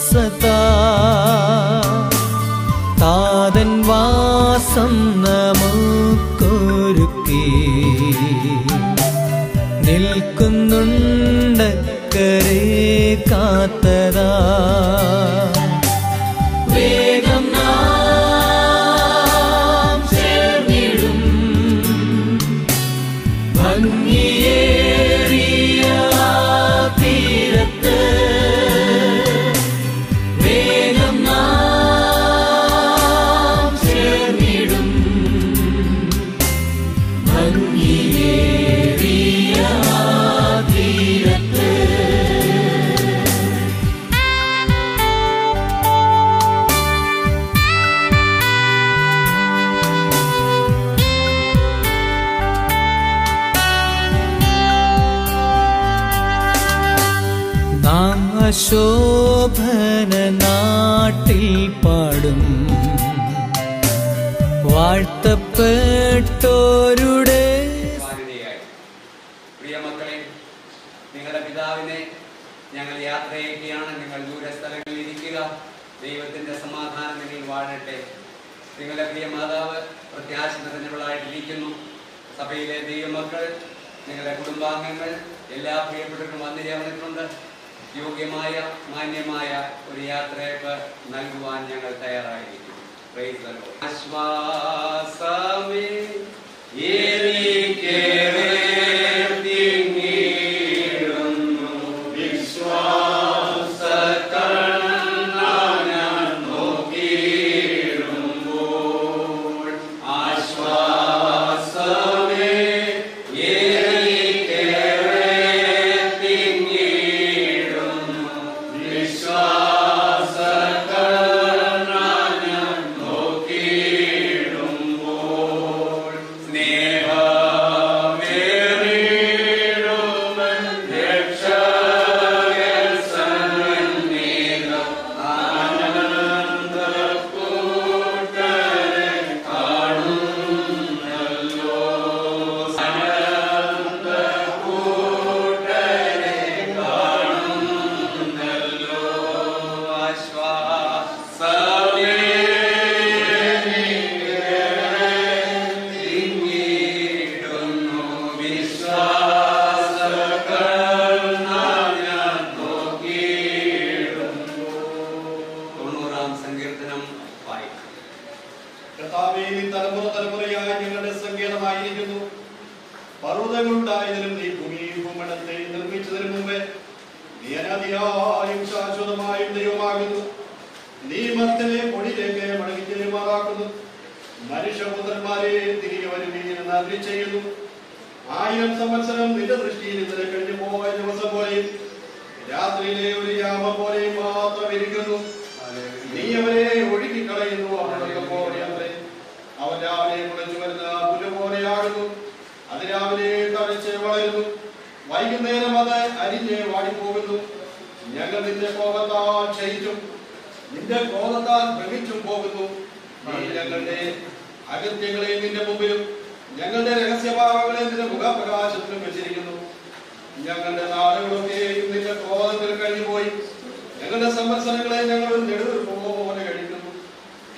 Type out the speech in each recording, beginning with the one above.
सता വാഴ്ത്തപ്പെട്ടോരുടെ മാന്യതയായി. പ്രിയ മക്കളെ നിങ്ങളുടെ പിതാവിനെ ഞങ്ങൾ യാത്രയൊക്കെയാണ് നിങ്ങൾ ദൂരസ്ഥലങ്ങളിൽ ഇരിക്കുക ദൈവത്തിന്റെ സമാധാനം നിങ്ങൾ വാഴട്ടെ. നിങ്ങളുടെ പ്രിയ മാതാവ് പ്രത്യാശ നിറഞ്ഞവളായിട്ടിരിക്കുന്നു. സഭയിലെ ദൈവമക്കൾ നിങ്ങളുടെ കുടുംബാംഗങ്ങൾ എല്ലാ പ്രിയപ്പെട്ടവരും വന്നിരിക്കുന്നുണ്ട് യോഗ്യമായ മാന്യമായ ഒരു യാത്രയൊക്കെ നൽകുവാൻ ഞങ്ങൾ തയ്യാറായിരിക്കും आश्वास में ये केरे ക്രോധത്താൽ ഭ്രമിച്ചും പോകുന്നു. ഞങ്ങളുടെ അകത്യങ്ങളെ നിന്റെ മുമ്പിലും ഞങ്ങളുടെ രഹസ്യഭാവങ്ങളെ നിന്റെ മുഖപ്രകാശത്തിലും വെച്ചിരിക്കുന്നു. ഞങ്ങളുടെ നാടുകളൊക്കെയും നിന്റെ ക്രോധത്തിൽ കഴിഞ്ഞുപോയി. ഞങ്ങളുടെ സംവത്സരങ്ങളെ ഞങ്ങൾ പോലെ കഴിക്കുന്നു.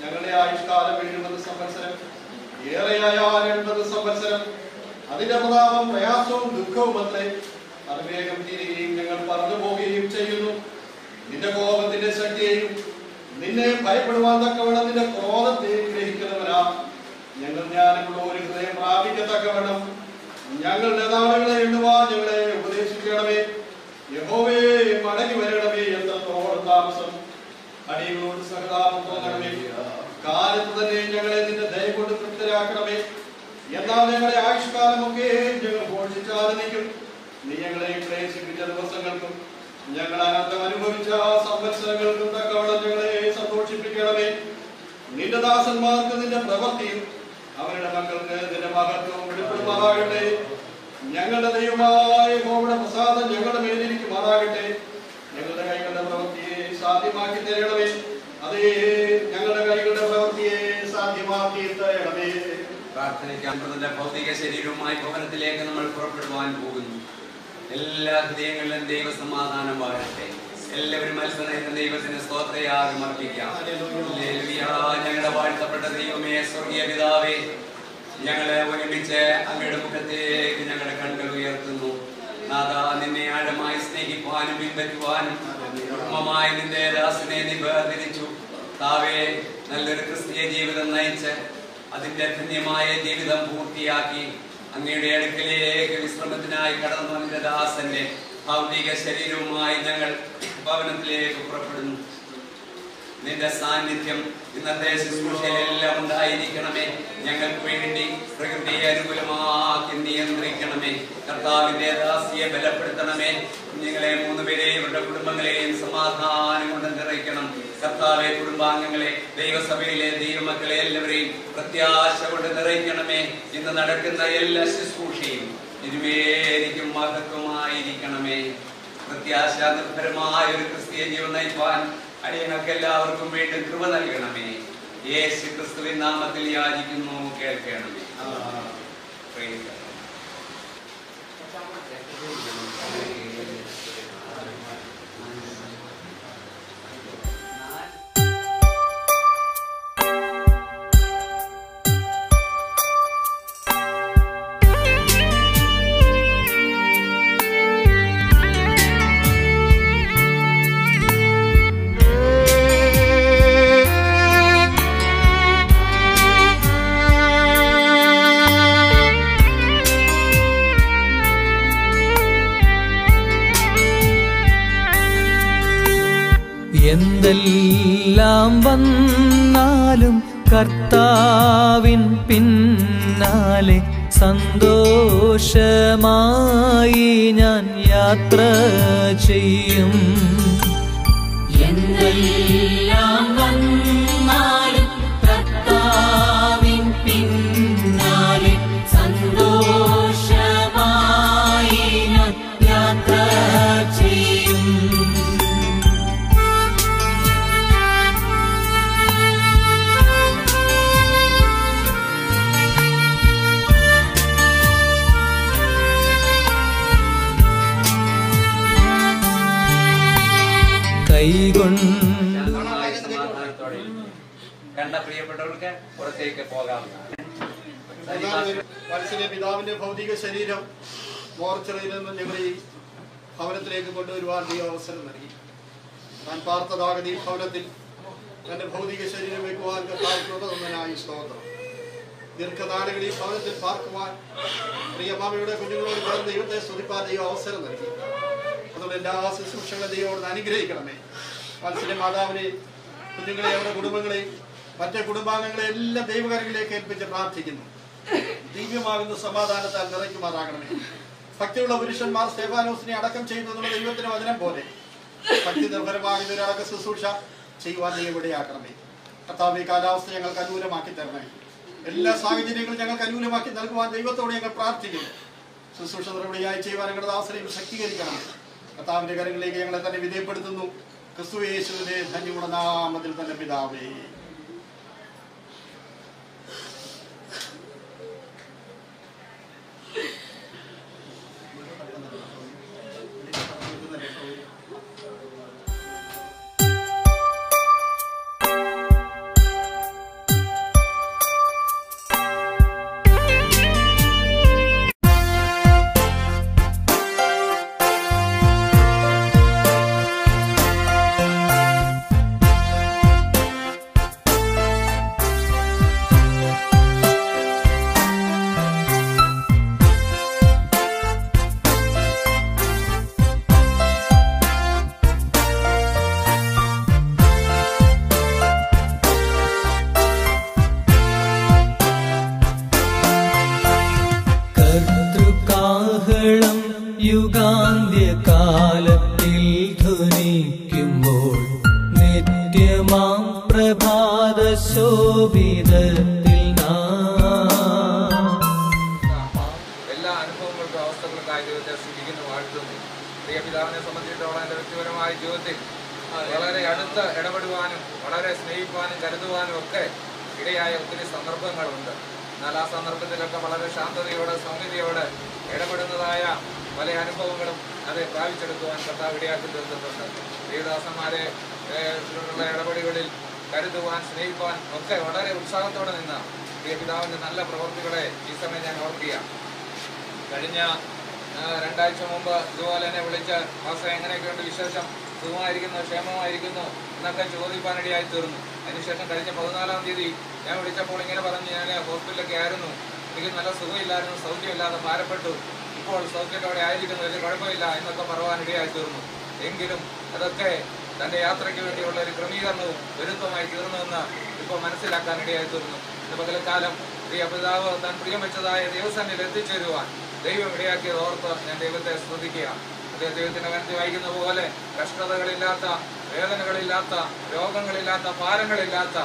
ഞങ്ങളുടെ ആയുഷ്കാലം എഴുപത് സംവത്സരം ഏറെയായാൽ എൺപത് സംവത്സരം. അതിന്റെ പ്രതാപം പ്രയാസവും ദുഃഖവും അത്രേ. അത് വേഗം തീരുകയും ഞങ്ങൾ പറന്നു പോവുകയും ചെയ്യുന്നു. നിന്റെ കോപത്തിന്റെ ശക്തിയെയും നിന്നെ ഭയപ്പെടുവാൻ തക്കവണ്ണം നിന്റെ ക്രോധത്തെ ഗ്രഹിക്കുന്നവരാ ഞങ്ങൾ ജ്ഞാനമുള്ള ഒരു ഹൃദയം പ്രാപിക്കത്തക്കവണ്ണം ഞങ്ങൾ നാളുകളെ എണ്ണുവാൻ ഞങ്ങളെ ഉപദേശിക്കണമേ. യഹോവേ മടങ്ങി വരണമേ എത്രത്തോളം താമസം. അടിയോട് സഹതാപം തോന്നണമേ. കാലത്ത് തന്നെ ഞങ്ങളെ നിന്റെ ദയ കൊണ്ട് തൃപ്തരാക്കണമേ. എന്നാൽ ഞങ്ങളുടെ ആയുഷ്കാലമൊക്കെ ഞങ്ങൾ ഘോഷിച്ചാനന്ദിക്കും നീ ഞങ്ങളെ ക്ലേശിപ്പിച്ച ദിവസങ്ങൾക്കും ഞങ്ങൾ അനന്തം അനുഭവിച്ച സംവത്സരങ്ങൾക്കും തക്കവണ്ണം ഞങ്ങളെ സന്തോഷിപ്പിക്കണമേ. നിന്റെ ദാസന്മാർക്ക് നിന്റെ പ്രവൃത്തിയും അവരുടെ മക്കൾക്ക് നിന്റെ മഹത്വവും വെളിപ്പെടുമാറാകട്ടെ ഞങ്ങളുടെ ദൈവമായ യഹോവയുടെ പ്രസാദം ഞങ്ങളുടെ മേലിരിക്കുമാറാകട്ടെ. ഞങ്ങളുടെ കൈകളുടെ പ്രവൃത്തിയെ സാധ്യമാക്കി തരണമേ. അതേ ഞങ്ങളുടെ കൈകളുടെ പ്രവൃത്തിയെ സാധ്യമാക്കി തരണമേ. പ്രാർത്ഥനയ്ക്ക് അമൃതന്റെ ഭൗതിക ശരീരവുമായി ഭവനത്തിലേക്ക് നമ്മൾ പുറപ്പെടുവാൻ പോകുന്നു. എല്ലാ ഹൃദയങ്ങളിലും ദൈവസമാധാനം വാഴട്ടെ എല്ലാവരും മത്സരം ദൈവത്തിന് സ്തോത്രയാകും അർപ്പിക്കാം. ഞങ്ങളുടെ വാഴ്ത്തപ്പെട്ട ദൈവമേ സ്വർഗീയ പിതാവേ ഞങ്ങളെ ഒരുമിച്ച് അങ്ങയുടെ മുഖത്തേക്ക് ഞങ്ങളുടെ കണ്ണുകൾ ഉയർത്തുന്നു. നാഥ നിന്നെ ആഴമായി സ്നേഹിക്കുവാനും പിൻപറ്റുവാനും കുടുംബമായി നിന്റെ ദാസിനെ നീ താവേ നല്ലൊരു ക്രിസ്തീയ ജീവിതം നയിച്ച് അതിന്റെ ധന്യമായ ജീവിതം പൂർത്തിയാക്കി. അങ്ങയുടെ അടുക്കലേക്ക് വിശ്രമത്തിനായി കടന്നു വന്ന ദാസന്റെ ഭൗതിക ശരീരവുമായി ഞങ്ങൾ ഭവനത്തിലേക്ക് പുറപ്പെടുന്നു. നിന്റെ സാന്നിധ്യം ഇന്നത്തെ ശുശ്രൂഷയിലെല്ലാം ഉണ്ടായിരിക്കണമേ. ഞങ്ങൾക്ക് വേണ്ടി പ്രകൃതിയെ അനുകൂലമാക്കി നിയന്ത്രിക്കണമേ. കർത്താവിന്റെ ദാസിയെ ബലപ്പെടുത്തണമേ. കുഞ്ഞുങ്ങളെ മൂന്നുപേരെയും ഇവരുടെ കുടുംബങ്ങളെയും സമാധാനം കൊണ്ട് നിറയ്ക്കണം. കർത്താവെ കുടുംബാംഗങ്ങളെ ദൈവസഭയിലെ ദൈവമക്കളെ എല്ലാവരെയും പ്രത്യാശ കൊണ്ട് നിറയ്ക്കണമേ. ഇന്ന് നടക്കുന്ന എല്ലാ ശുശ്രൂഷയും ഇരുമേരിക്കും മഹത്വമായിരിക്കണമേ. പ്രത്യാശ നിർഭരമായ ഒരു ക്രിസ്തീയ ജീവൻ നയിപ്പാൻ അടിയങ്ങൾക്ക് എല്ലാവർക്കും വേണ്ടി കൃപ നൽകണമേ. യേശു ക്രിസ്തുവിൻ നാമത്തിൽ യാചിക്കുന്നു കേൾക്കണമേ. വന്നാലും കർത്താവിൻ പിന്നാലെ സന്തോഷമായി ഞാൻ യാത്ര ചെയ്യും. എന്തെല്ലാം വന്നാലും പ്രിയപ്പെട്ടവർക്ക് പുറത്തേക്ക് പോകാവുന്നതാണ് മനസ്സിലെ പിതാവിന്റെ ഭൗതിക ശരീരം മോർച്ചറിയിൽ നിന്ന് ഞങ്ങൾ ഈ ഭവനത്തിലേക്ക് കൊണ്ടുവരുവാൻ ഈ അവസരം നൽകി. ഞാൻ പാർത്തതാകതി ഈ ഭവനത്തിൽ തന്റെ ഭൗതിക ശരീരം വെക്കുവാൻ കർത്താവിനായി സ്തോത്രം. ദീർഘനാളുകൾ ഈ ഭവനത്തിൽ പാർക്കുവാൻ പ്രിയമാമയുടെ കുഞ്ഞുങ്ങളോട് ചേർന്ന് ദൈവത്തെ സ്തുതിപ്പാൻ ദൈവം അവസരം നൽകി. അതുകൊണ്ട് എല്ലാ ശുശ്രൂഷകളെ ദൈവം അനുഗ്രഹിക്കണമേ. വത്സല മാതാവിനെ കുഞ്ഞുങ്ങളെ അവരുടെ കുടുംബങ്ങളെയും മറ്റേ കുടുംബാംഗങ്ങളെ എല്ലാം ദൈവകരങ്ങളിലേക്ക് ഏൽപ്പിച്ച് പ്രാർത്ഥിക്കുന്നു. ദിവ്യമാകുന്ന സമാധാനത്താൽ നിറയ്ക്കുമാറാകണമേ. ഭക്തിയുള്ള പുരുഷന്മാർ സേവാനോസിനെ അടക്കം ചെയ്യുന്നതിനുള്ള ദൈവത്തിന് വചനം പോലെ. ഭക്തി നിർഭരമാകുന്ന ഒരു അടക്ക ശുശ്രൂഷ ചെയ്യുവാൻ നീ ഇവിടെയാക്കണമേ. കർത്താവ് ഈ കാലാവസ്ഥ ഞങ്ങൾക്ക് അനുകൂലമാക്കി തരണമേ. എല്ലാ സാഹചര്യങ്ങളും ഞങ്ങൾക്ക് അനുകൂലമാക്കി നൽകുവാൻ ദൈവത്തോട് ഞങ്ങൾ പ്രാർത്ഥിക്കുന്നു. ശുശ്രൂഷ നടപടിയായി ചെയ്യുവാൻ ഞങ്ങളുടെ ദാസനെയും ശക്തീകരിക്കണം. കർത്താവിന്റെ കരങ്ങളിലേക്ക് ഞങ്ങളെ തന്നെ വിധേയപ്പെടുത്തുന്നു. ക്രിസ്തു യേശുവിന്റെ ധന്യമുള്ള നാമത്തിൽ തന്നെ പിതാവേ. Yeah. മനസ്സിലാക്കാനിടയായി തീർന്നു ഇന്ന് പകലക്കാലം പ്രിയ പിതാവ് താൻ പ്രിയം വെച്ചതായ ദൈവസന്നിൽ എത്തിച്ചേരുവാൻ ദൈവം ഇടയാക്കിയത് ഓർത്ത് ഞാൻ ദൈവത്തെ ശ്രദ്ധിക്കുക അതേ ദൈവത്തിന്റെ വനത്തിൽ വായിക്കുന്ന പോലെ കഷ്ടതകളില്ലാത്ത വേദനകളില്ലാത്ത രോഗങ്ങളില്ലാത്ത ഭാരങ്ങളില്ലാത്ത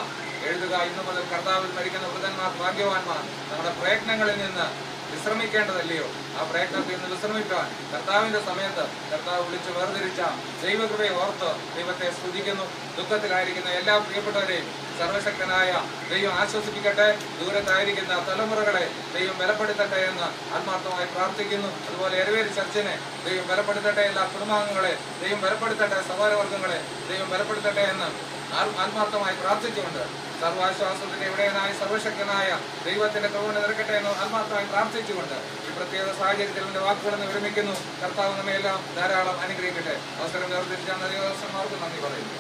എഴുതുക. ഇന്നു മുതൽ കർത്താവിൽ മരിക്കുന്ന വൃതന്മാർ ഭാഗ്യവാന്മാർ നമ്മുടെ പ്രയത്നങ്ങളിൽ നിന്ന് വിശ്രമിക്കേണ്ടതല്ലയോ? ആ പ്രയത്നത്തിൽ നിന്ന് വിശ്രമിക്കാൻ കർത്താവിന്റെ സമയത്ത് കർത്താവ് വിളിച്ച് വേർതിരിച്ച ദൈവകൃപയെ ഓർത്ത് ദൈവത്തെ സ്തുതിക്കുന്നു. ദുഃഖത്തിലായിരിക്കുന്ന എല്ലാ പ്രിയപ്പെട്ടവരെയും സർവശക്തനായ ദൈവം ആശ്വസിപ്പിക്കട്ടെ. ദൂരത്തായിരിക്കുന്ന തലമുറകളെ ദൈവം ബലപ്പെടുത്തട്ടെ എന്ന് ആത്മാർത്ഥമായി പ്രാർത്ഥിക്കുന്നു. അതുപോലെ എരവേരി ചർച്ചിനെ ദൈവം ബലപ്പെടുത്തട്ടെ. എല്ലാ കുടുംബാംഗങ്ങളെ ദൈവം ബലപ്പെടുത്തട്ടെ. സഹോദരവർഗങ്ങളെ ദൈവം ബലപ്പെടുത്തട്ടെ എന്ന് ആത്മാർത്ഥമായി പ്രാർത്ഥിച്ചുകൊണ്ട് സർവാശ്വാസത്തിന് എവിടെയായി സർവശക്തനായ ദൈവത്തിന്റെ കൃപ നിറക്കട്ടെ എന്ന് ആത്മാർത്ഥമായി പ്രാർത്ഥിച്ചുകൊണ്ട് ഈ പ്രത്യേക സാഹചര്യത്തിൽ എന്റെ വാക്കുകളെന്ന് വിരമിക്കുന്നു. കർത്താവ് നമ്മെ എല്ലാം ധാരാളം അനുഗ്രഹിക്കട്ടെ. അവസരം വേർതിരിച്ച ദിവസന്മാർക്ക് നന്ദി പറയുന്നു.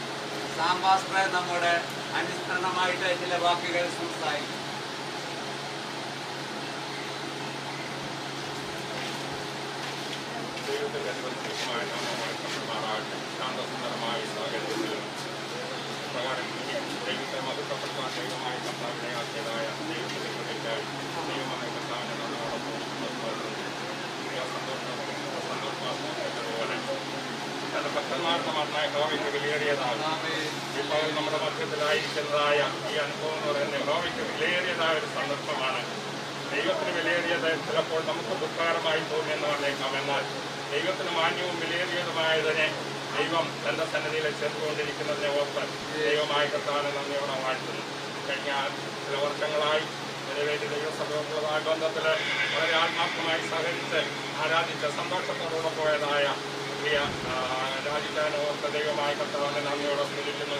നമ്മുടെ അനുസ്മരണമായിട്ട് ചില വാക്കുകൾ സംസാരിക്കും. ദൈവത്തിന്റെ അനുബന്ധമായ നമ്മൾ സാഹചര്യത്തിൽ പ്രകാരം ദൈവത്തെ മധുക്കപ്പെടുത്താൻ ദൈവമായ കർത്താവിനെ ആക്കിയതായ ദൈവത്തിന്റെ കൃപയ്ക്കായി ദൈവമായ കർത്താവിനെ നമ്മോടൊപ്പം സന്തോഷമാക്കുന്നതുപോലെ തന്റെ ഭക്തന്മാരുടെ മരണമായ ഹോവയ്ക്ക് വിലയേറിയതാണ് ഇപ്പോൾ നമ്മുടെ മധ്യത്തിലായിരിക്കുന്നതായ ഈ അനുഭവം എന്ന് പറയുന്നത് ഹോവയ്ക്ക് വിലയേറിയതായ ഒരു ചിലപ്പോൾ നമുക്ക് ദുഃഖകരമായി തോന്നിയെന്ന് പറഞ്ഞേക്കാം. എന്നാൽ ദൈവത്തിന് മാന്യവും വിലയേറിയതുമായതിനെ ദൈവം തന്റെ സന്നിധിയിൽ ചേർത്തുകൊണ്ടിരിക്കുന്നതിനെ ഓർത്ത് ദൈവമായ കർത്താവിനെ നന്ദിയോടെ വാഴ്ത്തുന്നു. കഴിഞ്ഞ ചില വർഷങ്ങളായി നിലവേലി ദൈവസഭയോടുള്ളതായ ബന്ധത്തിൽ വളരെ ആത്മാർത്ഥമായി സഹകരിച്ച് ആരാധിച്ച സന്തോഷത്തോടുകൂടെ പോയതായ പ്രിയ രാജിക്കാരനെ ഓർത്ത് ദൈവമായ കർത്താവിനെ നന്ദിയോടെ സ്മരിക്കുന്നു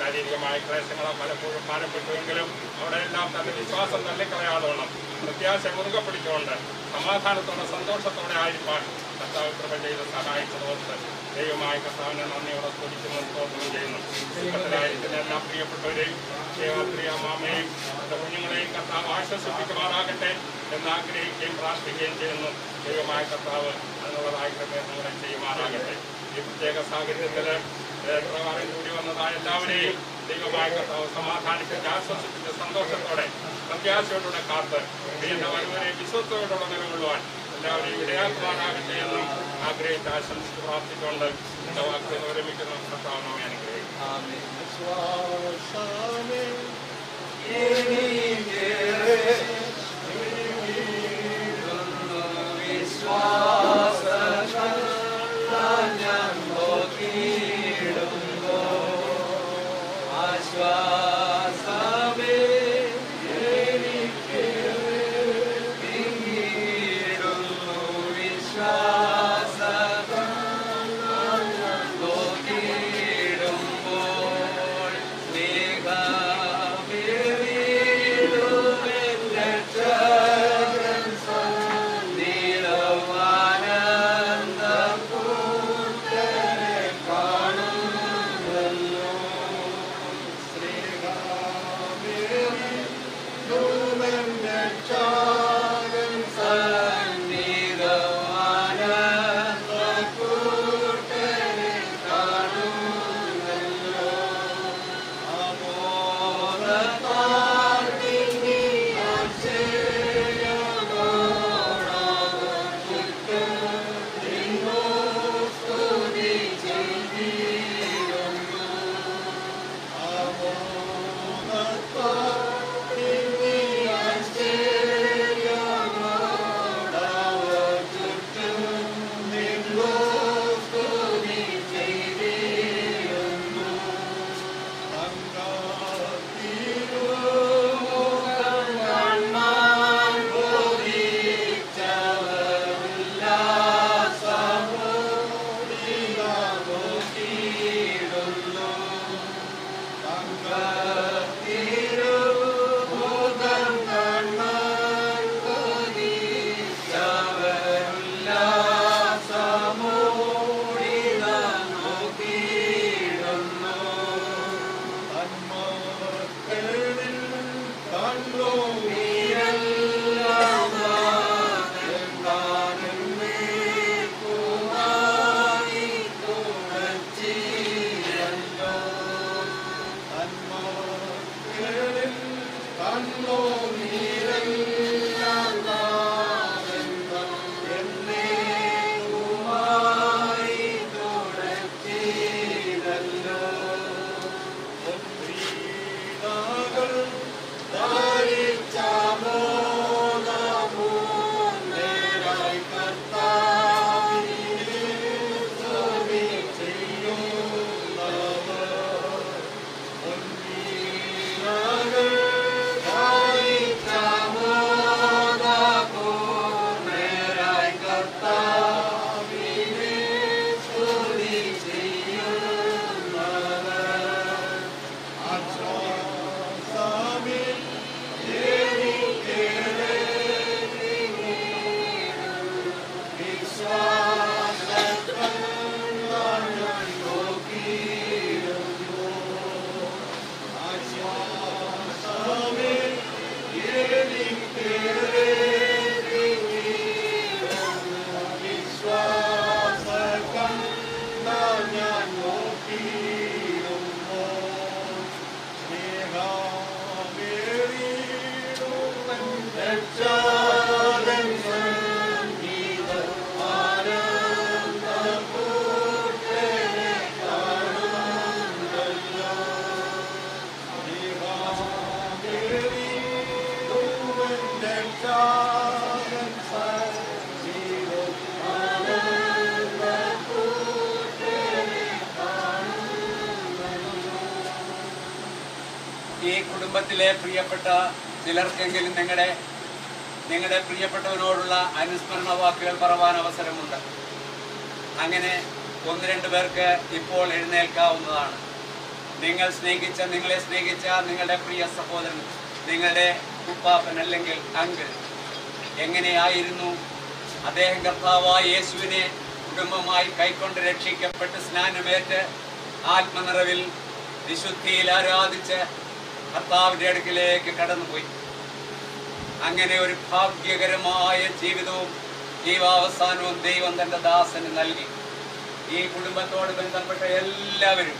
ശാരീരികമായ ക്ലേശങ്ങളെ പലപ്പോഴും ഭാരപ്പെട്ടുവെങ്കിലും അവിടെയെല്ലാം തന്റെ വിശ്വാസം തള്ളിക്കളയാതോണം പ്രത്യാശ മുറുകെ പിടിച്ചുകൊണ്ട് സമാധാനത്തോടെ സന്തോഷത്തോടെ ആയിരിക്കാൻ കർത്താവ് കൃപ ചെയ്ത് സഹായിച്ചതോർത്ത് ദൈവമായ കർത്താവിനെ നന്ദിയോടെ സ്തുതിക്കുന്നു സ്തോത്രം ചെയ്യുന്നു ദുഃഖത്തിലായിരിക്കുന്ന എല്ലാ പ്രിയപ്പെട്ടവരെയും ദേവപ്രിയ മാമയെയും കുഞ്ഞുങ്ങളെയും കർത്താവ് ആശ്വസിപ്പിക്കുമാറാകട്ടെ എന്ന് ആഗ്രഹിക്കുകയും പ്രാർത്ഥിക്കുകയും ചെയ്യുന്നു. ദൈവമായ കർത്താവ് അതിനുള്ളതായി ക്രമീകരണങ്ങളെ ചെയ്യുമാറാകട്ടെ. ഈ പ്രത്യേക സാഹചര്യത്തിൽ പ്രകാരം കൂടി വന്നതായ എല്ലാവരെയും ദൈവമായ കർത്താവ് സമാധാനിപ്പിച്ച് ആശ്വസിപ്പിച്ച് സന്തോഷത്തോടെ പ്രത്യാശയോടുള്ള കാത്ത് എന്റെ വരുവരെ വിശ്വത്തോടുള്ള നിലകൊള്ളുവാൻ എല്ലാവരെയും ഇടയാക്കുവാനാകട്ടെ എന്നും ആഗ്രഹിച്ച് ആശംസിച്ച് പ്രാർത്ഥിച്ചുകൊണ്ട് എന്റെ വാക്കുകൾ വിരമിക്കുന്ന കർത്താവ് അനുഗ്രഹിക്കും കുടുംബത്തിലെ പ്രിയപ്പെട്ട ചിലർക്കെങ്കിലും നിങ്ങളുടെ നിങ്ങളുടെ പ്രിയപ്പെട്ടവരോടുള്ള അനുസ്മരണ വാക്കുകൾ പറവാൻ അവസരമുണ്ട്. അങ്ങനെ ഒന്ന് രണ്ട് പേർക്ക് ഇപ്പോൾ എഴുന്നേൽക്കാവുന്നതാണ്. നിങ്ങൾ സ്നേഹിച്ച നിങ്ങളെ സ്നേഹിച്ച നിങ്ങളുടെ പ്രിയ സഹോദരൻ നിങ്ങളുടെ ഉപ്പാപ്പൻ അല്ലെങ്കിൽ അങ്കിൾ എങ്ങനെയായിരുന്നു? അദ്ദേഹം കർത്താവായ യേശുവിനെ കുടുംബമായി കൈക്കൊണ്ട് രക്ഷിക്കപ്പെട്ട് സ്നാനമേറ്റ് ആത്മനിറവിൽ വിശുദ്ധിയിൽ ആരാധിച്ച് കർത്താവിന്റെ അടുക്കിലേക്ക് കടന്നുപോയി. അങ്ങനെ ഒരു ഭാഗ്യകരമായ ജീവിതവും ജീവാവസാനവും ദൈവം തന്റെ ദാസന് നൽകി. ഈ കുടുംബത്തോട് ബന്ധപ്പെട്ട എല്ലാവരും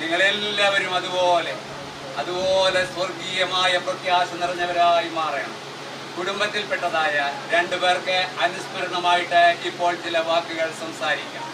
നിങ്ങളെല്ലാവരും അതുപോലെ അതുപോലെ സ്വർഗീയമായ പ്രത്യാശ നിറഞ്ഞവരായി മാറണം. കുടുംബത്തിൽപ്പെട്ടതായ രണ്ടു പേർക്ക് അനുസ്മരണമായിട്ട് ഇപ്പോൾ ചില വാക്കുകൾ സംസാരിക്കാം.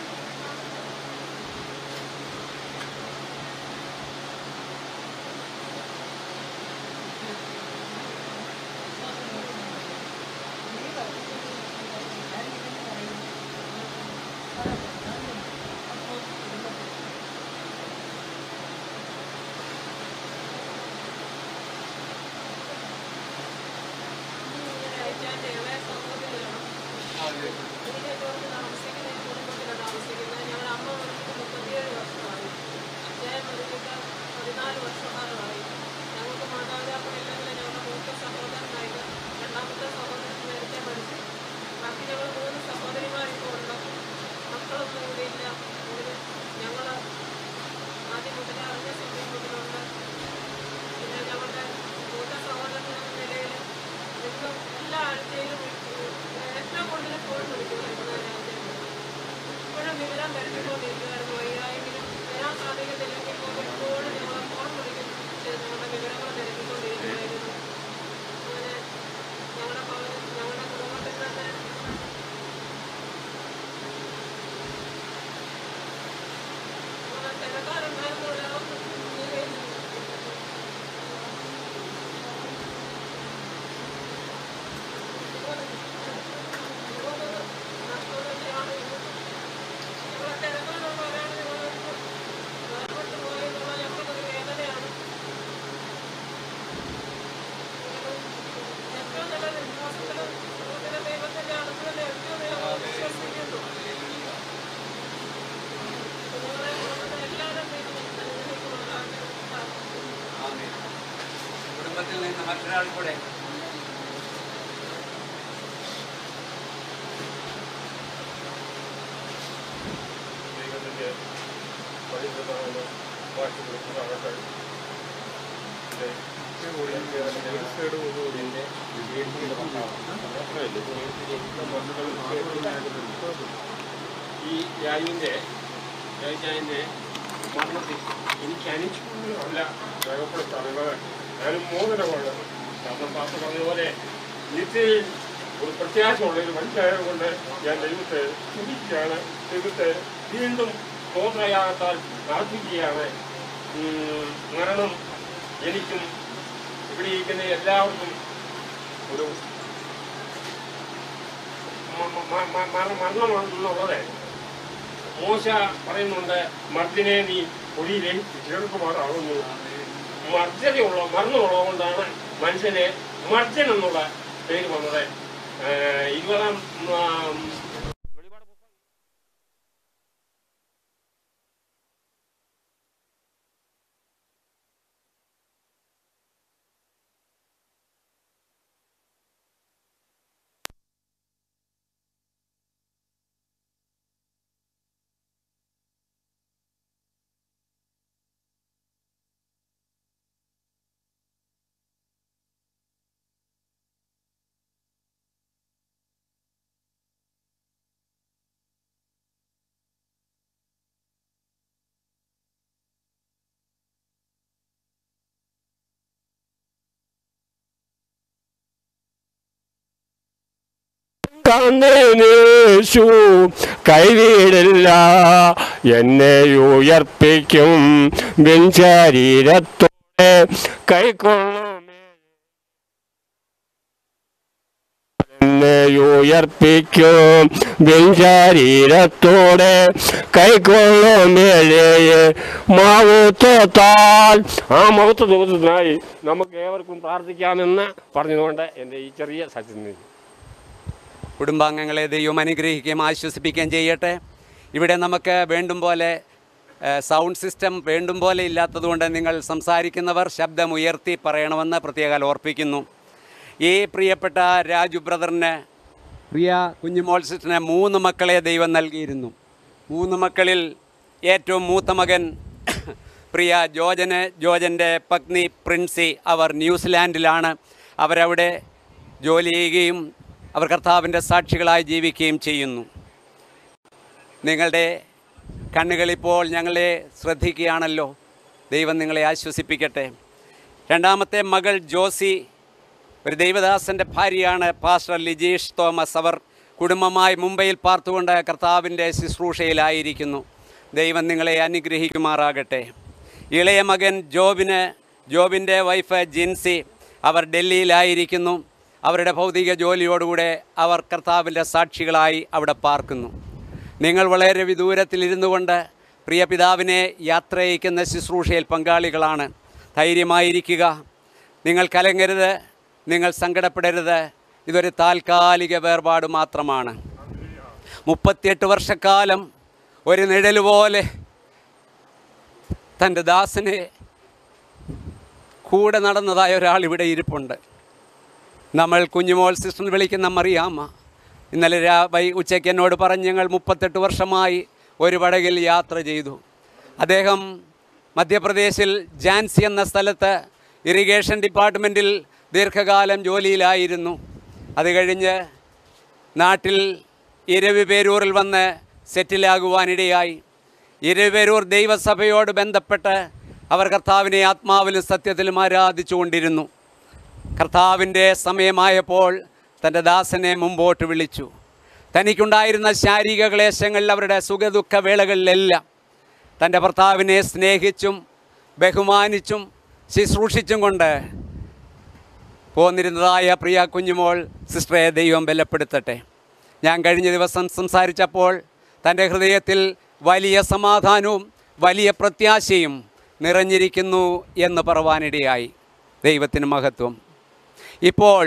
മ- മരണമാണെന്നുള്ളത് മോശ പറയുന്നുണ്ട് മർദ്ദിനെ നീ പൊടിയിലേക്ക് ചേർക്കുമാറാകുന്നു മർദ്ദനയുള്ള മരണമുള്ളത് കൊണ്ടാണ് മനുഷ്യന് മർദ്ദൻ എന്നുള്ള പേര് വന്നത്. ഇരുപതാം കന്നേശു കൈവീടില്ല. എന്നെ ഉയർപ്പിക്കും വെഞ്ചരീരത്തോടെ. കൈക്കൊള്ളുമേ തന്നെ ഉയർപ്പിക്കും ശരീരത്തോടെ കൈക്കൊള്ളും വേലയെ മഹത്വത്താൽ ആ മൗത്ത ദിവസത്തിനായി നമുക്ക് ഏവർക്കും പ്രാർത്ഥിക്കാമെന്ന് പറഞ്ഞുകൊണ്ട് എന്റെ ഈ ചെറിയ സത്യം കുടുംബാംഗങ്ങളെ ദൈവം അനുഗ്രഹിക്കുകയും ആശ്വസിപ്പിക്കുകയും ചെയ്യട്ടെ. ഇവിടെ നമുക്ക് വേണ്ടും പോലെ സൗണ്ട് സിസ്റ്റം വേണ്ടും പോലെ ഇല്ലാത്തതുകൊണ്ട് നിങ്ങൾ സംസാരിക്കുന്നവർ ശബ്ദം ഉയർത്തി പറയണമെന്ന് പ്രത്യേകം ഓർപ്പിക്കുന്നു. ഈ പ്രിയപ്പെട്ട രാജു ബ്രദറിന് പ്രിയ കുഞ്ഞുമോൾ സിസ്റ്ററിന് മൂന്ന് മക്കളെ ദൈവം നൽകിയിരുന്നു. മൂന്ന് മക്കളിൽ ഏറ്റവും മൂത്ത മകൻ പ്രിയ ജോജന് ജോജന്റെ പത്നി പ്രിൻസി അവർ ന്യൂസിലാൻഡിലാണ്. അവരവിടെ ജോലി ചെയ്യുകയും അവർ കർത്താവിന്റെ സാക്ഷികളായി ജീവിക്കുകയും ചെയ്യുന്നു. നിങ്ങളുടെ കണ്ണുകളിപ്പോൾ ഞങ്ങളെ ശ്രദ്ധിക്കുകയാണല്ലോ. ദൈവം നിങ്ങളെ ആശ്വസിപ്പിക്കട്ടെ. രണ്ടാമത്തെ മകൾ ജോസി ഒരു ദൈവദാസന്റെ ഭാര്യയാണ് പാസ്റ്റർ ലിജീഷ് തോമസ്. അവർ കുടുംബമായി മുംബൈയിൽ പാർത്തുകൊണ്ട് കർത്താവിന്റെ ശുശ്രൂഷയിലായിരിക്കുന്നു. ദൈവം നിങ്ങളെ അനുഗ്രഹിക്കുമാറാകട്ടെ. ഇളയ മകൻ ജോബിന് ജോബിന്റെ വൈഫ് ജിൻസി അവർ ഡൽഹിയിലായിരിക്കുന്നു. അവരുടെ ഭൗതിക ജോലിയോടുകൂടെ അവർ കർത്താവിന്റെ സാക്ഷികളായി അവിടെ പാർക്കുന്നു. നിങ്ങൾ വളരെ വിദൂരത്തിലിരുന്നു കൊണ്ട് പ്രിയ പിതാവിനെ യാത്രയക്കുന്ന ശുശ്രൂഷയിൽ പങ്കാളികളാണ്. ധൈര്യമായിരിക്കുക. നിങ്ങൾ കലങ്ങരുത്. നിങ്ങൾ സങ്കടപ്പെടരുത്. ഇതൊരു താൽക്കാലിക വേർപാട് മാത്രമാണ്. മുപ്പത്തിയെട്ട് വർഷക്കാലം ഒരു നിഴൽ പോലെ തന്റെ ദാസനെ കൂടെ നടന്നതായ ഒരാൾ ഇവിടെ ഇരിപ്പുണ്ട്. നമ്മൾ കുഞ്ഞുമോൾ സിസ്റ്റർ വിളിക്കുന്ന മറിയാമ്മ. ഇന്നലെ രാവൈ ഉച്ചയ്ക്ക് എന്നോട് പറഞ്ഞ് ഞങ്ങൾ മുപ്പത്തെട്ട് വർഷമായി ഒരു പടകിൽ യാത്ര ചെയ്തു. അദ്ദേഹം മധ്യപ്രദേശിൽ ജാൻസി എന്ന സ്ഥലത്ത് ഇറിഗേഷൻ ഡിപ്പാർട്ട്മെന്റിൽ ദീർഘകാലം ജോലിയിലായിരുന്നു. അത് കഴിഞ്ഞ് നാട്ടിൽ ഇരവിപേരൂരിൽ വന്ന് സെറ്റിലാകുവാനിടയായി. ഇരവിപേരൂർ ദൈവസഭയോട് ബന്ധപ്പെട്ട് അവർ കർത്താവിനെ ആത്മാവിലും സത്യത്തിലും ആരാധിച്ചുകൊണ്ടിരുന്നു. കർത്താവിന്റെ സമയമായപ്പോൾ തന്റെ ദാസനെ മുമ്പോട്ട് വിളിച്ചു. തനിക്കുണ്ടായിരുന്ന ശാരീരിക ക്ലേശങ്ങളിൽ അവരുടെ സുഖദുഃഖ വേളകളിലെല്ലാം തന്റെ ഭർത്താവിനെ സ്നേഹിച്ചും ബഹുമാനിച്ചും ശുശ്രൂഷിച്ചും കൊണ്ട് പോന്നിരുന്നതായ പ്രിയ കുഞ്ഞുമോൾ സിസ്റ്ററെ ദൈവം ബലപ്പെടുത്തട്ടെ. ഞാൻ കഴിഞ്ഞ ദിവസം സംസാരിച്ചപ്പോൾ തന്റെ ഹൃദയത്തിൽ വലിയ സമാധാനവും വലിയ പ്രത്യാശയും നിറഞ്ഞിരിക്കുന്നു എന്ന് പറവാനിടയായി. ദൈവത്തിന് മഹത്വം. ഇപ്പോൾ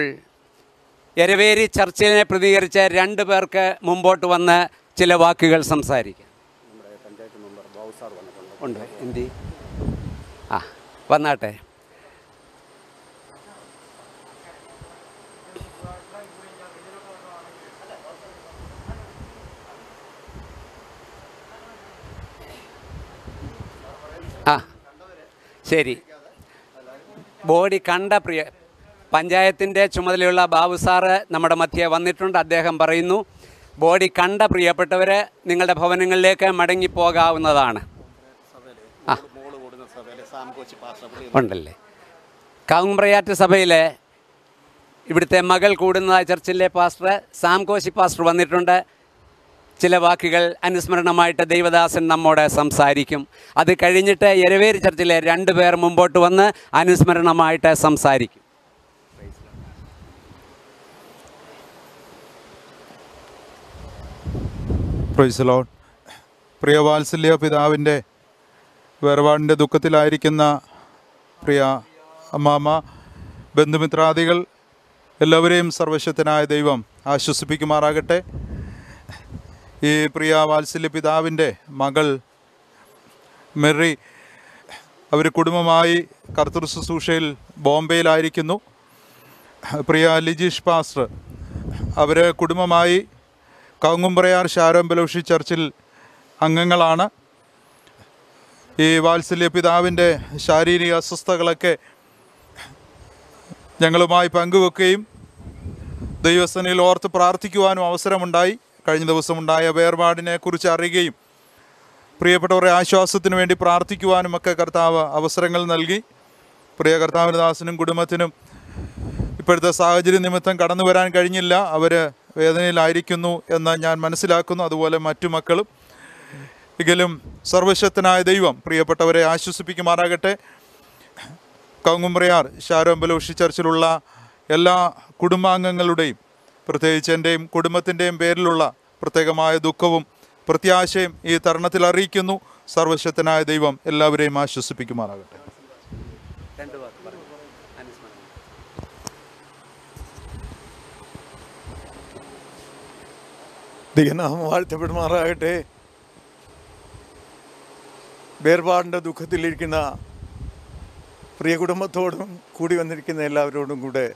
എരവേരി ചർച്ചിലിനെ പ്രതികരിച്ച രണ്ട് പേർക്ക് മുമ്പോട്ട് വന്ന് ചില വാക്കുകൾ സംസാരിക്കാം. ഉണ്ട് എന്തി? ആ വന്നാട്ടെ. ആ ശരി. ബോഡി കണ്ട പ്രിയ പഞ്ചായത്തിന്റെ ചുമതലയുള്ള ബാബു സാറ് നമ്മുടെ മധ്യേ വന്നിട്ടുണ്ട്. അദ്ദേഹം പറയുന്നു ബോഡി കണ്ട പ്രിയപ്പെട്ടവർ നിങ്ങളുടെ ഭവനങ്ങളിലേക്ക് മടങ്ങിപ്പോകാവുന്നതാണ് ആ. ഉണ്ടല്ലേ? കാവുംപ്രയാറ്റ് സഭയിലെ ഇവിടുത്തെ മകൾ കൂടുന്ന ചർച്ചിലെ പാസ്റ്റർ സാം കോശി പാസ്റ്റർ വന്നിട്ടുണ്ട്. ചില വാക്കുകൾ അനുസ്മരണമായിട്ട് ദൈവദാസൻ നമ്മോട് സംസാരിക്കും. അത് കഴിഞ്ഞിട്ട് എരവേരി ചർച്ചിലെ രണ്ട് പേർ മുമ്പോട്ട് വന്ന് അനുസ്മരണമായിട്ട് സംസാരിക്കും. പ്രൈസലോൺ പ്രിയ വാത്സല്യ പിതാവിന്റെ വേർപാടിന്റെ ദുഃഖത്തിലായിരിക്കുന്ന പ്രിയ അമ്മാമ്മ ബന്ധുമിത്രാദികൾ എല്ലാവരെയും സർവശക്തനായ ദൈവം ആശ്വസിപ്പിക്കുമാറാകട്ടെ. ഈ പ്രിയ വാത്സല്യ പിതാവിന്റെ മകൾ മെറി അവർ കുടുംബമായി കർത്തൃ ശുശ്രൂഷയിൽ ബോംബെയിലായിരിക്കുന്നു. പ്രിയ ലിജീഷ് പാസ്റ്റർ അവർ കുടുംബമായി കവുങ്ങുംപ്രയാർ ഷാരോം ബലോഷി ചർച്ചിൽ അംഗങ്ങളാണ്. ഈ വാത്സല്യ പിതാവിന്റെ ശാരീരിക അസ്വസ്ഥതകളൊക്കെ ഞങ്ങളുമായി പങ്കുവെക്കുകയും ദൈവസനയിൽ ഓർത്ത് പ്രാർത്ഥിക്കുവാനും അവസരമുണ്ടായി. കഴിഞ്ഞ ദിവസമുണ്ടായ വേർപാടിനെ കുറിച്ച് അറിയുകയും പ്രിയപ്പെട്ടവരുടെ ആശ്വാസത്തിന് വേണ്ടി പ്രാർത്ഥിക്കുവാനും ഒക്കെ കർത്താവ് അവസരങ്ങൾ നൽകി. പ്രിയ കർത്താവിന് ദാസനും കുടുംബത്തിനും ഇപ്പോഴത്തെ സാഹചര്യ നിമിത്തം കടന്നു വരാൻ കഴിഞ്ഞില്ല. അവർ വേദനയിലായിരിക്കുന്നു എന്ന് ഞാൻ മനസ്സിലാക്കുന്നു. അതുപോലെ മറ്റു മക്കളും എങ്കിലും സർവശക്തനായ ദൈവം പ്രിയപ്പെട്ടവരെ ആശ്വസിപ്പിക്കുമാറാകട്ടെ. കൗങ്ങുമ്പ്രയാർ ശാരോമ്പലോഷി ചർച്ചിലുള്ള എല്ലാ കുടുംബാംഗങ്ങളുടെയും പ്രത്യേകിച്ച് എന്റെയും കുടുംബത്തിന്റെയും പേരിലുള്ള പ്രത്യേകമായ ദുഃഖവും പ്രത്യാശയും ഈ തരണത്തിൽ അറിയിക്കുന്നു. സർവശക്തനായ ദൈവം എല്ലാവരെയും ആശ്വസിപ്പിക്കുമാറാകട്ടെ രണ്ട് വാക്ക് പറഞ്ഞു അനുസ്മരണം ദൈവനാമം വാഴ്ത്തപ്പെടുമാറാകട്ടെ. വേർപാടിന്റെ ദുഃഖത്തിലിരിക്കുന്ന പ്രിയ കുടുംബത്തോടും കൂടി വന്നിരിക്കുന്ന എല്ലാവരോടും കൂടെ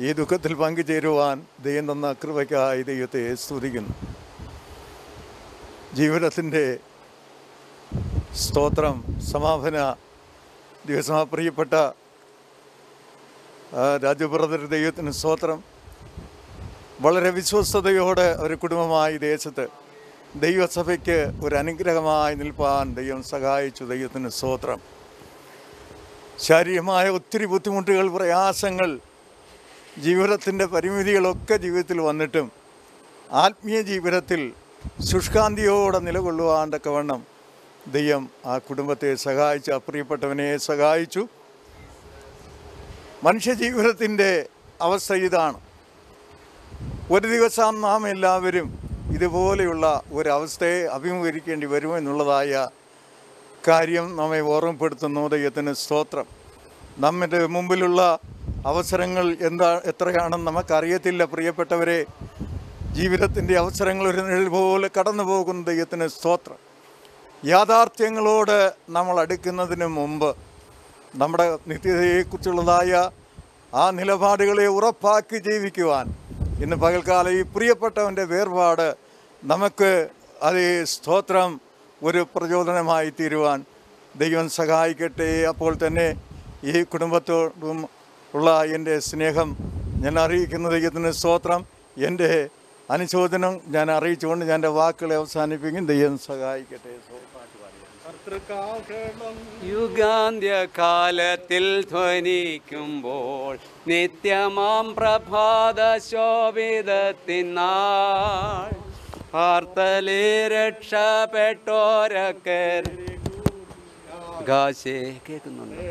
ഈ ദുഃഖത്തിൽ പങ്കുചേരുവാൻ ദൈവം തന്ന കൃപയ്ക്കായി ദൈവത്തെ സ്തുതിക്കുന്നു. ജീവിതത്തിന്റെ സ്തോത്രം സമാപന ദിവസമാ പ്രിയപ്പെട്ട ആ, ദൈവത്തിന് സ്തോത്രം. വളരെ വിശ്വസ്തയോടെ ഒരു കുടുംബമായി ദേശത്ത് ദൈവസഭയ്ക്ക് ഒരു അനുഗ്രഹമായി നിൽപ്പാൻ ദൈവം സഹായിച്ചു ദൈവത്തിന് സ്തോത്രം. ശാരീരികമായ ഒത്തിരി ബുദ്ധിമുട്ടുകൾ പ്രയാസങ്ങൾ ജീവിതത്തിന്റെ പരിമിതികളൊക്കെ ജീവിതത്തിൽ വന്നിട്ടും ആത്മീയ ജീവിതത്തിൽ ശുഷ്കാന്തിയോടെ നിലകൊള്ളുവാൻ തക്കവണ്ണം ദൈവം ആ കുടുംബത്തെ സഹായിച്ചു ആ പ്രിയപ്പെട്ടവനെ സഹായിച്ചു. മനുഷ്യജീവിതത്തിന്റെ അവസ്ഥ ഇതാണ്. ഒരു ദിവസം നാം എല്ലാവരും ഇതുപോലെയുള്ള ഒരവസ്ഥയെ അഭിമുഖീകരിക്കേണ്ടി വരുമെന്നുള്ളതായ കാര്യം നമ്മെ ഓർമ്മപ്പെടുത്തുന്നു ദൈവത്തിന് സ്തോത്രം. നമ്മുടെ മുമ്പിലുള്ള അവസരങ്ങൾ എന്താ എത്രയാണെന്ന് നമുക്കറിയത്തില്ല. പ്രിയപ്പെട്ടവരെ ജീവിതത്തിന്റെ അവസരങ്ങൾ ഒരു നിഴൽ പോലെ കടന്നു പോകുന്ന ദൈവത്തിന് സ്തോത്രം. യാഥാർത്ഥ്യങ്ങളോട് നമ്മൾ അടുക്കുന്നതിന് മുമ്പ് നമ്മുടെ നിത്യതയെക്കുറിച്ചുള്ളതായ ആ നിലപാടുകളെ ഉറപ്പാക്കി ജീവിക്കുവാൻ ഇന്ന് പകൽക്കാലം ഈ പ്രിയപ്പെട്ടവന്റെ വേർപാട് നമുക്ക് അത് സ്തോത്രം ഒരു പ്രചോദനമായി തീരുവാൻ ദൈവം സഹായിക്കട്ടെ. അപ്പോൾ തന്നെ ഈ കുടുംബത്തോടും ഉള്ള എന്റെ സ്നേഹം ഞാൻ അറിയിക്കുന്ന ദൈവത്തിന് സ്തോത്രം എന്റെ അനുശോചനം ഞാൻ അറിയിച്ചുകൊണ്ട് ഞാൻ എന്റെ വാക്കുകളെ അവസാനിപ്പിക്കും. ദൈവം സഹായിക്കട്ടെ. യുഗാന്ത്യകാലത്തിൽ ധ്വനിക്കുമ്പോൾ നിത്യമാം പ്രഭാത ശോഭിതത്തിനാൾ പാർത്തലേ രക്ഷപ്പെട്ടോരൊക്കെ കാശേ കേൾക്കുന്നുണ്ട്?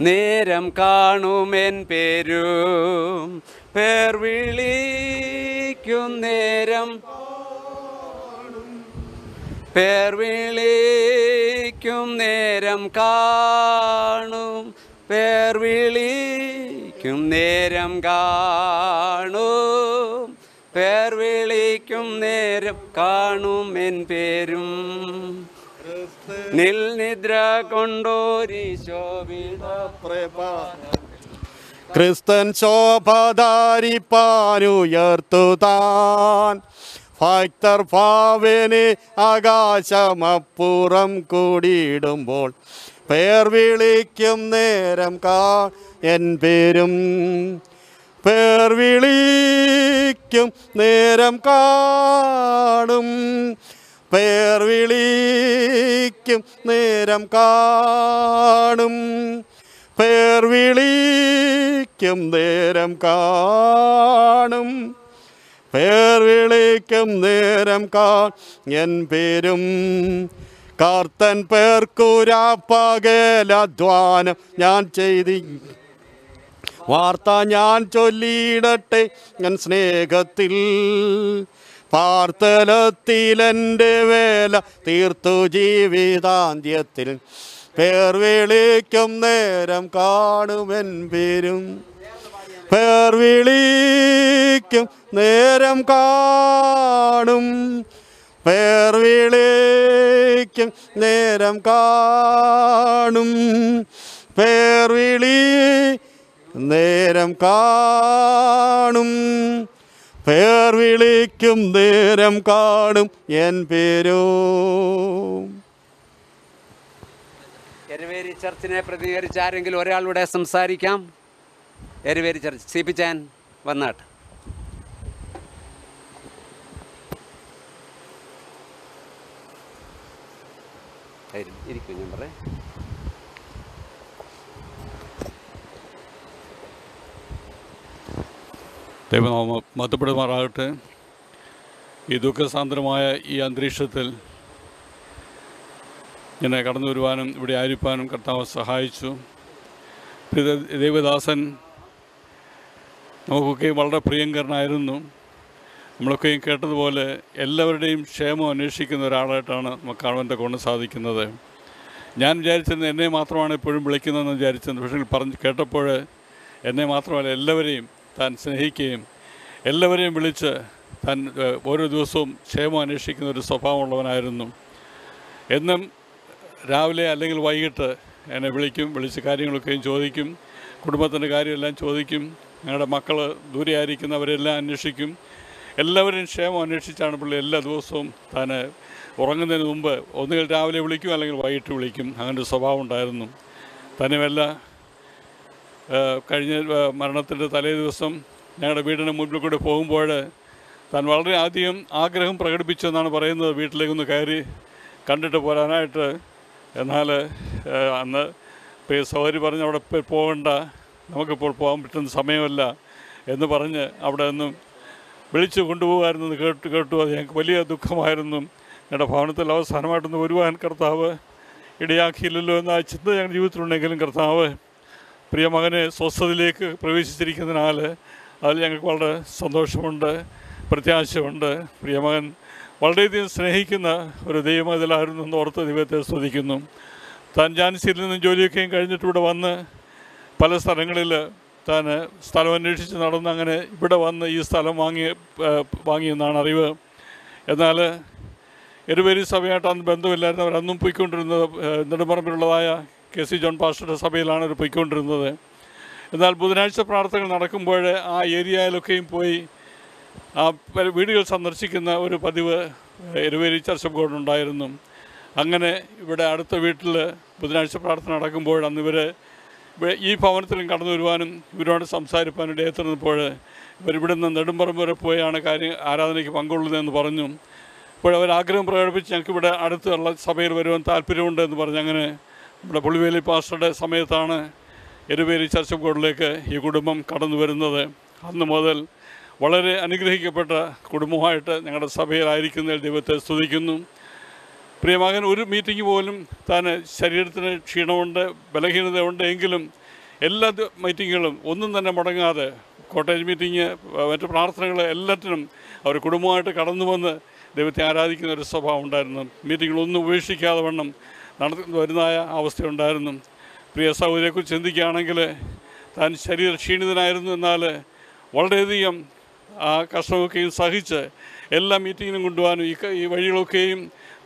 നേരം കാണുമെൻ പേരും. പേർ വിളിക്കും നേരം. പേർ വിളിക്കും നേരം കാണും. പേർ വിളിക്കും നേരം കാണും. പേർ വിളിക്കും നേരം കാണും എൻ പേരും. നിൽ നിദ്ര കൊണ്ടോരി ശോഭിത ക്രിസ്തൻ ശോഭധാരിപ്പാനുയർത്തുതാൻ. ഭക്തർ ഭാവനെ ആകാശമപ്പുറം കൂടിയിടുമ്പോൾ പേർ വിളിക്കും നേരം കാ എൻ പേരും. പേർ വിളിക്കും നേരം കാണും. പേർ വിളിക്കും നേരം കാണും. പേർ വിളിക്കും നേരം കാണും. പേർ വിളിക്കും നേരം കാ എൻ പേരും. കാർത്തൻ പേർക്കുരാപ്പകലധ്വാനം ഞാൻ ചെയ്തി. വാർത്ത ഞാൻ ചൊല്ലിയിടട്ടെ ഞാൻ സ്നേഹത്തിൽ. പാർത്തലത്തിലെന്റെ വേല തീർത്തു ജീവിതാന്ത്യത്തിൽ. പേർ വിളിക്കും നേരം കാണുമെൻ പേരും. പേർ വിളിക്കും നേരം കാണും. പേർ വിളിക്കും നേരം കാണും. പേർ വിളി നേരം കാണും. പേർ വിളിക്കും നേരം കാണും. എൻ പേരോ. ചർച്ചിനെ പ്രതികരിച്ച് ആരെങ്കിലും ഒരാളുടെ സംസാരിക്കാം. എരുവേരി ചർച്ച്. സി പി ചാൻ വന്നാട്ട്. ഇരിക്കും ഞാൻ പറയാം ദൈവനാമ മഹത്വപ്പെടുമാറാകട്ടെ. ഈ ദുഃഖസാന്ദ്രമായ ഈ അന്തരീക്ഷത്തിൽ എന്നെ കടന്നു വരുവാനും ഇവിടെ ആയിരിക്കാനും കർത്താവ് സഹായിച്ചു. ദേവദാസൻ നമുക്കൊക്കെയും വളരെ പ്രിയങ്കരനായിരുന്നു. നമ്മളൊക്കെയും കേട്ടതുപോലെ എല്ലാവരുടെയും ക്ഷേമം അന്വേഷിക്കുന്ന ഒരാളായിട്ടാണ് നമുക്ക് കാണുവാൻ കൊണ്ട് സാധിക്കുന്നത്. ഞാൻ വിചാരിച്ചിരുന്നത് എന്നെ മാത്രമാണ് എപ്പോഴും വിളിക്കുന്നതെന്ന് വിചാരിച്ചത് പക്ഷേ പറഞ്ഞ് കേട്ടപ്പോൾ എന്നെ മാത്രമല്ല എല്ലാവരെയും താൻ സ്നേഹിക്കുകയും എല്ലാവരെയും വിളിച്ച് താൻ ഓരോ ദിവസവും ക്ഷേമം അന്വേഷിക്കുന്ന ഒരു സ്വഭാവമുള്ളവനായിരുന്നു. എന്നും രാവിലെ അല്ലെങ്കിൽ വൈകിട്ട് എന്നെ വിളിക്കും വിളിച്ച് കാര്യങ്ങളൊക്കെയും ചോദിക്കും കുടുംബത്തിന്റെ കാര്യമെല്ലാം ചോദിക്കും ഞങ്ങളുടെ മക്കൾ ദൂരെ ആയിരിക്കുന്നവരെല്ലാം അന്വേഷിക്കും. എല്ലാവരും ക്ഷേമം അന്വേഷിച്ചാണ് പുള്ളി എല്ലാ ദിവസവും താൻ ഉറങ്ങുന്നതിന് മുമ്പ് ഒന്നുകിൽ രാവിലെ വിളിക്കും അല്ലെങ്കിൽ വൈകിട്ട് വിളിക്കും. അങ്ങനെ ഒരു സ്വഭാവം ഉണ്ടായിരുന്നു. തന്നെ വല്ല കഴിഞ്ഞ മരണത്തിന്റെ തലേ ദിവസം ഞങ്ങളുടെ വീടിന് മുൻപിൽ കൂടി പോകുമ്പോൾ താൻ വളരെ ആദ്യം ആഗ്രഹം പ്രകടിപ്പിച്ചെന്നാണ് പറയുന്നത്. വീട്ടിലേക്കൊന്ന് കയറി കണ്ടിട്ട് പോരാനായിട്ട്. എന്നാൽ അന്ന് പ്രിയ സഹോദരി പറഞ്ഞ് അവിടെ പോകണ്ട. നമുക്കിപ്പോൾ പോകാൻ പറ്റുന്ന സമയമല്ല എന്ന് പറഞ്ഞ് അവിടെ നിന്നും വിളിച്ചു കൊണ്ടുപോകാമായിരുന്നു കേട്ട് കേട്ടു. അത് ഞങ്ങൾക്ക് വലിയ ദുഃഖമായിരുന്നു. ഞങ്ങളുടെ ഭവനത്തിൽ അവസാനമായിട്ടൊന്ന് വരുവാൻ കർത്താവ് ഇടയാക്കിയില്ലല്ലോ എന്ന ആ ചിന്ത ഞങ്ങളുടെ ജീവിതത്തിലുണ്ടെങ്കിലും കർത്താവ് പ്രിയ മകനെ സ്വസ്ഥതയിലേക്ക് പ്രവേശിച്ചിരിക്കുന്നതിനാൽ അതിൽ ഞങ്ങൾക്ക് വളരെ സന്തോഷമുണ്ട് പ്രത്യാശയുണ്ട്. പ്രിയമകൻ വളരെയധികം സ്നേഹിക്കുന്ന ഒരു ദൈവം ഇതിലായിരുന്നു എന്ന് ഓർത്ത് ദൈവത്തെ സ്തുതിക്കുന്നു. താൻ ജാൻസിയിൽ നിന്നും ജോലിയൊക്കെയും കഴിഞ്ഞിട്ട് ഇവിടെ വന്ന് പല സ്ഥലങ്ങളിൽ താൻ സ്ഥലം അന്വേഷിച്ച് നടന്ന് അങ്ങനെ ഇവിടെ വന്ന് ഈ സ്ഥലം വാങ്ങി വാങ്ങിയെന്നാണ് അറിവ്. എന്നാൽ എരുപേരി സഭയായിട്ട് അന്ന് ബന്ധമില്ലായിരുന്നു. അവരന്നും പോയിക്കൊണ്ടിരുന്നത് നെടുമ്പറമ്പിലുള്ളതായ കെ സി ജോൺ പാസ്റ്ററുടെ സഭയിലാണ് അവർ പോയിക്കൊണ്ടിരുന്നത്. എന്നാൽ ബുധനാഴ്ച പ്രാർത്ഥനകൾ നടക്കുമ്പോൾ ആ ഏരിയയിലൊക്കെയും പോയി ആ വീടുകൾ സന്ദർശിക്കുന്ന ഒരു പതിവ് എരുവേരി ചർച്ച് ബോർഡുണ്ടായിരുന്നു അങ്ങനെ ഇവിടെ അടുത്ത വീട്ടിൽ ബുധനാഴ്ച പ്രാർത്ഥന നടക്കുമ്പോൾ അന്ന് ഇവർ ഈ ഭവനത്തിലും കടന്നു വരുവാനും ഇവരോട് സംസാരിപ്പാനും ഇടയത്തിരുന്നപ്പോൾ നിന്നപ്പോൾ ഇവരിവിടുന്ന് നെടുമ്പറമ്പ് വരെ പോയാണ് കാര്യം ആരാധനയ്ക്ക് പങ്കുള്ളതെന്ന് പറഞ്ഞു. അപ്പോൾ ആഗ്രഹം പ്രകടിപ്പിച്ച് ഞങ്ങൾക്ക് ഇവിടെ അടുത്തുള്ള സഭയിൽ വരുവാൻ താല്പര്യമുണ്ട് എന്ന് പറഞ്ഞ് അങ്ങനെ നമ്മുടെ പുളിവേലി പാസ്റ്ററുടെ സമയത്താണ് എരുവേലി ചർച്ച് ബോർഡിലേക്ക് ഗോഡിലേക്ക് ഈ കുടുംബം കടന്നു വരുന്നത്. അന്ന് മുതൽ വളരെ അനുഗ്രഹിക്കപ്പെട്ട കുടുംബമായിട്ട് ഞങ്ങളുടെ സഭയിലായിരിക്കുന്നതിൽ ദൈവത്തെ സ്തുതിക്കുന്നു. പ്രിയമകൻ ഒരു മീറ്റിംഗ് പോലും താൻ ശരീരത്തിന് ക്ഷീണമുണ്ട് ബലഹീനതയുണ്ട് എങ്കിലും എല്ലാ മീറ്റിങ്ങുകളും ഒന്നും തന്നെ മുടങ്ങാതെ കോട്ടേജ് മീറ്റിംഗ് മറ്റ് പ്രാർത്ഥനകൾ എല്ലാറ്റിനും അവർ കുടുംബമായിട്ട് കടന്നു വന്ന് ദൈവത്തെ ആരാധിക്കുന്ന ഒരു സ്വഭാവം ഉണ്ടായിരുന്നു. മീറ്റിങ്ങുകളൊന്നും ഉപേക്ഷിക്കാതെ വണ്ണം നടന്നു വരുന്നതായ അവസ്ഥയുണ്ടായിരുന്നു. പ്രിയ സഹോദരിയെക്കുറിച്ച് ചിന്തിക്കുകയാണെങ്കിൽ താൻ ശരീര ക്ഷീണിതനായിരുന്നു എന്നാൽ വളരെയധികം ആ കഷ്ടമൊക്കെയും സഹിച്ച് എല്ലാ മീറ്റിങ്ങിനും കൊണ്ടുപോകാനും ഈ വഴികളൊക്കെയും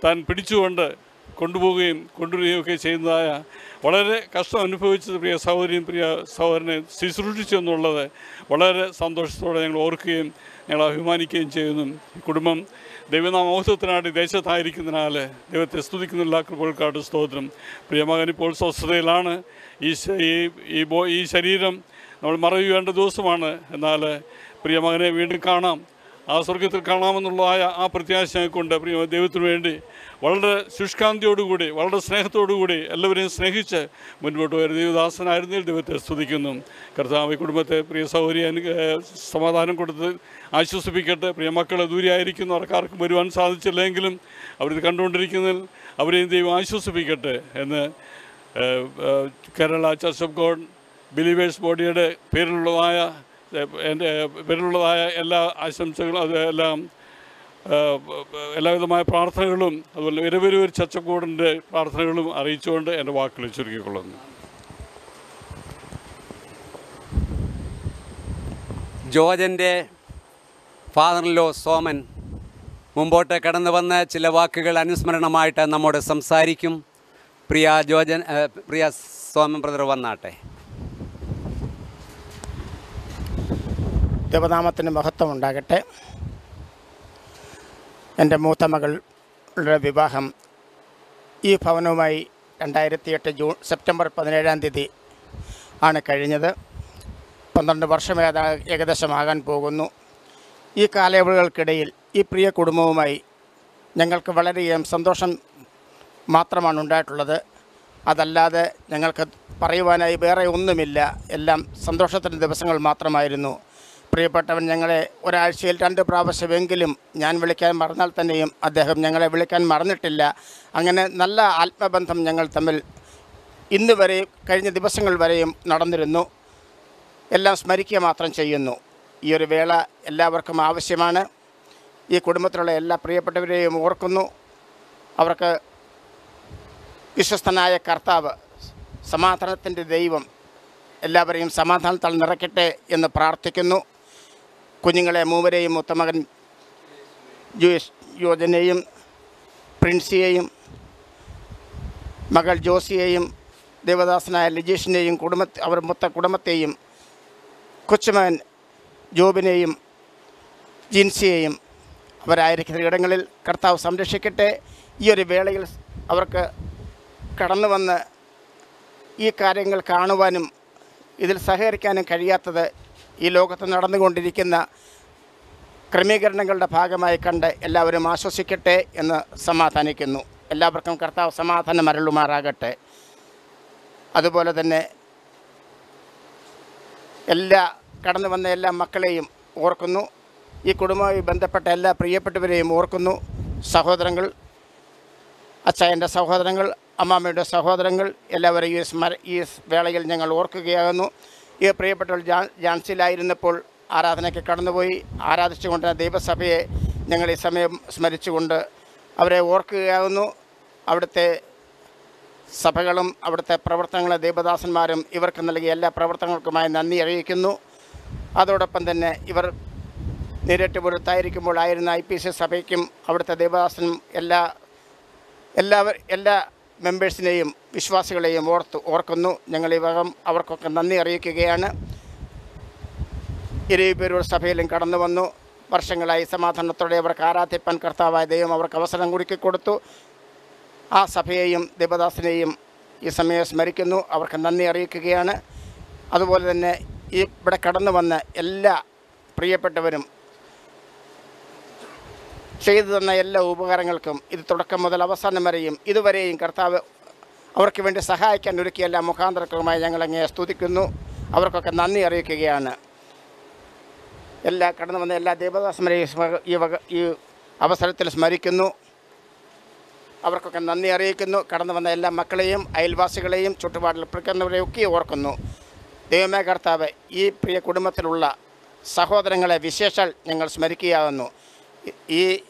താൻ പിടിച്ചുകൊണ്ട് കൊണ്ടുപോവുകയും കൊണ്ടുവരികയും ഒക്കെ ചെയ്യുന്നതായ വളരെ കഷ്ടം അനുഭവിച്ചത് പ്രിയ സഹോദരിയും പ്രിയ സഹോദരനെ ശുശ്രൂഷിച്ചു എന്നുള്ളത് വളരെ സന്തോഷത്തോടെ ഞങ്ങൾ ഓർക്കുകയും ഞങ്ങൾ അഭിമാനിക്കുകയും ചെയ്യുന്നു. കുടുംബം ദൈവനാമോഹത്വത്തിനായിട്ട് ദേശത്തായിരിക്കുന്നതിനാൽ ദൈവത്തെ സ്തുതിക്കുന്നില്ല കൃപകൾക്കാട്ട് സ്തോത്രം. പ്രിയമകൻ ഇപ്പോൾ സ്വസ്ഥതയിലാണ്. ഈ ഈ ഈ ശരീരം നമ്മൾ മറയുവേണ്ട ദിവസമാണ്. എന്നാൽ പ്രിയമകനെ വീണ്ടും കാണാം. ആ സ്വർഗത്തിൽ കാണാമെന്നുള്ളതായ ആ പ്രത്യാശയെക്കൊണ്ട് പ്രിയ ദൈവത്തിനു വേണ്ടി വളരെ ശുഷ്കാന്തിയോടുകൂടി വളരെ സ്നേഹത്തോടുകൂടി എല്ലാവരെയും സ്നേഹിച്ച് മുൻപോട്ട് വരുന്ന ദൈവദാസനായിരുന്നതിൽ ദൈവത്തെ സ്തുതിക്കുന്നു. കർത്താവ് കുടുംബത്തെ പ്രിയ സൗകര്യ സമാധാനം കൊടുത്ത് ആശ്വസിപ്പിക്കട്ടെ. പ്രിയ മക്കളെ ദൂരെയായിരിക്കുന്നു അവർക്കാർക്കും വരുവാൻ സാധിച്ചില്ലെങ്കിലും അവരിത് കണ്ടുകൊണ്ടിരിക്കുന്നതിൽ അവരെയും ദൈവം ആശ്വസിപ്പിക്കട്ടെ എന്ന് Kerala church of God believers ബോഡിയുടെ പേരിലുള്ളതായ എന്റെ പേരിലുള്ളതായ എല്ലാ ആശംസകളും അതെല്ലാം എല്ലാവിധമായ പ്രാർത്ഥനകളും അതുപോലെ ഒരു ഓഫ് പ്രാർത്ഥനകളും അറിയിച്ചുകൊണ്ട് എന്റെ വാക്കുകൾ ചുരുക്കിക്കൊള്ളുന്നു. ജോജന്റെ ഫാദറിലോ സോമൻ മുമ്പോട്ട് കടന്നു വന്ന ചില വാക്കുകൾ അനുസ്മരണമായിട്ട് നമ്മോട് സംസാരിക്കും. പ്രിയ ജോജൻ പ്രിയ സോമൻ ബ്രദർ വന്നാട്ടെ. ദൈവനാമത്തിന് മഹത്വം ഉണ്ടാകട്ടെ എന്റെ മൂത്ത മകളുടെ വിവാഹം ഈ ഭവനവുമായി രണ്ടായിരത്തി എട്ട് ജൂൺ സെപ്റ്റംബർ പതിനേഴാം തീയതി ആണ് കഴിഞ്ഞത്. പന്ത്രണ്ട് വർഷം ഏതാ ഏകദേശമാകാൻ പോകുന്നു. ഈ കാലയളവുകൾക്കിടയിൽ ഈ പ്രിയ കുടുംബവുമായി ഞങ്ങൾക്ക് വളരെയധികം സന്തോഷം മാത്രമാണ് ഉണ്ടായിട്ടുള്ളത്. അതല്ലാതെ ഞങ്ങൾക്ക് പറയുവാനായി വേറെ ഒന്നുമില്ല. എല്ലാം സന്തോഷത്തിന്റെ ദിവസങ്ങൾ മാത്രമായിരുന്നു. പ്രിയപ്പെട്ടവൻ ഞങ്ങളെ ഒരാഴ്ചയിൽ രണ്ട് പ്രാവശ്യമെങ്കിലും ഞാൻ വിളിക്കാൻ മറന്നാൽ തന്നെയും അദ്ദേഹം ഞങ്ങളെ വിളിക്കാൻ മറന്നിട്ടില്ല. അങ്ങനെ നല്ല ആത്മബന്ധം ഞങ്ങൾ തമ്മിൽ ഇന്ന് വരെയും കഴിഞ്ഞ ദിവസങ്ങൾ വരെയും നടന്നിരുന്നു. എല്ലാം സ്മരിക്കുക മാത്രം ചെയ്യുന്നു. ഈ ഒരു വേള എല്ലാവർക്കും ആവശ്യമാണ്. ഈ കുടുംബത്തിലുള്ള എല്ലാ പ്രിയപ്പെട്ടവരെയും ഓർക്കുന്നു. അവർക്ക് വിശ്വസ്തനായ കർത്താവ് സമാധാനത്തിന്റെ ദൈവം എല്ലാവരെയും സമാധാനത്താൽ നിറയ്ക്കട്ടെ എന്ന് പ്രാർത്ഥിക്കുന്നു. കുഞ്ഞുങ്ങളെ മൂവരെയും മുത്തമകൻ ജൂയിഷ് യോജനയും പ്രിൻസിയെയും മകൾ ജോസിയെയും ദേവദാസനായ ലിജീഷിനെയും കുടുംബ അവർ മൊത്ത കുടുംബത്തെയും കൊച്ചുമകൻ ജോബിനെയും ജിൻസിയെയും അവരായിരിക്കുന്ന ഇടങ്ങളിൽ കർത്താവ് സംരക്ഷിക്കട്ടെ. ഈ ഒരു വേളയിൽ അവർക്ക് കടന്നു വന്ന് ഈ കാര്യങ്ങൾ കാണുവാനും ഇതിൽ സഹകരിക്കാനും കഴിയാത്തത് ഈ ലോകത്ത് നടന്നുകൊണ്ടിരിക്കുന്ന ക്രമീകരണങ്ങളുടെ ഭാഗമായി കണ്ട് എല്ലാവരും ആശ്വസിക്കട്ടെ എന്ന് സമാധാനിക്കുന്നു. എല്ലാവർക്കും കർത്താവ് സമാധാനം അരളുമാറാകട്ടെ. അതുപോലെ തന്നെ എല്ലാ കടന്നു വന്ന എല്ലാ മക്കളെയും ഓർക്കുന്നു. ഈ കുടുംബവുമായി ബന്ധപ്പെട്ട എല്ലാ പ്രിയപ്പെട്ടവരെയും ഓർക്കുന്നു. സഹോദരങ്ങൾ അച്ചായന്റെ സഹോദരങ്ങൾ അമ്മാമ്മയുടെ സഹോദരങ്ങൾ എല്ലാവരെയും ഈ സ്മര ഈ വേളയിൽ ഞങ്ങൾ ഓർക്കുകയാകുന്നു. ഈ പ്രിയപ്പെട്ടവൾ ജാൻസിലായിരുന്നപ്പോൾ ആരാധനയ്ക്ക് കടന്നുപോയി. ആരാധിച്ചുകൊണ്ടിരുന്ന ദൈവസഭയെ ഞങ്ങൾ ഈ സമയം സ്മരിച്ചുകൊണ്ട് അവരെ ഓർക്കുകയാകുന്നു അവിടുത്തെ സഭകളും അവിടുത്തെ പ്രവർത്തനങ്ങളെ ദൈവദാസന്മാരും ഇവർക്ക് നൽകിയ എല്ലാ പ്രവർത്തനങ്ങൾക്കുമായി നന്ദി അറിയിക്കുന്നു. അതോടൊപ്പം തന്നെ ഇവർ നേരിട്ട് പുറത്തായിരിക്കുമ്പോൾ ആയിരുന്ന ഐ പി സി സഭയ്ക്കും അവിടുത്തെ ദേവദാസനും എല്ലാ എല്ലാവർ എല്ലാ മെമ്പേഴ്സിനെയും വിശ്വാസികളെയും ഓർത്ത് ഓർക്കുന്നു. ഞങ്ങൾ ഈ വകം അവർക്കൊക്കെ നന്ദി അറിയിക്കുകയാണ്. ഇരവിപേരൂർ സഭയിലും കടന്നു വന്നു വർഷങ്ങളായി സമാധാനത്തോടെ അവർക്ക് ആരാധിപ്പാൻ കർത്താവായ ദൈവം അവർക്ക് അവസരം കൊടുത്തു. ആ സഭയെയും ദേവദാസിനെയും ഈ സമയം സ്മരിക്കുന്നു. അവർക്ക് നന്ദി അറിയിക്കുകയാണ്. അതുപോലെ തന്നെ ഈ ഇവിടെ കടന്നു വന്ന എല്ലാ പ്രിയപ്പെട്ടവരും ചെയ്തു തന്ന എല്ലാ ഉപകാരങ്ങൾക്കും ഇത് തുടക്കം മുതൽ അവസാനം വരെയും ഇതുവരെയും കർത്താവ് അവർക്ക് വേണ്ടി സഹായിക്കാൻ ഒരുക്കിയ എല്ലാ മുഖാന്തരങ്ങളുമായി ഞങ്ങളങ്ങനെ സ്തുതിക്കുന്നു. അവർക്കൊക്കെ നന്ദി അറിയിക്കുകയാണ്. എല്ലാ കടന്നു വന്ന എല്ലാ ദേവദാസന്മാരെയും ഈ വക ഈ അവസരത്തിൽ സ്മരിക്കുന്നു. അവർക്കൊക്കെ നന്ദി അറിയിക്കുന്നു. കടന്നു വന്ന എല്ലാ മക്കളെയും അയൽവാസികളെയും ചുറ്റുപാടിൽ പിടിക്കുന്നവരെയും ഒക്കെ ഓർക്കുന്നു. ദൈവമേ കർത്താവ് ഈ പ്രിയ കുടുംബത്തിലുള്ള സഹോദരങ്ങളെ വിശേഷാൽ ഞങ്ങൾ സ്മരിക്കുകയാകുന്നു. ഈ-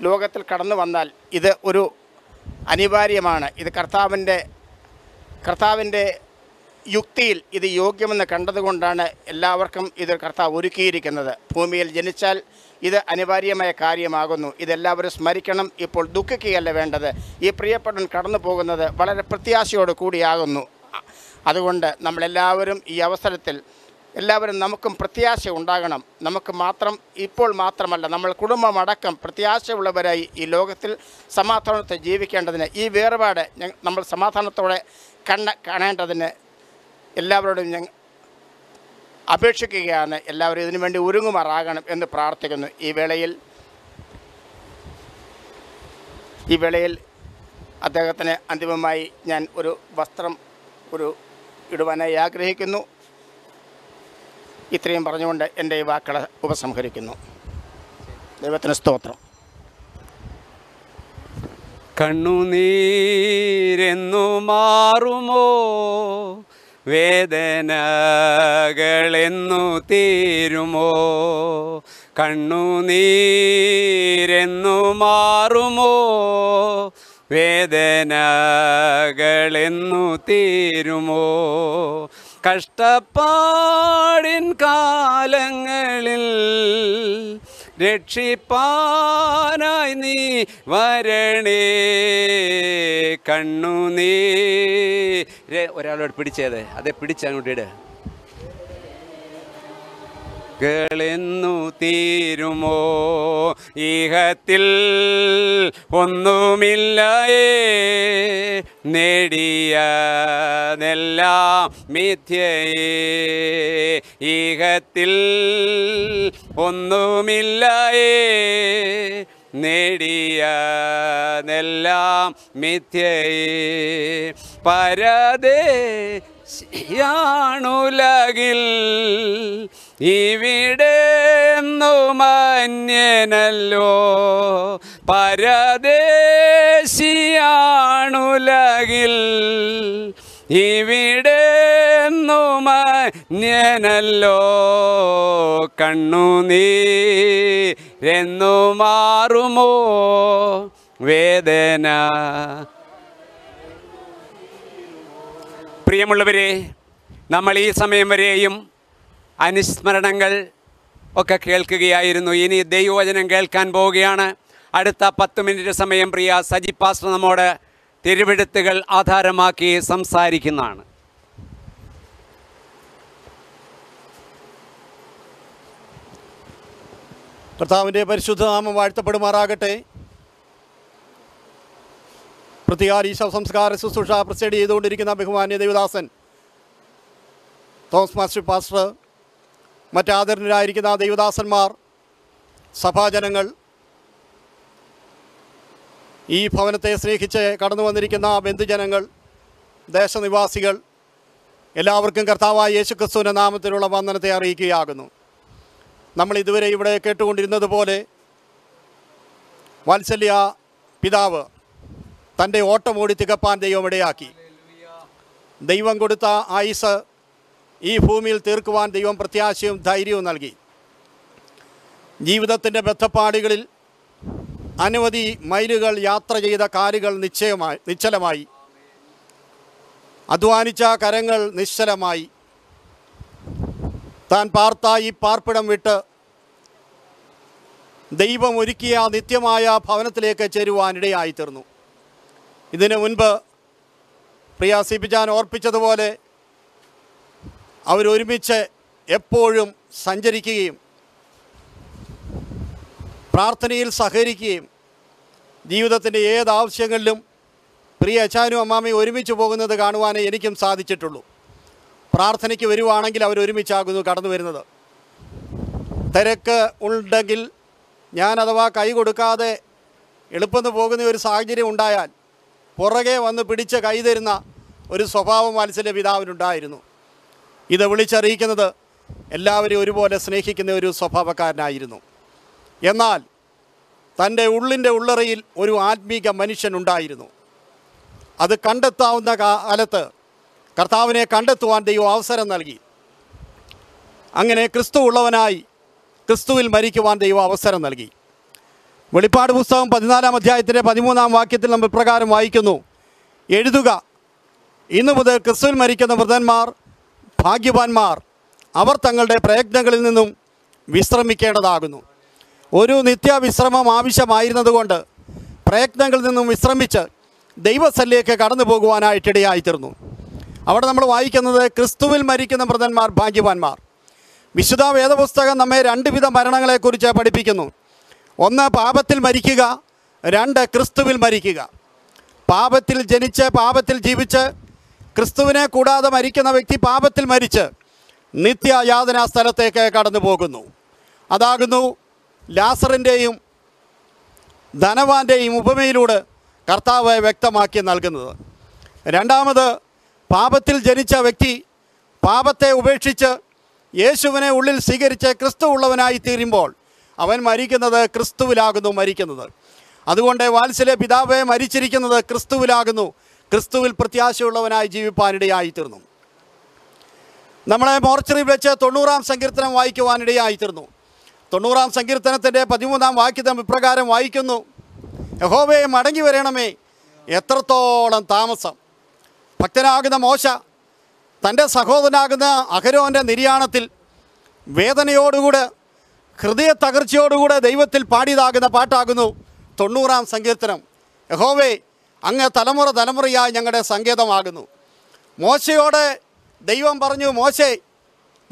ലോകത്തിൽ കടന്നു വന്നാൽ ഇത് ഒരു അനിവാര്യമാണ്. ഇത് കർത്താവിന്റെ കർത്താവിന്റെ യുക്തിയിൽ ഇത് യോഗ്യമെന്ന് കണ്ടതുകൊണ്ടാണ് എല്ലാവർക്കും ഇത് കർത്താവ് ഒരുക്കിയിരിക്കുന്നത്. ഭൂമിയിൽ ജനിച്ചാൽ ഇത് അനിവാര്യമായ കാര്യമാകുന്നു. ഇതെല്ലാവരും സ്മരിക്കണം. ഇപ്പോൾ ദുഃഖിക്കുകയല്ല വേണ്ടത്. ഈ പ്രിയപ്പെട്ടവൻ കടന്നു പോകുന്നത് വളരെ പ്രത്യാശയോട് കൂടിയാകുന്നു. അതുകൊണ്ട് നമ്മളെല്ലാവരും ഈ അവസരത്തിൽ എല്ലാവരും നമുക്കും പ്രത്യാശ ഉണ്ടാകണം. നമുക്ക് മാത്രം ഇപ്പോൾ മാത്രമല്ല നമ്മൾ കുടുംബമടക്കം പ്രത്യാശയുള്ളവരായി ഈ ലോകത്തിൽ സമാധാനത്തെ ജീവിക്കേണ്ടതിന് ഈ വേർപാട് നമ്മൾ സമാധാനത്തോടെ കണ്ണ കാണേണ്ടതിന് എല്ലാവരോടും ഞങ്ങൾ അപേക്ഷിക്കുകയാണ്. എല്ലാവരും ഇതിനു വേണ്ടി ഒരുങ്ങുമാറാകണം എന്ന് പ്രാർത്ഥിക്കുന്നു. ഈ വേളയിൽ ഈ വേളയിൽ അദ്ദേഹത്തിന് അന്തിമമായി ഞാൻ ഒരു വസ്ത്രം ഒരു ഇടുവാനായി ആഗ്രഹിക്കുന്നു. ഇത്രയും പറഞ്ഞുകൊണ്ട് എന്റെ ഈ വാക്കുകളെ ഉപസംഹരിക്കുന്നു. ദൈവത്തിന് സ്തോത്രം. കണ്ണുനീരെന്നു മാറുമോ? വേദനകളെന്നു തീരുമോ? കണ്ണുനീരെന്നു മാറുമോ? വേദനകളെന്നു തീരുമോ? കഷ്ടപ്പാടിൻ കാലങ്ങളിൽ രക്ഷിപ്പാനായി നീ വരണേ. കണ്ണു നീ ഒരാളോട് പിടിച്ചത് അതെ. പിടിച്ചങ്ങോട്ട് ഇട് കളെന്നു തീരുമോ ഈഹത്തിൽ ഒന്നുമില്ലയേ നേടിയതെല്ലാം മിഥ്യയേ. ഈഹത്തിൽ ഒന്നുമില്ലയേ നേടിയതെല്ലാം മിഥ്യയേ. പരദേശിയാണുലകിൽ ഇവിടെ മന്യനല്ലോ പരദേശിയാണുലകിൽ ഇവിടെ ഞാനല്ലോ കണ്ണുനീരെന്നു മാറുമോ വേദന പ്രിയമുള്ളവരെ നമ്മൾ ഈ സമയം വരെയും അനുസ്മരണങ്ങൾ ഒക്കെ കേൾക്കുകയായിരുന്നു. ഇനി ദൈവവചനം കേൾക്കാൻ പോവുകയാണ്. അടുത്ത പത്ത് മിനിറ്റ് സമയം പ്രിയ സജി പാസ്റ്റർ നമ്മോട് തിരുവെടുത്തുകൾ ആധാരമാക്കി സംസാരിക്കുന്നതാണ്. കർത്താവിന്റെ പരിശുദ്ധ നാമം വാഴ്ത്തപ്പെടുമാറാകട്ടെ പ്രതികാരി സംസ്കാര ശുശ്രൂഷ പ്രസിഡ് ചെയ്തുകൊണ്ടിരിക്കുന്ന ബഹുമാന്യ ദേവദാസൻ തോമസ് മാസ്റ്റർ പാസ്റ്റർ മറ്റാദരണരായിരിക്കുന്ന ദൈവദാസന്മാർ സഭാജനങ്ങൾ ഈ ഭവനത്തെ സ്നേഹിച്ച് കടന്നു വന്നിരിക്കുന്ന ബന്ധുജനങ്ങൾ ദേശനിവാസികൾ എല്ലാവർക്കും കർത്താവായ യേശുക്രിസ്തുവിന്റെ നാമത്തിലുള്ള വന്ദനത്തെ അറിയിക്കുകയാകുന്നു. നമ്മൾ ഇതുവരെ ഇവിടെ കേട്ടുകൊണ്ടിരുന്നത് പോലെ വാത്സല്യ പിതാവ് തന്റെ ഓട്ടമോടി തികപ്പാൻ ദൈവം ഇടയാക്കി. ദൈവം കൊടുത്ത ആയുസ് ഈ ഭൂമിയിൽ തീർക്കുവാൻ ദൈവം പ്രത്യാശയും ധൈര്യവും നൽകി. ജീവിതത്തിന്റെ ബദ്ധപ്പാടുകളിൽ അനവധി മൈലുകൾ യാത്ര ചെയ്ത കാലുകൾ നിശ്ചയമായി നിശ്ചലമായി. അധ്വാനിച്ച കരങ്ങൾ നിശ്ചലമായി. താൻ പാർത്ത ഈ പാർപ്പിടം വിട്ട് ദൈവം ഒരുക്കിയ നിത്യമായ ഭവനത്തിലേക്ക് ചേരുവാനിടയായി തീർന്നു ഇതിനു മുൻപ് പ്രിയ സി പി ജാൻ ഓർപ്പിച്ചതുപോലെ അവരൊരുമിച്ച് എപ്പോഴും സഞ്ചരിക്കുകയും പ്രാർത്ഥനയിൽ സഹകരിക്കുകയും ജീവിതത്തിന്റെ ഏത് ആവശ്യങ്ങളിലും പ്രിയ അച്ചാനും അമ്മാമയും ഒരുമിച്ച് പോകുന്നത് കാണുവാനേ എനിക്കും സാധിച്ചിട്ടുള്ളൂ. പ്രാർത്ഥനയ്ക്ക് വരുവാണെങ്കിൽ അവരൊരുമിച്ചാകുന്നു കടന്നു വരുന്നത്. തിരക്ക് ഉണ്ടെങ്കിൽ ഞാൻ അഥവാ കൈ കൊടുക്കാതെ എളുപ്പന്ന് പോകുന്ന ഒരു സാഹചര്യം ഉണ്ടായാൽ പുറകെ വന്ന് പിടിച്ച് കൈ തരുന്ന ഒരു സ്വഭാവം വാത്സല്യ പിതാവിനുണ്ടായിരുന്നു. ഇത് വിളിച്ചറിയിക്കുന്നത് എല്ലാവരെയും ഒരുപോലെ സ്നേഹിക്കുന്ന ഒരു സ്വഭാവക്കാരനായിരുന്നു. എന്നാൽ തന്റെ ഉള്ളിന്റെ ഉള്ളറയിൽ ഒരു ആത്മീക മനുഷ്യനുണ്ടായിരുന്നു. അത് കണ്ടെത്താവുന്ന കാലത്ത് കർത്താവിനെ കണ്ടെത്തുവാൻ ദൈവം അവസരം നൽകി. അങ്ങനെ ക്രിസ്തു ഉള്ളവനായി ക്രിസ്തുവിൽ മരിക്കുവാൻ ദൈവം അവസരം നൽകി. വെളിപ്പാട് പുസ്തകം പതിനാലാം അധ്യായത്തിന്റെ പതിമൂന്നാം വാക്യത്തിൽ നമ്മൾ പ്രകാരം വായിക്കുന്നു. എഴുതുക ഇന്നു മുതൽ ക്രിസ്തുവിൽ മരിക്കുന്ന വൃതന്മാർ ഭാഗ്യവാന്മാർ അവർ തങ്ങളുടെ പ്രയത്നങ്ങളിൽ നിന്നും വിശ്രമിക്കേണ്ടതാകുന്നു. ഒരു നിത്യവിശ്രമം ആവശ്യമായിരുന്നതുകൊണ്ട് പ്രയത്നങ്ങളിൽ നിന്നും വിശ്രമിച്ച് ദൈവസല്ലേക്ക് കടന്നു പോകുവാനായിട്ടിടയായിത്തീർന്നു. അവിടെ നമ്മൾ വായിക്കുന്നത് ക്രിസ്തുവിൽ മരിക്കുന്ന മൃതന്മാർ ഭാഗ്യവാന്മാർ. വിശുദ്ധ വേദപുസ്തകം നമ്മെ രണ്ട് വിധ മരണങ്ങളെക്കുറിച്ച് പഠിപ്പിക്കുന്നു. ഒന്ന് പാപത്തിൽ മരിക്കുക രണ്ട് ക്രിസ്തുവിൽ മരിക്കുക. പാപത്തിൽ ജനിച്ച് പാപത്തിൽ ജീവിച്ച് ക്രിസ്തുവിനെ കൂടാതെ മരിക്കുന്ന വ്യക്തി പാപത്തിൽ മരിച്ച് നിത്യയാതനാ സ്ഥലത്തേക്ക് കടന്നു പോകുന്നു അതാകുന്നു ലാസറിന്റെയും ധനവാന്റെയും ഉപമയിലൂടെ കർത്താവ് വ്യക്തമാക്കി നൽകുന്നത്. രണ്ടാമത് പാപത്തിൽ ജനിച്ച വ്യക്തി പാപത്തെ ഉപേക്ഷിച്ച് യേശുവിനെ ഉള്ളിൽ സ്വീകരിച്ച് ക്രിസ്തു ഉള്ളവനായി തീരുമ്പോൾ അവൻ മരിക്കുന്നത് ക്രിസ്തുവിലാകുന്നു മരിക്കുന്നത്. അതുകൊണ്ട് വാത്സല്യ പിതാവെ മരിച്ചിരിക്കുന്നത് ക്രിസ്തുവിലാകുന്നു. ക്രിസ്തുവിൽ പ്രത്യാശയുള്ളവനായി ജീവിപ്പാനിടയായിത്തീർന്നു. നമ്മളെ മോർച്ചറിയിൽ വെച്ച് തൊണ്ണൂറാം സങ്കീർത്തനം വായിക്കുവാനിടയായിത്തീർന്നു. തൊണ്ണൂറാം സങ്കീർത്തനത്തിന്റെ പതിമൂന്നാം വാക്യം ഇപ്രകാരം വായിക്കുന്നു. യഹോവയെ മടങ്ങി വരണമേ. എത്രത്തോളം താമസം. ഭക്തനാകുന്ന മോശ തന്റെ സഹോദരനാകുന്ന അഹരോന്റെ നിര്യാണത്തിൽ വേദനയോടുകൂടെ ഹൃദയ തകർച്ചയോടുകൂടെ ദൈവത്തിൽ പാടിയതാകുന്ന പാട്ടാകുന്നു തൊണ്ണൂറാം സങ്കീർത്തനം. യഹോവേ അങ്ങ് തലമുറ തലമുറയായി ഞങ്ങളുടെ സങ്കേതമാകുന്നു. മോശയോട് ദൈവം പറഞ്ഞു മോശെ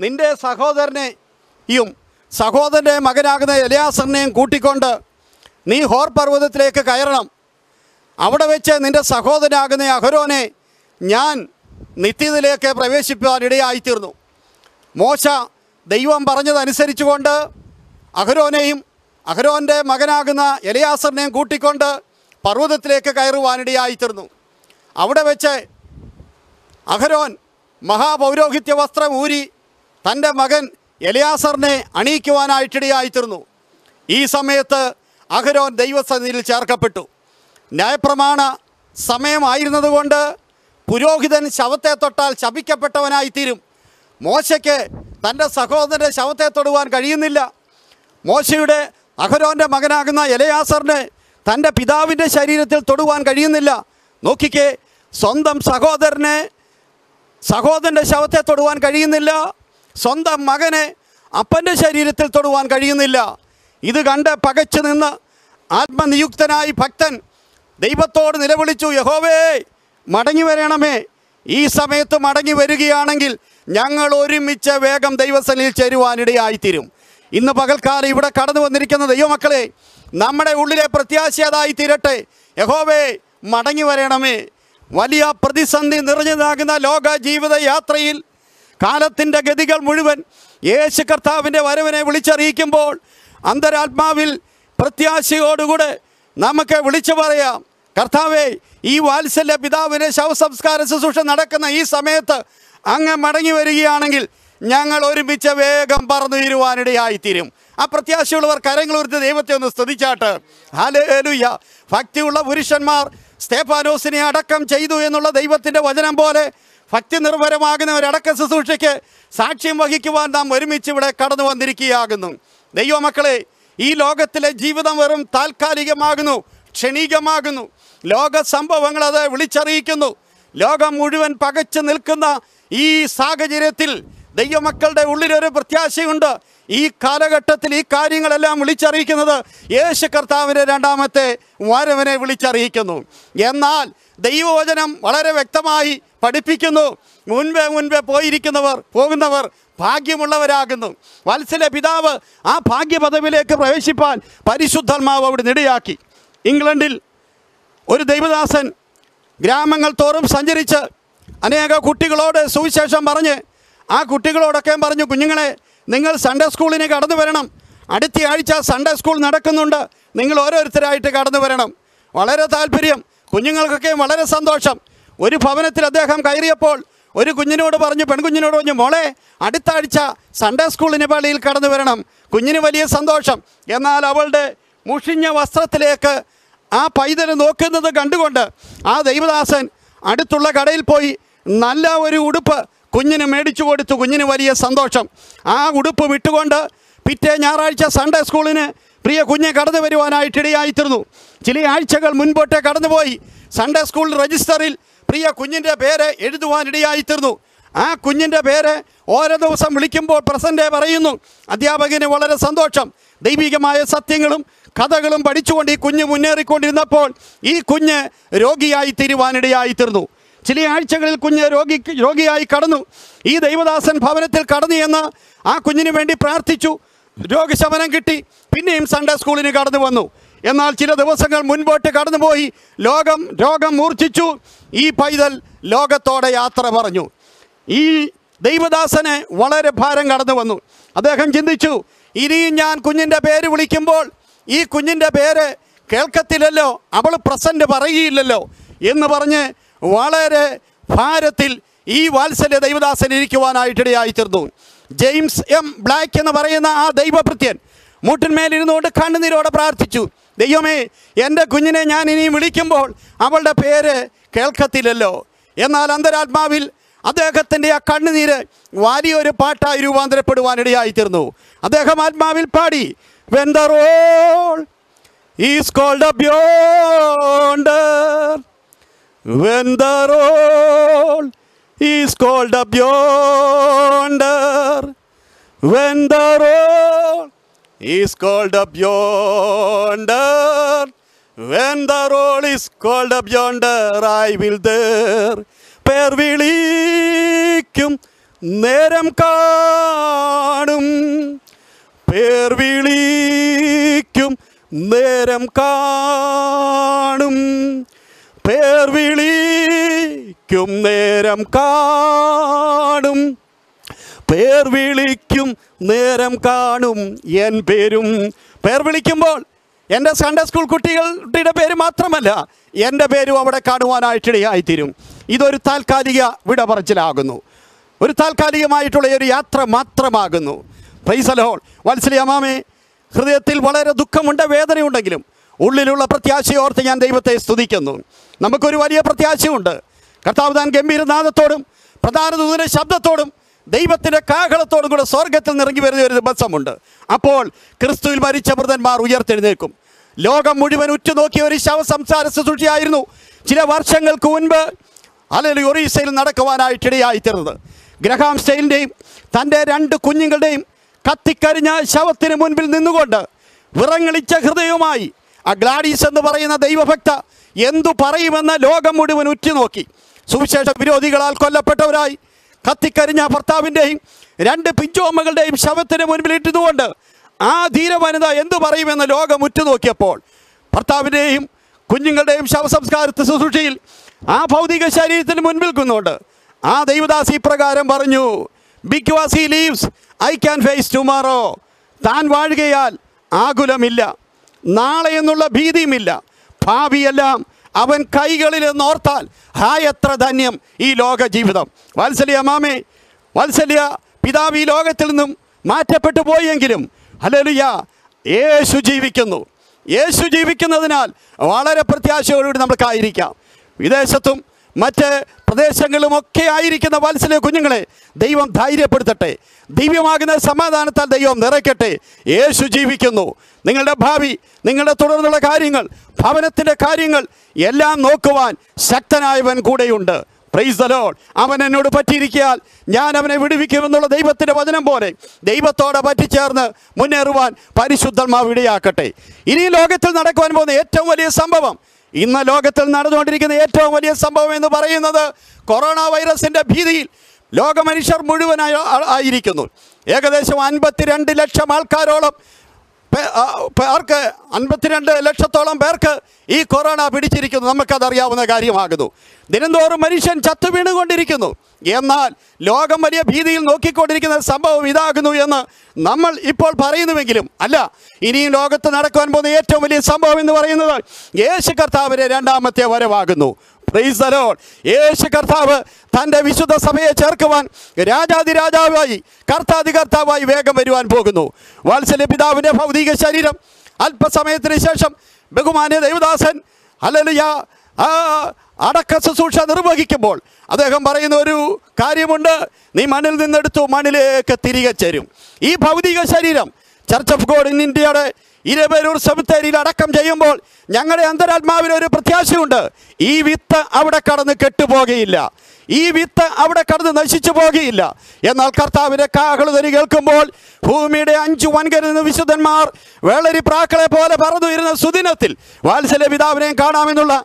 നിന്റെ സഹോദരനെയും സഹോദരന്റെ മകനാകുന്ന എലയാസറിനെയും കൂട്ടിക്കൊണ്ട് നീ ഹോർ പർവതത്തിലേക്ക് കയറണം. അവിടെ വെച്ച് നിന്റെ സഹോദരനാകുന്ന അഹരോനെ ഞാൻ നിത്യതിലേക്ക് പ്രവേശിപ്പാൻ ഇടയായിത്തീർന്നു. മോശ ദൈവം പറഞ്ഞതനുസരിച്ചുകൊണ്ട് അഹരോനെയും അഹരോന്റെ മകനാകുന്ന എലിയാസറിനെയും കൂട്ടിക്കൊണ്ട് പർവതത്തിലേക്ക് കയറുവാനിടയായിത്തീർന്നു അവിടെ വെച്ച് അഹരോൻ മഹാപൗരോഹിത്യ വസ്ത്രം ഊരി തന്റെ മകൻ എലിയാസറിനെ അണിയിക്കുവാനായിട്ടിടയായിത്തീർന്നു ഈ സമയത്ത് അഹരോൻ ദൈവസന്നിധിയിൽ ചേർക്കപ്പെട്ടു. ന്യായപ്രമാണ സമയമായിരുന്നതുകൊണ്ട് പുരോഹിതൻ ശവത്തെ തൊട്ടാൽ ശപിക്കപ്പെട്ടവനായിത്തീരും മോശയ്ക്ക് തന്റെ സഹോദരന്റെ ശവത്തെ തൊടുവാൻ കഴിയുന്നില്ല. മോശയുടെ അഹരോന്റെ മകനാകുന്ന എലയാസറിന് തന്റെ പിതാവിന്റെ ശരീരത്തിൽ തൊടുവാൻ കഴിയുന്നില്ല. നോക്കിക്കേ സ്വന്തം സഹോദരനെ സഹോദരന്റെ ശവത്തെ തൊടുവാൻ കഴിയുന്നില്ല. സ്വന്തം മകനെ അപ്പന്റെ ശരീരത്തിൽ തൊടുവാൻ കഴിയുന്നില്ല. ഇത് കണ്ട് പകച്ചു നിന്ന് ആത്മനിയുക്തനായി ഭക്തൻ ദൈവത്തോട് നിലവിളിച്ചു യഹോവേ മടങ്ങി വരണമേ. ഈ സമയത്ത് മടങ്ങി വരികയാണെങ്കിൽ ഞങ്ങൾ ഒരുമിച്ച് വേഗം ദൈവസനിൽ ചേരുവാനിടയായിത്തീരും. ഇന്ന് പകൽക്കാലം ഇവിടെ കടന്നു വന്നിരിക്കുന്ന ദൈവമക്കളെ നമ്മുടെ ഉള്ളിലെ പ്രത്യാശ അതായി തീരട്ടെ. യഹോവേ മടങ്ങി വരണമേ. വലിയ പ്രതിസന്ധി നിറഞ്ഞതാകുന്ന ലോക ജീവിത യാത്രയിൽ കാലത്തിന്റെ ഗതികൾ മുഴുവൻ യേശു കർത്താവിന്റെ വരവിനെ വിളിച്ചറിയിക്കുമ്പോൾ അന്തരാത്മാവിൽ പ്രത്യാശയോടുകൂടെ നമുക്ക് വിളിച്ചു പറയാം. കർത്താവേ ഈ വാത്സല്യ പിതാവിന്റെ ശവസംസ്കാര ശുശ്രൂഷ നടക്കുന്ന ഈ സമയത്ത് അങ്ങ് മടങ്ങി വരികയാണെങ്കിൽ ഞങ്ങൾ ഒരുമിച്ച് വേഗം പറന്നു തീരുവാനിടയായിത്തീരും. ആ പ്രത്യാശയുള്ളവർ കരങ്ങൾ ഉയർത്തി ദൈവത്തെ ഒന്ന് സ്തുതിച്ചാട്ട്. ഹാലേലുയ്യ ഭക്തിയുള്ള പുരുഷന്മാർ സ്തേഫാനോസിനെ അടക്കം ചെയ്തു എന്നുള്ള ദൈവത്തിന്റെ വചനം പോലെ ഭക്തി നിർഭരമാകുന്ന ഒരടക്ക ശുശ്രൂഷയ്ക്ക് സാക്ഷ്യം വഹിക്കുവാൻ നാം ഒരുമിച്ച് ഇവിടെ കടന്നു വന്നിരിക്കുകയാകുന്നു. ദൈവമക്കളെ ഈ ലോകത്തിലെ ജീവിതം വെറും താൽക്കാലികമാകുന്നു ക്ഷണികമാകുന്നു. ലോക സംഭവങ്ങൾ അത് വിളിച്ചറിയിക്കുന്നു. ലോകം മുഴുവൻ പകച്ചു നിൽക്കുന്ന ഈ സാഹചര്യത്തിൽ ദൈവമക്കളുടെ ഉള്ളിലൊരു പ്രത്യാശയുണ്ട്. ഈ കാലഘട്ടത്തിൽ ഈ കാര്യങ്ങളെല്ലാം വിളിച്ചറിയിക്കുന്നത് യേശു കർത്താവിന്റെ രണ്ടാമത്തെ വരവനെ വിളിച്ചറിയിക്കുന്നു. എന്നാൽ ദൈവവചനം വളരെ വ്യക്തമായി പഠിപ്പിക്കുന്നു. മുൻപേ മുൻപേ പോയിരിക്കുന്നവർ പോകുന്നവർ ഭാഗ്യമുള്ളവരാകുന്നു. വത്സല പിതാവ് ആ ഭാഗ്യപദവിയിലേക്ക് പ്രവേശിപ്പാൻ പരിശുദ്ധാത്മാവ് അവിടെ നിടയാക്കി ഇംഗ്ലണ്ടിൽ ഒരു ദൈവദാസൻ ഗ്രാമങ്ങൾ തോറും സഞ്ചരിച്ച് അനേക കുട്ടികളോട് സുവിശേഷം പറഞ്ഞ് ആ കുട്ടികളോടൊക്കെ പറഞ്ഞു കുഞ്ഞുങ്ങളെ നിങ്ങൾ സൺഡേ സ്കൂളിന് കടന്നു വരണം. അടുത്ത ആഴ്ച സൺഡേ സ്കൂൾ നടക്കുന്നുണ്ട്. നിങ്ങൾ ഓരോരുത്തരായിട്ട് കടന്നു വരണം. വളരെ താല്പര്യം. കുഞ്ഞുങ്ങൾക്കൊക്കെ വളരെ സന്തോഷം. ഒരു ഭവനത്തിൽ അദ്ദേഹം കയറിയപ്പോൾ ഒരു കുഞ്ഞിനോട് പറഞ്ഞു പെൺകുഞ്ഞിനോട് പറഞ്ഞു മോളെ അടുത്ത ആഴ്ച സൺഡേ സ്കൂളിന് പള്ളിയിൽ കടന്നു വരണം. കുഞ്ഞിന് വലിയ സന്തോഷം. എന്നാൽ അവളുടെ മുഷിഞ്ഞ വസ്ത്രത്തിലേക്ക് ആ പൈതൽ നോക്കുന്നത് കണ്ടുകൊണ്ട് ആ ദൈവദാസൻ അടുത്തുള്ള കടയിൽ പോയി നല്ല ഒരു ഉടുപ്പ് കുഞ്ഞിന് മേടിച്ചു കൊടുത്തു കുഞ്ഞിന് വലിയ സന്തോഷം. ആ ഉടുപ്പ് വിട്ടുകൊണ്ട് പിറ്റേ ഞായറാഴ്ച സൺഡേ സ്കൂളിന് പ്രിയ കുഞ്ഞെ കടന്നു വരുവാനായിട്ടിടയായിത്തീർന്നു ചില ആഴ്ചകൾ മുൻപോട്ടേ കടന്നുപോയി. സൺഡേ സ്കൂൾ രജിസ്റ്ററിൽ പ്രിയ കുഞ്ഞിന്റെ പേര് എഴുതുവാനിടയായിത്തീർന്നു ആ കുഞ്ഞിന്റെ പേര് ഓരോ ദിവസം വിളിക്കുമ്പോൾ പ്രസന്റേ പറയുന്നു. അധ്യാപകന് വളരെ സന്തോഷം. ദൈവികമായ സത്യങ്ങളും കഥകളും പഠിച്ചുകൊണ്ട് ഈ കുഞ്ഞ് മുന്നേറിക്കൊണ്ടിരുന്നപ്പോൾ ഈ കുഞ്ഞ് രോഗിയായി തീരുവാനിടയായിത്തീർന്നു. ചില ആഴ്ചകളിൽ കുഞ്ഞ് രോഗി രോഗിയായി കടന്നു. ഈ ദൈവദാസൻ ഭവനത്തിൽ കടന്നു എന്ന് ആ കുഞ്ഞിന് വേണ്ടി പ്രാർത്ഥിച്ചു. രോഗശമനം കിട്ടി. പിന്നെയും സൺഡേ സ്കൂളിന് കടന്നു വന്നു. എന്നാൽ ചില ദിവസങ്ങൾ മുൻപോട്ട് കടന്നുപോയി. ലോകം രോഗം മൂർച്ഛിച്ചു. ഈ പൈതൽ ലോകത്തോടെ യാത്ര പറഞ്ഞു. ഈ ദൈവദാസന് വളരെ ഭാരം കടന്നു വന്നു. അദ്ദേഹം ചിന്തിച്ചു ഇനിയും ഞാൻ കുഞ്ഞിന്റെ പേര് വിളിക്കുമ്പോൾ ഈ കുഞ്ഞിന്റെ പേര് കേൾക്കത്തില്ലല്ലോ. അവൾ പ്രസന്റ് പറയുകയില്ലല്ലോ. എന്ന് പറഞ്ഞ് വളരെ ഭാരത്തിൽ ഈ വാത്സല്യ ദൈവദാസൻ ഇരിക്കുവാനായിട്ടിടയായി തീർന്നു ജെയിംസ് എം ബ്ലാക്ക് എന്ന് പറയുന്ന ആ ദൈവഭൃത്യൻ മുട്ടിന്മേലിരുന്നുകൊണ്ട് കണ്ണുനീരോടെ പ്രാർത്ഥിച്ചു. ദൈവമേ എന്റെ കുഞ്ഞിനെ ഞാൻ ഇനി വിളിക്കുമ്പോൾ അവളുടെ പേര് കേൾക്കത്തില്ലല്ലോ. എന്നാൽ അന്തരാത്മാവിൽ അദ്ദേഹത്തിന്റെ ആ കണ്ണുനീര് വലിയൊരു പാട്ടായി രൂപാന്തരപ്പെടുവാനിടയായി തീർന്നു അദ്ദേഹം ആത്മാവിൽ പാടി when the roll is called up yonder when the roll is called up yonder when the roll is called up yonder when the roll is called up yonder I will there പേർ വിളിക്കും നേരം kaanum പേർ വിളിക്കും നേരം കാണും പേർ വിളിക്കും നേരം കാണും. പേർ വിളിക്കും നേരം കാണും. എൻ പേരും പേർ വിളിക്കുമ്പോൾ എന്റെ സൺഡേ സ്കൂൾ കുട്ടികളുടെ പേര് മാത്രമല്ല എന്റെ പേരും അവിടെ കാണുവാനായിട്ടിടയായിത്തീരും. ഇതൊരു താൽക്കാലിക വിട പറച്ചിലാകുന്നു. ഒരു താൽക്കാലികമായിട്ടുള്ള ഒരു യാത്ര മാത്രമാകുന്നു. പ്രൈസലഹോൾ വത്സലി അമാമേ ഹൃദയത്തിൽ വളരെ ദുഃഖമുണ്ട് വേദനയുണ്ടെങ്കിലും ഉള്ളിലുള്ള പ്രത്യാശയോർത്ത് ഞാൻ ദൈവത്തെ സ്തുതിക്കുന്നു. നമുക്കൊരു വലിയ പ്രത്യാശയുണ്ട്. കർത്താവ് താൻ ഗംഭീരനാഥത്തോടും പ്രധാന ദൂതന ശബ്ദത്തോടും ദൈവത്തിന്റെ കാഹളത്തോടും കൂടെ സ്വർഗത്തിൽ നിറങ്ങി വരുന്ന ഒരു ദിവസമുണ്ട്. അപ്പോൾ ക്രിസ്തുവിൽ മരിച്ച മൃതന്മാർ ഉയർത്തെഴുന്നേൽക്കും. ലോകം മുഴുവൻ ഉറ്റുനോക്കിയ ഒരു ശവസംസാര ശുശ്രൂഷയായിരുന്നു ചില വർഷങ്ങൾക്ക് മുൻപ് അല്ലെങ്കിൽ ഒറീസയിൽ നടക്കുവാനായിട്ടിടയായിത്തീർന്നത്. ഗ്രഹാം സ്റ്റൈലിന്റെയും തന്റെ രണ്ട് കുഞ്ഞുങ്ങളുടെയും കത്തിക്കരിഞ്ഞ ശവത്തിന് മുൻപിൽ നിന്നുകൊണ്ട് വിറങ്ങളിച്ച ഹൃദയവുമായി ആ ഗ്ലാഡീസ് എന്ന് പറയുന്ന ദൈവഭക്ത എന്തു പറയുമെന്ന് ലോകം മുഴുവൻ ഉറ്റുനോക്കി. സുവിശേഷ വിരോധികളാൽ കൊല്ലപ്പെട്ടവരായി കത്തിക്കരിഞ്ഞ ഭർത്താവിന്റെയും രണ്ട് പിഞ്ചോമ്മകളുടെയും ശവത്തിന് മുൻപിലിട്ടതുകൊണ്ട് ആ ധീരവനിത എന്തു പറയുമെന്ന് ലോകം ഉറ്റുനോക്കിയപ്പോൾ ഭർത്താവിന്റെയും കുഞ്ഞുങ്ങളുടെയും ശവസംസ്കാരത്തെ ശുശ്രൂഷയിൽ ആ ഭൗതിക ശരീരത്തിന് മുൻപിൽ ആ ദൈവദാസി പ്രകാരം പറഞ്ഞു because he lives I can face tomorrow താൻ വാഴുകയാൽ ആകുലമില്ല. നാളെ എന്നുള്ള ഭീതിയുമില്ല. ഭാവിയെല്ലാം. അവൻ കൈകളിൽ നോർത്താൽ ഹായ് എത്ര ധന്യം ഈ ലോക ജീവിതം വാത്സല്യ മാമേ വാത്സല്യ പിതാവ് ഈ ലോകത്തിൽ നിന്നും മാറ്റപ്പെട്ടു പോയെങ്കിലും അല്ലലുയ യേശു ജീവിക്കുന്നു. യേശു ജീവിക്കുന്നതിനാൽ വളരെ പ്രത്യാശയോടുകൂടി നമുക്കായിരിക്കാം വിദേശത്തും മറ്റ് പ്രദേശങ്ങളുമൊക്കെ ആയിരിക്കുന്ന വാത്സല്യ കുഞ്ഞുങ്ങളെ ദൈവം ധൈര്യപ്പെടുത്തട്ടെ. ദിവ്യമാകുന്ന സമാധാനത്താൽ ദൈവം നിറയ്ക്കട്ടെ. യേശു ജീവിക്കുന്നു. നിങ്ങളുടെ ഭാവി നിങ്ങളുടെ തുടർന്നുള്ള കാര്യങ്ങൾ ഭവനത്തിന്റെ കാര്യങ്ങൾ എല്ലാം നോക്കുവാൻ ശക്തനായവൻ കൂടെയുണ്ട്. പ്രൈസ് ദലോൾ അവൻ എന്നോട് പറ്റിയിരിക്കാൽ ഞാൻ അവനെ വിടുവിക്കുമെന്നുള്ള ദൈവത്തിന്റെ വചനം പോലെ ദൈവത്തോടെ പറ്റിച്ചേർന്ന് മുന്നേറുവാൻ പരിശുദ്ധന്മാവ് ഇടയാക്കട്ടെ. ഇനി ലോകത്തിൽ നടക്കുവാൻ പോകുന്ന ഏറ്റവും വലിയ സംഭവം ഇന്ന് ലോകത്തിൽ നടന്നുകൊണ്ടിരിക്കുന്ന ഏറ്റവും വലിയ സംഭവം എന്ന് പറയുന്നത് കൊറോണ വൈറസിന്റെ ഭീതിയിൽ ലോകമനുഷ്യർ മുഴുവനായി ആയിരിക്കുന്നു. ഏകദേശം അൻപത്തിരണ്ട് ലക്ഷം ആൾക്കാരോളം പേർക്ക് അൻപത്തിരണ്ട് ലക്ഷത്തോളം പേർക്ക് ഈ കൊറോണ പിടിച്ചിരിക്കുന്നു. നമുക്കതറിയാവുന്ന കാര്യമാകുന്നു. ദിനംതോറും മനുഷ്യൻ ചത്തു വീണുകൊണ്ടിരിക്കുന്നു. എന്നാൽ ലോകം വലിയ ഭീതിയിൽ നോക്കിക്കൊണ്ടിരിക്കുന്ന സംഭവം ഇതാകുന്നു എന്ന് നമ്മൾ ഇപ്പോൾ പറയുന്നുവെങ്കിലും അല്ല ഇനിയും ലോകത്ത് നടക്കുവാൻ പോകുന്ന ഏറ്റവും വലിയ സംഭവം എന്ന് പറയുന്നത് യേശു കർത്താവിന്റെ രണ്ടാമത്തെ വരവാകുന്നു. യേശു കർത്താവ് തന്റെ വിശുദ്ധ സഭയെ ചേർക്കുവാൻ രാജാതിരാജാവായി കർത്താതി കർത്താവായി വേഗം വരുവാൻ പോകുന്നു. വാത്സല്യ പിതാവിന്റെ ഭൗതിക ശരീരം അല്പസമയത്തിന് ശേഷം ബഹുമാന്യ ദേവദാസൻ അല്ലലിയ ആ അടക്ക ശുശ്രൂഷ നിർവഹിക്കുമ്പോൾ അദ്ദേഹം പറയുന്ന ഒരു കാര്യമുണ്ട്. നീ മണ്ണിൽ നിന്നെടുത്തു മണ്ണിലേക്ക് തിരികെ ചേരും. ഈ ഭൗതിക ശരീരം ചർച്ച് ഓഫ് ഗോഡ് ഇൻ ഇന്ത്യയുടെ ഇരവേരൂർ സെമിത്തേരിയിൽ അടക്കം ചെയ്യുമ്പോൾ ഞങ്ങളുടെ അന്തരാത്മാവിന് ഒരു പ്രത്യാശയുണ്ട്. ഈ വിത്ത് അവിടെ കടന്ന് കെട്ടുപോകുകയില്ല ഈ വിത്ത് അവിടെ കടന്ന് നശിച്ചു പോകുകയില്ല എന്നാൽ കർത്താവിന്റെ കാഹളുതരി കേൾക്കുമ്പോൾ ഭൂമിയുടെ അഞ്ചു വൻകരുന്ന വിശുദ്ധന്മാർ വേളരി പ്രാക്കളെ പോലെ പറന്നുയരുന്ന സുദിനത്തിൽ വാത്സല്യ പിതാവിനെയും കാണാമെന്നുള്ള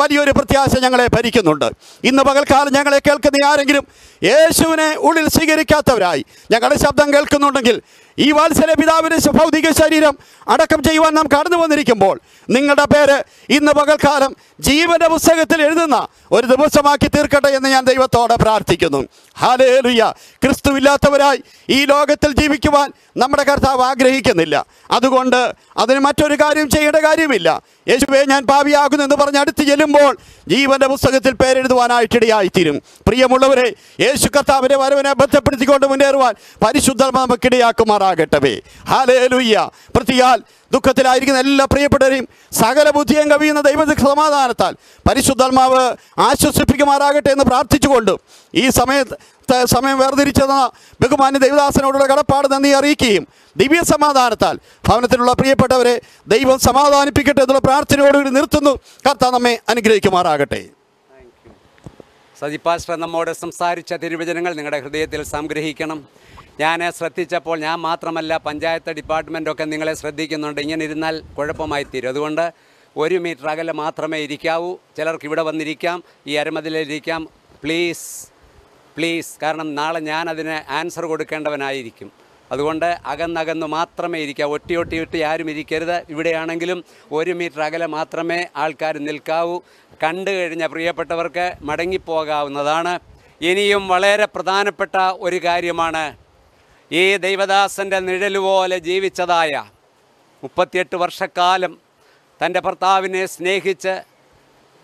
വലിയൊരു പ്രത്യാശ ഞങ്ങളെ ഭരിക്കുന്നുണ്ട്. ഇന്ന് പകൽക്കാലം ഞങ്ങളെ കേൾക്കുന്ന ആരെങ്കിലും യേശുവിനെ ഉള്ളിൽ സ്വീകരിക്കാത്തവരായി ഞങ്ങളുടെ ശബ്ദം കേൾക്കുന്നുണ്ടെങ്കിൽ ഈ വാത്സല പിതാവിന്റെ ഭൗതിക ശരീരം അടക്കം ചെയ്യുവാൻ നാം കടന്നു വന്നിരിക്കുമ്പോൾ നിങ്ങളുടെ പേര് ഇന്ന് പകൽക്കാലം ജീവന്റെ പുസ്തകത്തിൽ എഴുതുന്ന ഒരു ദിവസമാക്കി തീർക്കട്ടെ എന്ന് ഞാൻ ദൈവത്തോടെ പ്രാർത്ഥിക്കുന്നു. ഹാലേലുയ്യ ക്രിസ്തുവില്ലാത്തവരായി ഈ ലോകത്തിൽ ജീവിക്കുവാൻ നമ്മുടെ കർത്താവ് ആഗ്രഹിക്കുന്നില്ല. അതുകൊണ്ട് അതിന് മറ്റൊരു കാര്യം ചെയ്യേണ്ട കാര്യമില്ല. യേശുവേ ഞാൻ പാവിയാകുന്നു എന്ന് പറഞ്ഞ് അടുത്ത് ചെല്ലുമ്പോൾ ജീവന്റെ പുസ്തകത്തിൽ പേരെഴുതുവാനായിട്ടിടയായിത്തീരും പ്രിയമുള്ളവരെ യേശു കർത്താവിന്റെ വരവിനെ ബന്ധപ്പെടുത്തിക്കൊണ്ട് മുന്നേറുവാൻ പരിശുദ്ധ നമുക്കിടയാക്കുമാറാകട്ടവേ ഹാലേലുയ്യ പ്രതിയാൽ ദുഃഖത്തിലായിരിക്കുന്ന എല്ലാ പ്രിയപ്പെട്ടവരെയും സകല ബുദ്ധിയും കവിയുന്ന ദൈവ സമാധാനത്താൽ പരിശുദ്ധാത്മാവ് ആശ്വസിപ്പിക്കുമാറാകട്ടെ എന്ന് പ്രാർത്ഥിച്ചുകൊണ്ട് ഈ സമയത്ത് സമയം വേർതിരിച്ചെന്ന ബഹുമാന്യ ദൈവദാസനോടുള്ള കടപ്പാട് നന്ദി അറിയിക്കുകയും ദിവ്യ സമാധാനത്താൽ ഭവനത്തിലുള്ള പ്രിയപ്പെട്ടവരെ ദൈവം സമാധാനിപ്പിക്കട്ടെ എന്നുള്ള പ്രാർത്ഥനയോടുകൂടി നിർത്തുന്നു. കർത്താവ് നമ്മെ അനുഗ്രഹിക്കുമാറാകട്ടെ. സജി പാസ്റ്റർ നമ്മോട് സംസാരിച്ച തിരുവചനങ്ങൾ നിങ്ങളുടെ ഹൃദയത്തിൽ സംഗ്രഹിക്കണം. ഞാൻ ശ്രദ്ധിച്ചപ്പോൾ ഞാൻ മാത്രമല്ല പഞ്ചായത്ത് ഡിപ്പാർട്ട്മെന്റൊക്കെ നിങ്ങളെ ശ്രദ്ധിക്കുന്നുണ്ട്. ഇങ്ങനെ ഇരുന്നാൽ കുഴപ്പമായി തീരും. അതുകൊണ്ട് ഒരു മീറ്റർ അകലെ മാത്രമേ ഇരിക്കാവൂ. ചിലർക്ക് ഇവിടെ വന്നിരിക്കാം ഈ അരമതിലിരിക്കാം. പ്ലീസ് പ്ലീസ് കാരണം നാളെ ഞാൻ അതിന് ആൻസർ കൊടുക്കേണ്ടവനായിരിക്കും. അതുകൊണ്ട് അകന്നകന്ന് മാത്രമേ ഇരിക്കാവൂ. ഒട്ടി ഒട്ടി ഒട്ടി ആരും ഇരിക്കരുത്. ഇവിടെയാണെങ്കിലും ഒരു മീറ്റർ അകലെ മാത്രമേ ആൾക്കാർ നിൽക്കാവൂ. കണ്ടു കഴിഞ്ഞ പ്രിയപ്പെട്ടവർക്ക് മടങ്ങിപ്പോകാവുന്നതാണ്. ഇനിയും വളരെ പ്രധാനപ്പെട്ട ഒരു കാര്യമാണ് ഈ ദൈവദാസന്റെ നിഴലുപോലെ ജീവിച്ചതായ മുപ്പത്തിയെട്ട് വർഷക്കാലം തന്റെ ഭർത്താവിനെ സ്നേഹിച്ച്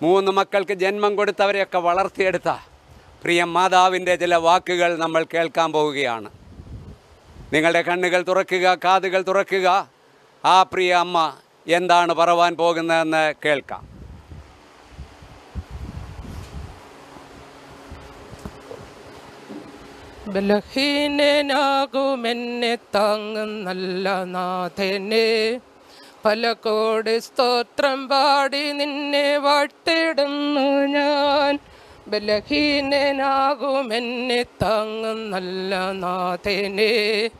മൂന്ന് മക്കൾക്ക് ജന്മം കൊടുത്തവരെയൊക്കെ വളർത്തിയെടുത്ത പ്രിയ മാതാവിന്റെ ചില വാക്കുകൾ നമ്മൾ കേൾക്കാൻ പോവുകയാണ്. നിങ്ങളുടെ കണ്ണുകൾ തുറക്കുക കാതുകൾ തുറക്കുക. ആ പ്രിയ അമ്മ എന്താണ് പറവാൻ പോകുന്നതെന്ന് കേൾക്കാം. ബലഹീനനാകുമെന്നെ താങ്ങും നല്ല നാഥനെ. പല കോടി സ്തോത്രം പാടി നിന്നെ വാട്ടിടുന്നു ഞാൻ. ബലഹീനനാകുമെന്നെ താങ്ങും നല്ല നാഥനെ.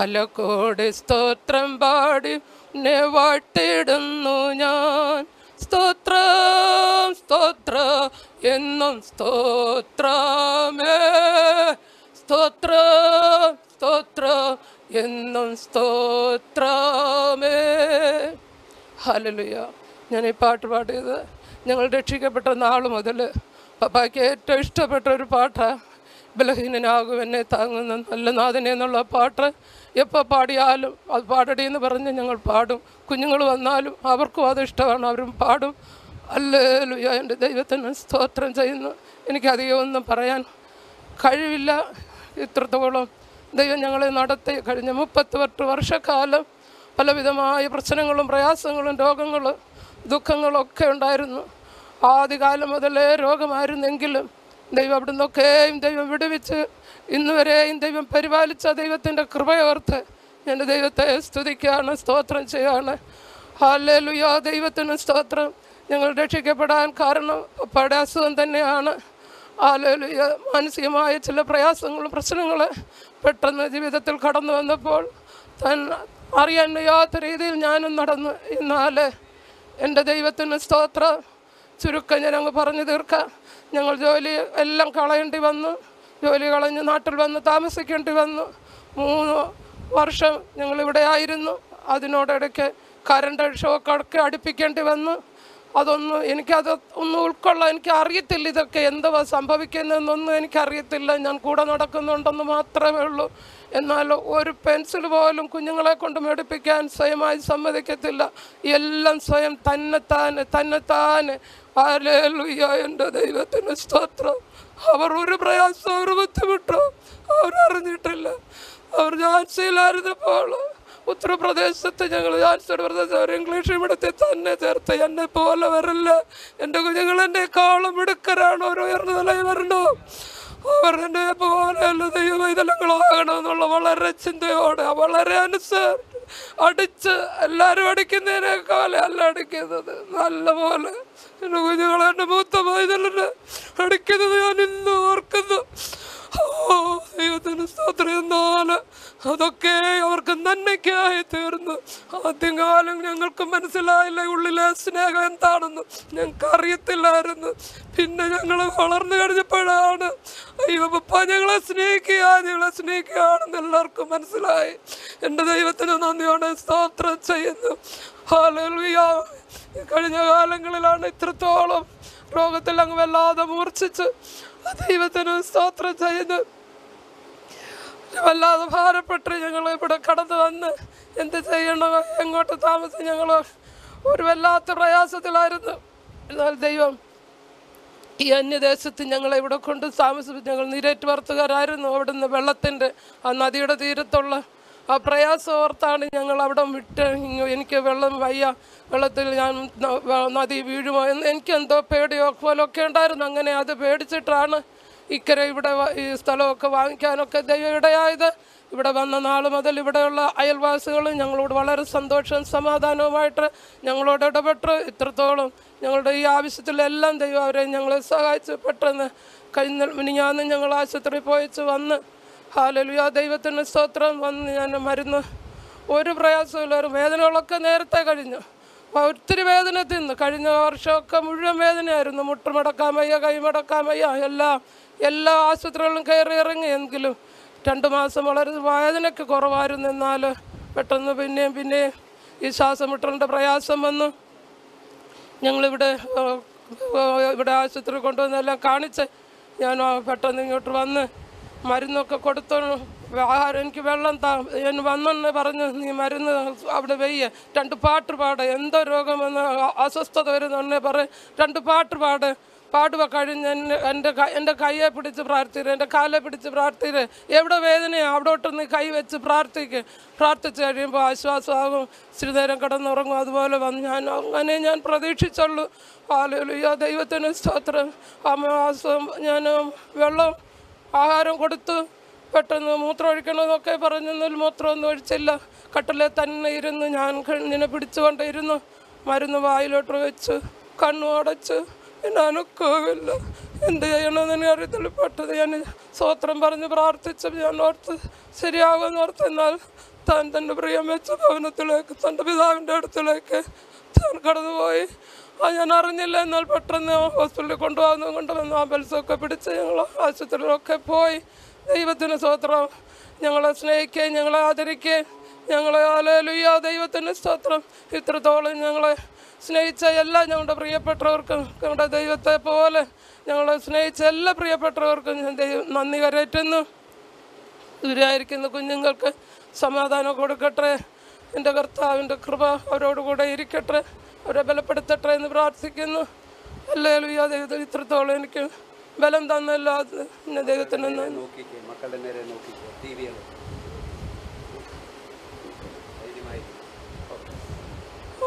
പല കോടി സ്തോത്രം പാടി നിന്നെ വാട്ടിടുന്നു ഞാൻ. സ്തോത്രം സ്തോത്ര എന്നും സ്തോത്രമേ. സ്തോത്ര സ്തോത്ര എന്നും സ്തോത്രമേ. ഹലലുയ ഞാൻ ഈ പാട്ട് പാടിയത് ഞങ്ങൾ രക്ഷിക്കപ്പെട്ട നാൾ മുതൽ പപ്പായ്ക്ക് ഏറ്റവും ഇഷ്ടപ്പെട്ട ഒരു പാട്ടാണ് ബലഹീനനാകും എന്നെ താങ്ങുന്ന നല്ല നാഥനെ എന്നുള്ള പാട്ട് എപ്പോൾ പാടിയാലും അത് പാടടി എന്ന് പറഞ്ഞ് ഞങ്ങൾ പാടും. കുഞ്ഞുങ്ങൾ വന്നാലും അവർക്കും അത് ഇഷ്ടമാണ് അവരും പാടും. അല്ലേലുയ എന്റെ ദൈവത്തിന് സ്തോത്രം ചെയ്യുന്നു. എനിക്കധികം ഒന്നും പറയാൻ കഴിവില്ല. ഇത്രത്തോളം ദൈവം ഞങ്ങളെ നടത്തി കഴിഞ്ഞ മുപ്പത്തി എട്ട് വർഷക്കാലം പലവിധമായ പ്രശ്നങ്ങളും പ്രയാസങ്ങളും രോഗങ്ങൾ ദുഃഖങ്ങളും ഒക്കെ ഉണ്ടായിരുന്നു. ആദ്യകാലം മുതലേ രോഗമായിരുന്നെങ്കിലും ദൈവം അവിടെ നിന്നൊക്കെയും ദൈവം വിടുവിച്ച് ഇന്നുവരെയും ദൈവം പരിപാലിച്ച ദൈവത്തിന്റെ കൃപയോർത്ത് എന്റെ ദൈവത്തെ സ്തുതിക്കുകയാണ് സ്തോത്രം ചെയ്യുകയാണ്. ഹാലേലുയോ ദൈവത്തിന് സ്തോത്രം. ഞങ്ങൾ രക്ഷിക്കപ്പെടാൻ കാരണം പപ്പയുടെ അസുഖം തന്നെയാണ്. ആലോലുയ മാനസികമായ ചില പ്രയാസങ്ങളും പ്രശ്നങ്ങൾ പെട്ടെന്ന് ജീവിതത്തിൽ കടന്നു വന്നപ്പോൾ താൻ അറിയാൻ വയ്യാത്ത രീതിയിൽ ഞാനും നടന്നു. എന്നാൽ എന്റെ ദൈവത്തിന് സ്തോത്ര. ചുരുക്കം ഞാൻ അങ്ങ് പറഞ്ഞു തീർക്കാം. ഞങ്ങൾ ജോലി എല്ലാം കളയേണ്ടി വന്നു. ജോലി കളഞ്ഞ് നാട്ടിൽ വന്ന് താമസിക്കേണ്ടി വന്നു. മൂന്ന് വർഷം ഞങ്ങളിവിടെ ആയിരുന്നു. അതിനോടിടയ്ക്ക് കറണ്ട് ഷോക്കൊക്കെ അടുപ്പിക്കേണ്ടി വന്നു. അതൊന്നും എനിക്കത് ഒന്നും ഉൾക്കൊള്ളാൻ എനിക്ക് അറിയത്തില്ല ഇതൊക്കെ എന്തുവാ സംഭവിക്കുന്നതെന്നൊന്നും എനിക്കറിയത്തില്ല. ഞാൻ കൂടെ നടക്കുന്നുണ്ടെന്ന് മാത്രമേ ഉള്ളൂ. എന്നാൽ ഒരു പെൻസിൽ പോലും കുഞ്ഞുങ്ങളെ കൊണ്ട് മേടിപ്പിക്കാൻ സ്വയമായി സമ്മതിക്കത്തില്ല. എല്ലാം സ്വയം തന്നെത്താന് തന്നെത്താന് ആലേലുയ്യ എന്റെ ദൈവത്തിന് സ്തോത്രം. അവർ ഒരു പ്രയാസം ഒരു ബുദ്ധിമുട്ടോ അവരറിഞ്ഞിട്ടില്ല. അവർ ഞാൻ ജാൻസിയിലായിരുന്നപ്പോൾ ഉത്തർപ്രദേശത്ത് ഞങ്ങൾ ജാൻസിയുടെ പ്രദേശം അവർ ഇംഗ്ലീഷ് ഇവിടുത്തെ തന്നെ ചേർത്ത് എന്നെ പോലെ വരില്ല. എന്റെ കുഞ്ഞുങ്ങൾ എന്നെക്കാളും മിടുക്കരാണ്. ഒരു ഉയർന്ന നിലയിൽ വരണോ അവർ എന്റെ പോലെയല്ല ദൈവവൈതലങ്ങളാകണമെന്നുള്ള വളരെ ചിന്തയോടെ വളരെ അനുസരിച്ച് അടിച്ച് എല്ലാവരും അടിക്കുന്നതിനേക്കാളെ അല്ല അടിക്കുന്നത്. നല്ല പോലെ എന്റെ കുഞ്ഞുങ്ങളെ എന്റെ മൂത്ത അടിക്കുന്നത് ഞാൻ ഇന്ന് ഓർക്കുന്നു. ഓ ദൈവത്തിന് സ്തോത്രം എന്നാൽ അതൊക്കെ അവർക്ക് നന്മയ്ക്കായി തീർന്നു. ആദ്യം കാലം ഞങ്ങൾക്ക് മനസ്സിലായില്ല ഉള്ളിലെ സ്നേഹം എന്താണെന്ന്. ഞങ്ങൾക്ക് അറിയത്തില്ലായിരുന്നു. പിന്നെ ഞങ്ങൾ വളർന്നു കഴിഞ്ഞപ്പോഴാണ് അയ്യോ പപ്പ ഞങ്ങളെ സ്നേഹിക്കുക ഞങ്ങളെ സ്നേഹിക്കുകയാണെന്ന് എല്ലാവർക്കും മനസ്സിലായി. എന്റെ ദൈവത്തിന് നന്ദിയോടെ സ്തോത്രം ചെയ്യുന്നു. കഴിഞ്ഞ കാലങ്ങളിലാണ് ഇത്രത്തോളം രോഗത്തിൽ അങ്ങ് വല്ലാതെ മൂർച്ഛിച്ച്. ദൈവത്തിന് സ്തോത്രം ചെയ്യുന്നു. വല്ലാതെ ഭാരപ്പെട്ട് ഞങ്ങൾ ഇവിടെ കടന്നു വന്ന് എന്ത് ചെയ്യണോ? എങ്ങോട്ട് താമസം ഞങ്ങൾ ഒരു വല്ലാത്ത പ്രയാസത്തിലായിരുന്നു. എന്നാൽ ദൈവം ഈ അന്യദേശത്ത് ഞങ്ങളെ ഇവിടെ കൊണ്ട് താമസിപ്പിച്ച് ഞങ്ങൾ നിരേറ്റ് വർത്തുകാരായിരുന്നു. അവിടുന്ന് വെള്ളത്തിന്റെ ആ നദിയുടെ തീരത്തുള്ള ആ പ്രയാസം ഓർത്താണ് ഞങ്ങൾ അവിടെ വിട്ട് എനിക്ക് വെള്ളം വയ്യ. വെള്ളത്തിൽ ഞാൻ നദി വീഴുമോ എന്ന് എനിക്ക് എന്തോ പേടിയോ പോലൊക്കെ ഉണ്ടായിരുന്നു. അങ്ങനെ അത് പേടിച്ചിട്ടാണ് ഇക്കരെ ഇവിടെ ഈ സ്ഥലമൊക്കെ വാങ്ങിക്കാനൊക്കെ ദൈവം ഇടയായത്. ഇവിടെ വന്ന നാൾ മുതൽ ഇവിടെയുള്ള അയൽവാസികളും ഞങ്ങളോട് വളരെ സന്തോഷവും സമാധാനവുമായിട്ട് ഞങ്ങളോട് ഇടപെട്ട്. ഇത്രത്തോളം ഞങ്ങളുടെ ഈ ആവശ്യത്തിലെല്ലാം ദൈവം അവരെ ഞങ്ങളെ സഹായിച്ച്. പെട്ടെന്ന് കഴിഞ്ഞ മിനിഞ്ഞാന്ന് ഞങ്ങൾ ആശുപത്രിയിൽ പോയിച്ച് വന്ന് ഹാലലുയ ദൈവത്തിന് സ്തോത്രം. വന്ന് ഞാൻ മരുന്ന് ഒരു പ്രയാസമില്ല ഒരു വേദനകളൊക്കെ നേരത്തെ കഴിഞ്ഞു. ഒത്തിരി വേദന തിന്നു. കഴിഞ്ഞ വർഷമൊക്കെ മുഴുവൻ വേദനയായിരുന്നു. മുട്ടുമടക്കാൻ വയ്യ കൈമടക്കാൻ വയ്യ എല്ലാ എല്ലാ ആശുപത്രികളിലും കയറി ഇറങ്ങി. എങ്കിലും രണ്ട് മാസം വളരെ വേദനയ്ക്ക് കുറവായിരുന്നു. എന്നാൽ പെട്ടെന്ന് പിന്നെയും പിന്നെയും ഈ ശ്വാസം മുട്ടലിന്റെ പ്രയാസം വന്നു. ഞങ്ങളിവിടെ ഇവിടെ ആശുപത്രി കൊണ്ടുവന്നെല്ലാം കാണിച്ച് ഞാൻ പെട്ടെന്ന് ഇങ്ങോട്ട് വന്ന് മരുന്നൊക്കെ കൊടുത്തു ആഹാരം എനിക്ക് വെള്ളം താ എന്ന് വന്നെന്ന് പറഞ്ഞു നീ മരുന്ന് അവിടെ വെയ്യ. രണ്ട് പാട്ട് പാട്. എന്തോ രോഗമെന്ന് അസ്വസ്ഥത വരുന്നെന്നെ പറ. രണ്ട് പാട്ട് പാട്. പാടുക കഴിഞ്ഞ് എന്റെ എന്റെ കയ്യെ പിടിച്ച് പ്രാർത്ഥിക്കുക എന്റെ കാലെ പിടിച്ച് പ്രാർത്ഥിക്കുക എവിടെ വേദനയാണ് അവിടോട്ട് നീ കൈ വെച്ച് പ്രാർത്ഥിക്കുക പ്രാർത്ഥിച്ച് കഴിയുമ്പോൾ ആശ്വാസമാകും. ഇച്ചിരി നേരം കിടന്നുറങ്ങും. അതുപോലെ വന്ന് ഞാൻ അങ്ങനെ ഞാൻ പ്രതീക്ഷിച്ചുള്ളൂ. ആലോലിയോ ദൈവത്തിന് സ്തോത്രം. ഞാൻ വെള്ളം. ആഹാരം കൊടുത്ത്. പെട്ടെന്ന് മൂത്രം ഒഴിക്കണമെന്നൊക്കെ പറഞ്ഞെന്നാൽ മൂത്രമൊന്നും ഒഴിച്ചില്ല. കട്ടിലെ തന്നെ ഇരുന്ന്. ഞാൻ കണ്ണിനെ പിടിച്ചുകൊണ്ട് ഇരുന്നു മരുന്ന് വായിലോട്ട് വെച്ച്. കണ്ണു അടച്ച്. പിന്നെ അനക്കമില്ല എന്ത് ചെയ്യണമെന്ന് എനിക്ക് അറിയത്തില്ല. പെട്ടത് ഞാൻ സ്വോത്രം പറഞ്ഞ് പ്രാർത്ഥിച്ച്. ഞാൻ ഓർത്ത് ശരിയാകുമെന്ന് ഓർത്ത് എന്നാൽ താൻ തന്റെ പ്രിയം വെച്ച ഭവനത്തിലേക്ക് തന്റെ പിതാവിന്റെ അടുത്തിലേക്ക് താൻ കടന്നുപോയി. ആ ഞാൻ അറിഞ്ഞില്ല. എന്നാൽ പെട്ടെന്ന് ഹോസ്പിറ്റലിൽ കൊണ്ടുപോകുന്നത് കൊണ്ട് വന്ന് ആംബുലൻസൊക്കെ പിടിച്ച് ഞങ്ങൾ ആശുപത്രിയിലൊക്കെ പോയി. ദൈവത്തിന് സ്തോത്രം. ഞങ്ങളെ സ്നേഹിക്കുകയും ഞങ്ങളെ ആദരിക്കുകയും ഞങ്ങളെ ആലലുയ്യ ദൈവത്തിന് സ്തോത്രം. ഇത്രത്തോളം ഞങ്ങളെ സ്നേഹിച്ച എല്ലാ ഞങ്ങളുടെ പ്രിയപ്പെട്ടവർക്കും ഞങ്ങളുടെ ദൈവത്തെ പോലെ ഞങ്ങളെ സ്നേഹിച്ച എല്ലാ പ്രിയപ്പെട്ടവർക്കും ഞാൻ ദൈവം നന്ദി കരയറ്റുന്നു. ദൂരായിരിക്കുന്ന കുഞ്ഞുങ്ങൾക്ക് സമാധാനം കൊടുക്കട്ടെ. എന്റെ കർത്താവിന്റെ കൃപ അവരോടുകൂടെ ഇരിക്കട്ടെ. അവരെ ബലപ്പെടുത്തട്ടെ എന്ന് പ്രാർത്ഥിക്കുന്നു. അല്ലേലുയ്യ ദൈവത്തിൽ ഇത്രത്തോളം എനിക്ക് ബലം തന്നല്ലോ. അത് ദൈവത്തിന്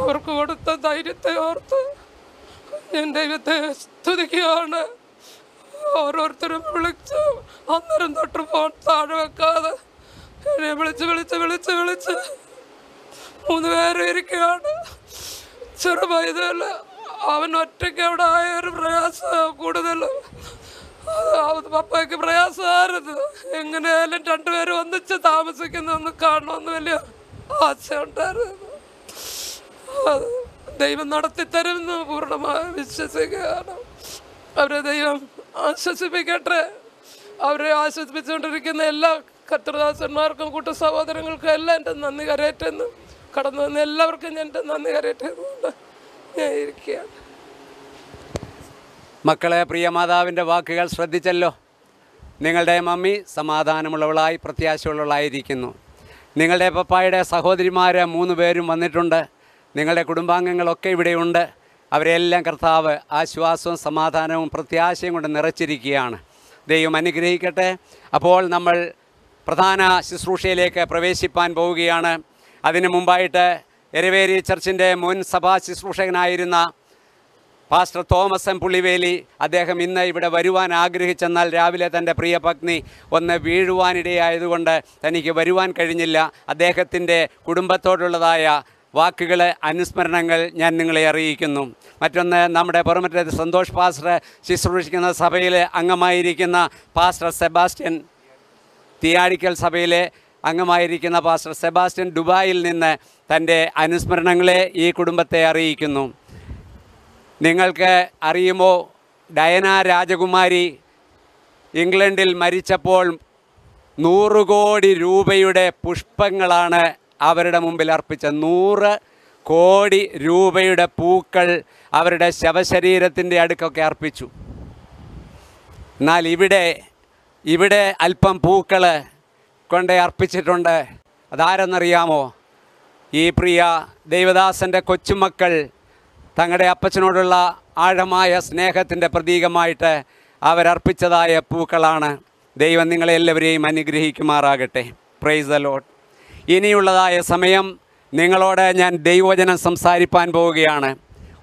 അവർക്ക് കൊടുത്ത ധൈര്യത്തെ ഓർത്ത് ഞാൻ ദൈവത്തെ സ്തുതിക്കുകയാണ്. ഓരോരുത്തരും വിളിച്ച് അന്നേരം തൊട്ട് ഫോൺ താഴെ വെക്കാതെ എന്നെ വിളിച്ച് വിളിച്ച് വിളിച്ച് വിളിച്ച് മൂന്ന് പേരും ഇരിക്കുകയാണ്. ചെറുപൈതൽ അവൻ ഒറ്റയ്ക്ക് അവിടെ ആയ ഒരു പ്രയാസം കൂടുതൽ. പപ്പയ്ക്ക് പ്രയാസമായിരുന്നു. എങ്ങനെയായാലും രണ്ടുപേരും ഒന്നിച്ച് താമസിക്കുന്നൊന്ന് കാണണമെന്ന് വലിയ ആശയുണ്ടായിരുന്നു. അത് ദൈവം നടത്തിത്തരുമെന്ന് പൂർണമായി വിശ്വസിക്കുകയാണ്. അവരെ ദൈവം ആശ്വസിപ്പിക്കട്ടെ. അവരെ ആശ്വസിപ്പിച്ചുകൊണ്ടിരിക്കുന്ന എല്ലാ കത്രദാസന്മാർക്കും കൂട്ട സഹോദരങ്ങൾക്കും എല്ലാം എന്റെ നന്ദി കരയറ്റെന്ന്. കടന്നു വന്ന എല്ലാവർക്കും എന്റെ നന്ദി കരയിട്ടുകൊണ്ട് ഞാൻ ഇരിക്കുകയാണ്. മക്കളെ പ്രിയ മാതാവിന്റെ വാക്കുകൾ ശ്രദ്ധിച്ചല്ലോ. നിങ്ങളുടെ മമ്മി സമാധാനമുള്ളവളായി പ്രത്യാശയുള്ളവളായിരിക്കുന്നു. നിങ്ങളുടെ പപ്പായുടെ സഹോദരിമാർ മൂന്ന് പേരും വന്നിട്ടുണ്ട്. നിങ്ങളുടെ കുടുംബാംഗങ്ങളൊക്കെ ഇവിടെയുണ്ട്. അവരെല്ലാം കർത്താവ് ആശ്വാസവും സമാധാനവും പ്രത്യാശയും കൊണ്ട് നിറച്ചിരിക്കുകയാണ്. ദൈവം അനുഗ്രഹിക്കട്ടെ. അപ്പോൾ നമ്മൾ പ്രധാന ശുശ്രൂഷയിലേക്ക് പ്രവേശിപ്പാൻ പോവുകയാണ്. അതിനു മുമ്പായിട്ട് എരവേരി ചർച്ചിന്റെ മുൻ സഭാ ശുശ്രൂഷകനായിരുന്ന പാസ്റ്റർ തോമസ് എം പുള്ളിവേലി അദ്ദേഹം ഇന്ന് ഇവിടെ വരുവാൻ ആഗ്രഹിച്ചെന്നാൽ രാവിലെ തന്റെ പ്രിയ പത്നി ഒന്ന് വീഴുവാനിടയായതുകൊണ്ട് തനിക്ക് വരുവാൻ കഴിഞ്ഞില്ല. അദ്ദേഹത്തിന്റെ കുടുംബത്തോടുള്ളതായ വാക്കുകൾ അനുസ്മരണങ്ങൾ ഞാൻ നിങ്ങളെ അറിയിക്കുന്നു. മറ്റൊന്ന് നമ്മുടെ പുറമറ്റ സന്തോഷ് പാസ്റ്റർ ശുശ്രൂഷിക്കുന്ന സഭയിലെ അംഗമായിരിക്കുന്ന പാസ്റ്റർ സെബാസ്റ്റ്യൻ തിയാടിക്കൽ സഭയിലെ അംഗമായിരിക്കുന്ന പാസ്റ്റർ സെബാസ്റ്റ്യൻ ദുബായിൽ നിന്ന് തന്റെ അനുസ്മരണങ്ങളെ ഈ കുടുംബത്തെ അറിയിക്കുന്നു. നിങ്ങൾക്ക് അറിയുമോ ഡയന രാജകുമാരി ഇംഗ്ലണ്ടിൽ മരിച്ചപ്പോൾ നൂറ് കോടി രൂപയുടെ പുഷ്പങ്ങളാണ് അവരുടെ മുമ്പിൽ അർപ്പിച്ച നൂറ് കോടി രൂപയുടെ പൂക്കൾ അവരുടെ ശവശരീരത്തിന്റെ അടുക്കൊക്കെ അർപ്പിച്ചു. എന്നാൽ ഇവിടെ ഇവിടെ അല്പം പൂക്കൾ കൊണ്ട് അർപ്പിച്ചിട്ടുണ്ട്. അതാരെന്നറിയാമോ? ഈ പ്രിയ ദൈവദാസന്റെ കൊച്ചുമക്കൾ തങ്ങളുടെ അപ്പച്ചനോടുള്ള ആഴമായ സ്നേഹത്തിന്റെ പ്രതീകമായിട്ട് അവരർപ്പിച്ചതായ പൂക്കളാണ്. ദൈവം നിങ്ങളെ എല്ലാവരെയും അനുഗ്രഹിക്കുമാറാകട്ടെ. പ്രൈസ് ദ ലോഡ് ഇനിയുള്ളതായ സമയം നിങ്ങളോട് ഞാൻ ദൈവവചനം സംസാരിപ്പാൻ പോവുകയാണ്.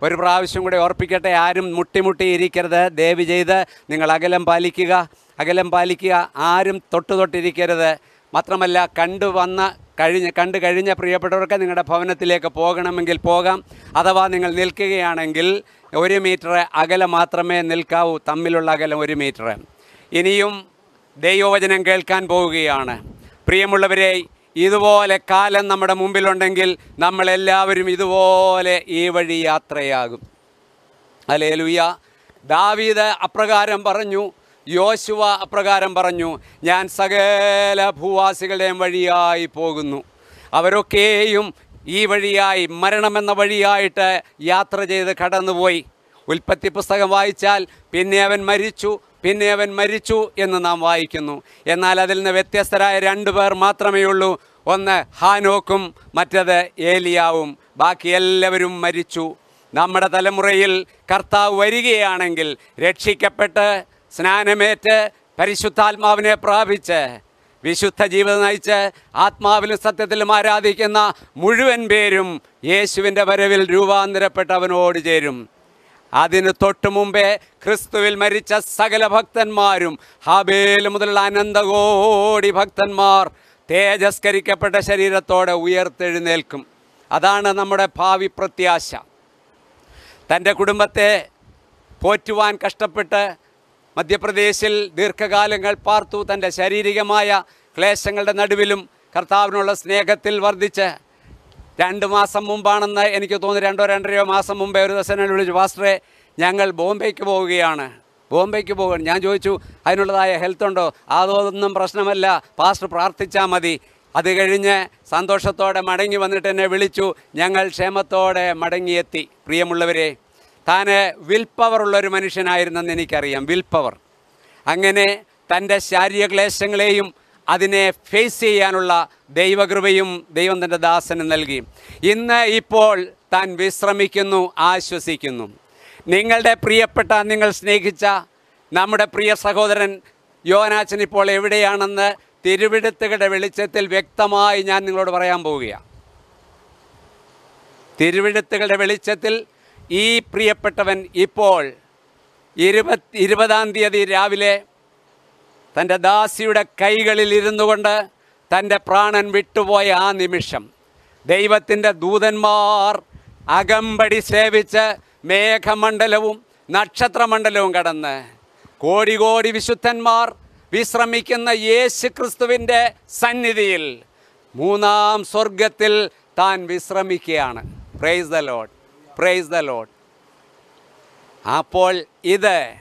ഒരു പ്രാവശ്യം കൂടി ഓർപ്പിക്കട്ടെ ആരും മുട്ടിമുട്ടി ഇരിക്കരുത്. ദയവ് ചെയ്ത് നിങ്ങൾ അകലം പാലിക്കുക. അകലം പാലിക്കുക. ആരും തൊട്ട് തൊട്ടിരിക്കരുത്. മാത്രമല്ല കണ്ടു വന്ന കഴിഞ്ഞ കണ്ടു കഴിഞ്ഞ പ്രിയപ്പെട്ടവർക്ക് നിങ്ങളുടെ ഭവനത്തിലേക്ക് പോകണമെങ്കിൽ പോകാം. അഥവാ നിങ്ങൾ നിൽക്കുകയാണെങ്കിൽ ഒരു മീറ്റർ അകലം മാത്രമേ നിൽക്കാവൂ. തമ്മിലുള്ള അകലം ഒരു മീറ്റർ. ഇനിയും ദൈവവചനം കേൾക്കാൻ പോവുകയാണ്. പ്രിയമുള്ളവരെ ഇതുപോലെ കാലം നമ്മുടെ മുമ്പിലുണ്ടെങ്കിൽ നമ്മളെല്ലാവരും ഇതുപോലെ ഈ വഴി യാത്രയാകും. അല്ലേ ലുയ്യ ദാവീദ് അപ്രകാരം പറഞ്ഞു യോശുവ അപ്രകാരം പറഞ്ഞു ഞാൻ സകല ഭൂവാസികളുടെയും വഴിയായി പോകുന്നു. അവരൊക്കെയും ഈ വഴിയായി മരണമെന്ന വഴിയായിട്ട് യാത്ര ചെയ്ത് കടന്നുപോയി. ഉൽപ്പത്തി പുസ്തകം വായിച്ചാൽ പിന്നെ അവൻ മരിച്ചു പിന്നെ അവൻ മരിച്ചു എന്ന് നാം വായിക്കുന്നു. എന്നാൽ അതിൽ നിന്ന് വ്യത്യസ്തരായ രണ്ടു പേർ മാത്രമേ ഉള്ളൂ. ഒന്ന് ഹാനോക്കും മറ്റത് ഏലിയാവും. ബാക്കി എല്ലാവരും മരിച്ചു. നമ്മുടെ തലമുറയിൽ കർത്താവ് വരികയാണെങ്കിൽ രക്ഷിക്കപ്പെട്ട് സ്നാനമേറ്റ് പരിശുദ്ധാത്മാവിനെ പ്രാപിച്ച് വിശുദ്ധ ജീവിതം നയിച്ച് ആത്മാവിലും സത്യത്തിലും ആരാധിക്കുന്ന മുഴുവൻ പേരും യേശുവിന്റെ വരവിൽ രൂപാന്തരപ്പെട്ടവനോട് ചേരും. അതിന് തൊട്ടു മുമ്പേ ക്രിസ്തുവിൽ മരിച്ച സകല ഭക്തന്മാരും ഹബേൽ മുതലുള്ള അനന്തകോടി ഭക്തന്മാർ തേജസ്കരിക്കപ്പെട്ട ശരീരത്തോടെ ഉയർത്തെഴുന്നേൽക്കും. അതാണ് നമ്മുടെ ഭാവി പ്രത്യാശ. തന്റെ കുടുംബത്തെ പോറ്റുവാൻ കഷ്ടപ്പെട്ട് മധ്യപ്രദേശിൽ ദീർഘകാലങ്ങൾ പാർത്തു തന്റെ ശാരീരികമായ ക്ലേശങ്ങളുടെ നടുവിലും കർത്താവിനുള്ള സ്നേഹത്തിൽ വർദ്ധിച്ച് രണ്ട് മാസം മുമ്പാണെന്ന് എനിക്ക് തോന്നുന്നു. രണ്ടോ രണ്ടരയോ മാസം മുമ്പേ ഒരു ദിവസം എന്നെ വിളിച്ചു പാസ്റ്ററെ ഞങ്ങൾ ബോംബെക്ക് പോവുകയാണ്. ബോംബെക്ക് പോകുകയാണ് ഞാൻ ചോദിച്ചു അതിനുള്ളതായ ഹെൽത്ത് ഉണ്ടോ? അതൊന്നും പ്രശ്നമല്ല. പാസ്റ്റർ പ്രാർത്ഥിച്ചാൽ മതി. അത് കഴിഞ്ഞ് സന്തോഷത്തോടെ മടങ്ങി വന്നിട്ട് എന്നെ വിളിച്ചു. ഞങ്ങൾ ക്ഷേമത്തോടെ മടങ്ങിയെത്തി. പ്രിയമുള്ളവരെ താൻ വിൽ ഒരു മനുഷ്യനായിരുന്നെന്ന് എനിക്കറിയാം വിൽ പവർ അങ്ങനെ തന്റെ ശാരീരിക ക്ലേശങ്ങളെയും അതിനെ ഫേസ് ചെയ്യാനുള്ള ദൈവകൃപയും ദൈവം തന്റെ ദാസന് നൽകി. ഇന്ന് ഇപ്പോൾ താൻ വിശ്രമിക്കുന്നു ആശ്വസിക്കുന്നു. നിങ്ങളുടെ പ്രിയപ്പെട്ട നിങ്ങൾ സ്നേഹിച്ച നമ്മുടെ പ്രിയ സഹോദരൻ യോനാച്ചൻ ഇപ്പോൾ എവിടെയാണെന്ന് തിരുവിടുത്തുകളുടെ വെളിച്ചത്തിൽ വ്യക്തമായി ഞാൻ നിങ്ങളോട് പറയാൻ പോവുകയാണ്. തിരുവിടുത്തുകളുടെ വെളിച്ചത്തിൽ ഈ പ്രിയപ്പെട്ടവൻ ഇപ്പോൾ ഇരുപത്തി ഇരുപതാം തീയതി രാവിലെ തന്റെ ദാസിയുടെ കൈകളിൽ ഇരുന്നു കൊണ്ട് തന്റെ പ്രാണൻ വിട്ടുപോയ ആ നിമിഷം ദൈവത്തിന്റെ ദൂതന്മാർ അകമ്പടി സേവിച്ച് മേഘമണ്ഡലവും നക്ഷത്രമണ്ഡലവും കടന്ന് കോടി കോടി വിശുദ്ധന്മാർ വിശ്രമിക്കുന്ന യേശു ക്രിസ്തുവിന്റെ സന്നിധിയിൽ മൂന്നാം സ്വർഗത്തിൽ താൻ വിശ്രമിക്കുകയാണ്. Praise the Lord praise the Lord അപ്പോൾ ഇത്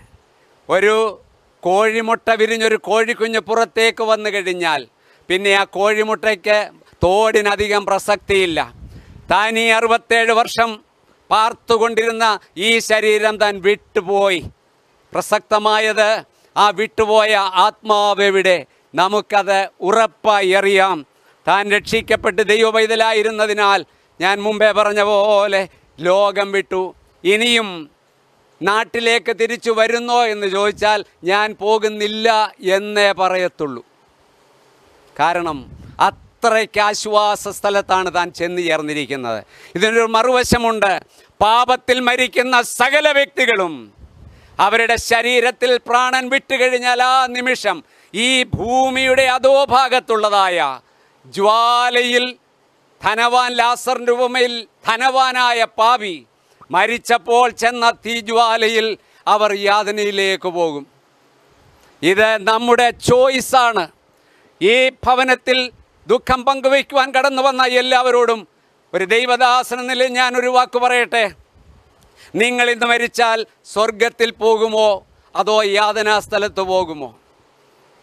ഒരു കോഴിമുട്ട വിരിഞ്ഞൊരു കോഴിക്കുഞ്ഞ് പുറത്തേക്ക് വന്നു കഴിഞ്ഞാൽ പിന്നെ ആ കോഴിമുട്ടയ്ക്ക് തോടിനധികം പ്രസക്തിയില്ല. താൻ ഈ അറുപത്തേഴ് വർഷം പാർത്തുകൊണ്ടിരുന്ന ഈ ശരീരം താൻ വിട്ടുപോയി. പ്രസക്തമായത് ആ വിട്ടുപോയ ആത്മാവെവിടെ? നമുക്കത് ഉറപ്പായി അറിയാം. താൻ രക്ഷിക്കപ്പെട്ട് ദൈവവൈതലായിരുന്നതിനാൽ ഞാൻ മുമ്പേ പറഞ്ഞ പോലെ ലോകം വിട്ടു. ഇനിയും നാട്ടിലേക്ക് തിരിച്ചു വരുന്നോ എന്ന് ചോദിച്ചാൽ ഞാൻ പോകുന്നില്ല എന്നേ പറയത്തുള്ളൂ. കാരണം അത്രയ്ക്ക് ആശ്വാസ സ്ഥലത്താണ് താൻ ചെന്ന് ചേർന്നിരിക്കുന്നത്. ഇതിനൊരു മറുവശമുണ്ട്. പാപത്തിൽ മരിക്കുന്ന സകല വ്യക്തികളും അവരുടെ ശരീരത്തിൽ പ്രാണൻ വിട്ടുകഴിഞ്ഞാൽ ആ നിമിഷം ഈ ഭൂമിയുടെ അധോഭാഗത്തുള്ളതായ ജ്വാലയിൽ ധനവാൻ ലാസറിന്റെ ഉപമയിൽ ധനവാനായ പാവി മരിച്ചപ്പോൾ ചെന്ന തീജ്വാലയിൽ അവർ യാതനയിലേക്ക് പോകും. ഇത് നമ്മുടെ ചോയ്സാണ് ഈ ഭവനത്തിൽ ദുഃഖം പങ്കുവയ്ക്കുവാൻ കടന്നു വന്ന എല്ലാവരോടും ഒരു ദൈവദാസന നിലയിൽ ഞാനൊരു വാക്ക് പറയട്ടെ? നിങ്ങൾ ഇന്ന് മരിച്ചാൽ സ്വർഗത്തിൽ പോകുമോ? അതോ യാതനാ സ്ഥലത്ത് പോകുമോ?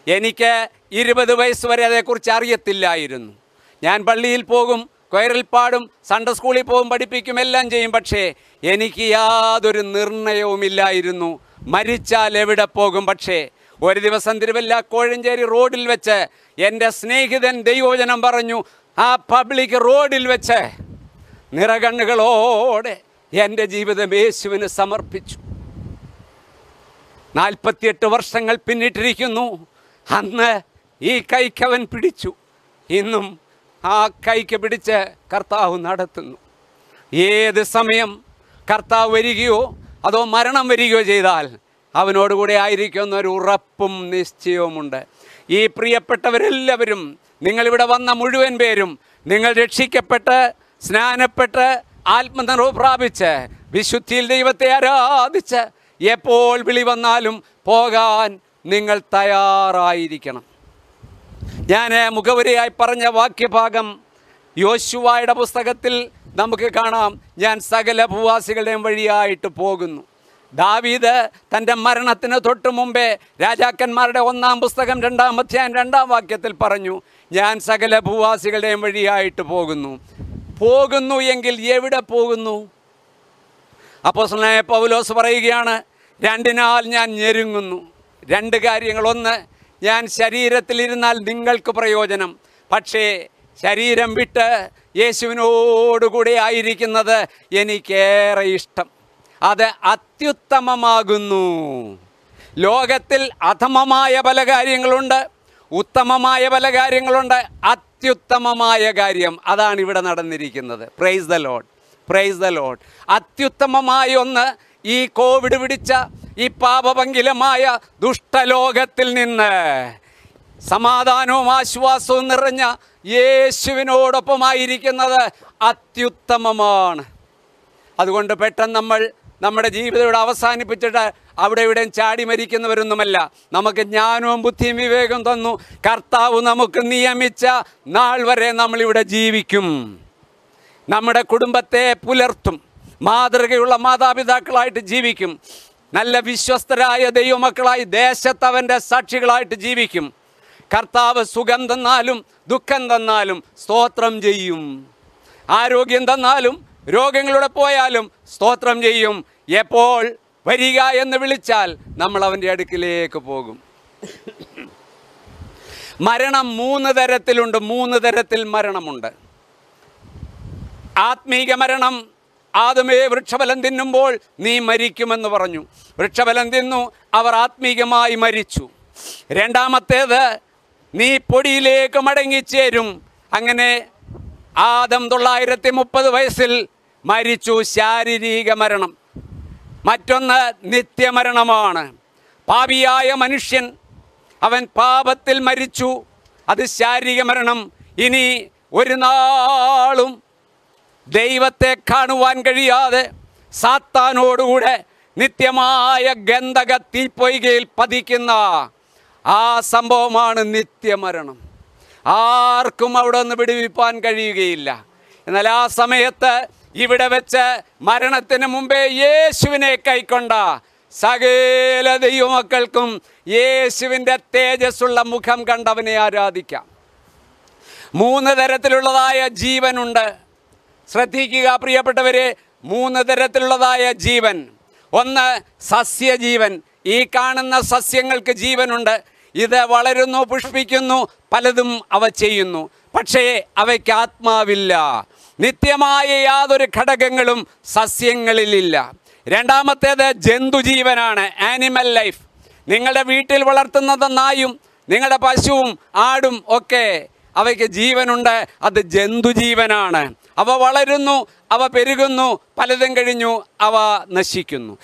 എനിക്ക് ഇരുപത് വയസ്സ് വരെ അതേക്കുറിച്ച് അറിയത്തില്ലായിരുന്നു. ഞാൻ പള്ളിയിൽ പോകും കൊയറിൽ പാടും സൺഡേ സ്കൂളിൽ പോകും പഠിപ്പിക്കും എല്ലാം ചെയ്യും. പക്ഷേ എനിക്ക് യാതൊരു നിർണയവുമില്ലായിരുന്നു. മരിച്ചാൽ എവിടെ പോകും? പക്ഷേ ഒരു ദിവസം തിരുവല്ല കോഴഞ്ചേരി റോഡിൽ വെച്ച് എന്റെ സ്നേഹിതൻ ദൈവോചനം പറഞ്ഞു ആ പബ്ലിക് റോഡിൽ വെച്ച് നിറകണ്ണുകളോടെ എന്റെ ജീവിതം യേശുവിന് സമർപ്പിച്ചു. നാൽപ്പത്തിയെട്ട് വർഷങ്ങൾ പിന്നിട്ടിരിക്കുന്നു. അന്ന് ഈ കൈക്കവൻ പിടിച്ചു. ഇന്നും ആ കൈക്ക് പിടിച്ച് കർത്താവ് നടത്തുന്നു. ഏത് സമയം കർത്താവ് വരികയോ അതോ മരണം വരികയോ ചെയ്താൽ അവനോടുകൂടെ ആയിരിക്കുന്ന ഒരു ഉറപ്പും നിശ്ചയവുമുണ്ട്. ഈ പ്രിയപ്പെട്ടവരെല്ലാവരും നിങ്ങളിവിടെ വന്ന മുഴുവൻ പേരും നിങ്ങൾ രക്ഷിക്കപ്പെട്ട് സ്നാനപ്പെട്ട് ആത്മനിർവ് പ്രാപിച്ച് വിശുദ്ധിയിൽ ദൈവത്തെ ആരാധിച്ച് എപ്പോൾ വിളി വന്നാലും പോകാൻ നിങ്ങൾ തയ്യാറായിരിക്കണം. ഞാൻ മുഖവരിയായി പറഞ്ഞ വാക്യഭാഗം യോശുവായുടെ പുസ്തകത്തിൽ നമുക്ക് കാണാം. ഞാൻ സകല ഭൂവാസികളുടെയും വഴിയായിട്ട് പോകുന്നു. ദാവീദ് തന്റെ മരണത്തിന് തൊട്ട് മുമ്പേ രാജാക്കന്മാരുടെ ഒന്നാം പുസ്തകം രണ്ടാം അധ്യായം രണ്ടാം വാക്യത്തിൽ പറഞ്ഞു ഞാൻ സകല ഭൂവാസികളുടെയും വഴിയായിട്ട് പോകുന്നു. പോകുന്നു എങ്കിൽ എവിടെ പോകുന്നു? അപ്പോസ്തലനായ പൗലോസ് പറയുകയാണ് രണ്ടിനാൽ ഞാൻ ഞെരുങ്ങുന്നു. രണ്ട് കാര്യങ്ങൾ ഒന്ന് ഞാൻ ശരീരത്തിലിരുന്നാൽ നിങ്ങൾക്ക് പ്രയോജനം. പക്ഷേ ശരീരം വിട്ട് യേശുവിനോടുകൂടെ ആയിരിക്കുന്നത് എനിക്കേറെ ഇഷ്ടം. അത് അത്യുത്തമമാകുന്നു. ലോകത്തിൽ അധമമായ പല കാര്യങ്ങളുണ്ട്. ഉത്തമമായ പല കാര്യങ്ങളുണ്ട്. അത്യുത്തമമായ കാര്യം അതാണ് ഇവിടെ നടന്നിരിക്കുന്നത്. Praise the Lord praise the Lord അത്യുത്തമമായ ഒന്ന് ഈ കോവിഡ് പിടിച്ച ഈ പാപപങ്കിലമായ ദുഷ്ടലോകത്തിൽ നിന്ന് സമാധാനവും ആശ്വാസവും നിറഞ്ഞ യേശുവിനോടൊപ്പമായിരിക്കുന്നത് അത്യുത്തമമാണ്. അതുകൊണ്ട് പെട്ടെന്ന് നമ്മൾ നമ്മുടെ ജീവിതം ഇവിടെ അവസാനിപ്പിച്ചിട്ട് അവിടെ ഇവിടെയും ചാടി മരിക്കുന്നവരൊന്നുമല്ല. നമുക്ക് ജ്ഞാനവും ബുദ്ധിയും വിവേകം തന്നു. കർത്താവ് നമുക്ക് നിയമിച്ച നാൾ വരെ നമ്മളിവിടെ ജീവിക്കും. നമ്മുടെ കുടുംബത്തെ പുലർത്തും. മാതൃകയുള്ള മാതാപിതാക്കളായിട്ട് ജീവിക്കും. നല്ല വിശ്വസ്തരായ ദൈവമക്കളായി ദേശത്തവന്റെ സാക്ഷികളായിട്ട് ജീവിക്കും. കർത്താവ് സുഖം തന്നാലും ദുഃഖം തന്നാലും സ്തോത്രം ചെയ്യും. ആരോഗ്യം തന്നാലും രോഗങ്ങളുടെ പോയാലും സ്തോത്രം ചെയ്യും. എപ്പോൾ വരിക എന്ന് വിളിച്ചാൽ നമ്മൾ അവന്റെ അടുക്കിലേക്ക് പോകും. മരണം മൂന്ന് തരത്തിലുണ്ട് മൂന്ന് തരത്തിൽ മരണമുണ്ട്. ആത്മീക മരണം ആദ്യമേ വൃക്ഷഫലം തിന്നുമ്പോൾ നീ മരിക്കുമെന്ന് പറഞ്ഞു. വൃക്ഷഫലം തിന്നു അവർ ആത്മീകമായി മരിച്ചു. രണ്ടാമത്തേത് നീ പൊടിയിലേക്ക് മടങ്ങിച്ചേരും. അങ്ങനെ ആദം തൊള്ളായിരത്തി മുപ്പത് വയസ്സിൽ മരിച്ചു ശാരീരിക മരണം. മറ്റൊന്ന് നിത്യമരണമാണ്. പാപിയായ മനുഷ്യൻ അവൻ പാപത്തിൽ മരിച്ചു. അത് ശാരീരിക മരണം. ഇനി ഒരു നാളും ദൈവത്തെ കാണുവാൻ കഴിയാതെ സാത്താനോടുകൂടെ നിത്യമായ ഗന്ധക തീപ്പൊയ്കയിൽ പതിക്കുന്ന ആ സംഭവമാണ് നിത്യമരണം. ആർക്കും അവിടെ നിന്ന് വിടുവിപ്പാൻ കഴിയുകയില്ല. എന്നാൽ ആ സമയത്ത് ഇവിടെ വെച്ച് മരണത്തിന് മുമ്പേ യേശുവിനെ കൈക്കൊണ്ട സകല ദൈവമക്കൾക്കും യേശുവിന്റെ തേജസ്സുള്ള മുഖം കണ്ടവനെ ആരാധിക്കാം. മൂന്ന് തരത്തിലുള്ളതായ ജീവനുണ്ട്. ശ്രദ്ധിക്കുക പ്രിയപ്പെട്ടവരെ മൂന്ന് തരത്തിലുള്ളതായ ജീവൻ. ഒന്ന് സസ്യജീവൻ. ഈ കാണുന്ന സസ്യങ്ങൾക്ക് ജീവനുണ്ട്. ഇത് വളരുന്നു പുഷ്പിക്കുന്നു പലതും അവ ചെയ്യുന്നു. പക്ഷേ അവയ്ക്ക് ആത്മാവില്ല. നിത്യമായ യാതൊരു ഘടകങ്ങളും സസ്യങ്ങളിലില്ല. രണ്ടാമത്തേത് ജന്തുജീവനാണ് ആനിമൽ ലൈഫ് നിങ്ങളുടെ വീട്ടിൽ വളർത്തുന്നത് നായും നിങ്ങളുടെ പശുവും ആടും ഒക്കെ അവയ്ക്ക് ജീവനുണ്ട്. അത് ജന്തുജീവനാണ്. അവ വളരുന്നു അവ പെരുകുന്നു പലതും കഴിഞ്ഞു അവ നശിക്കുന്നു.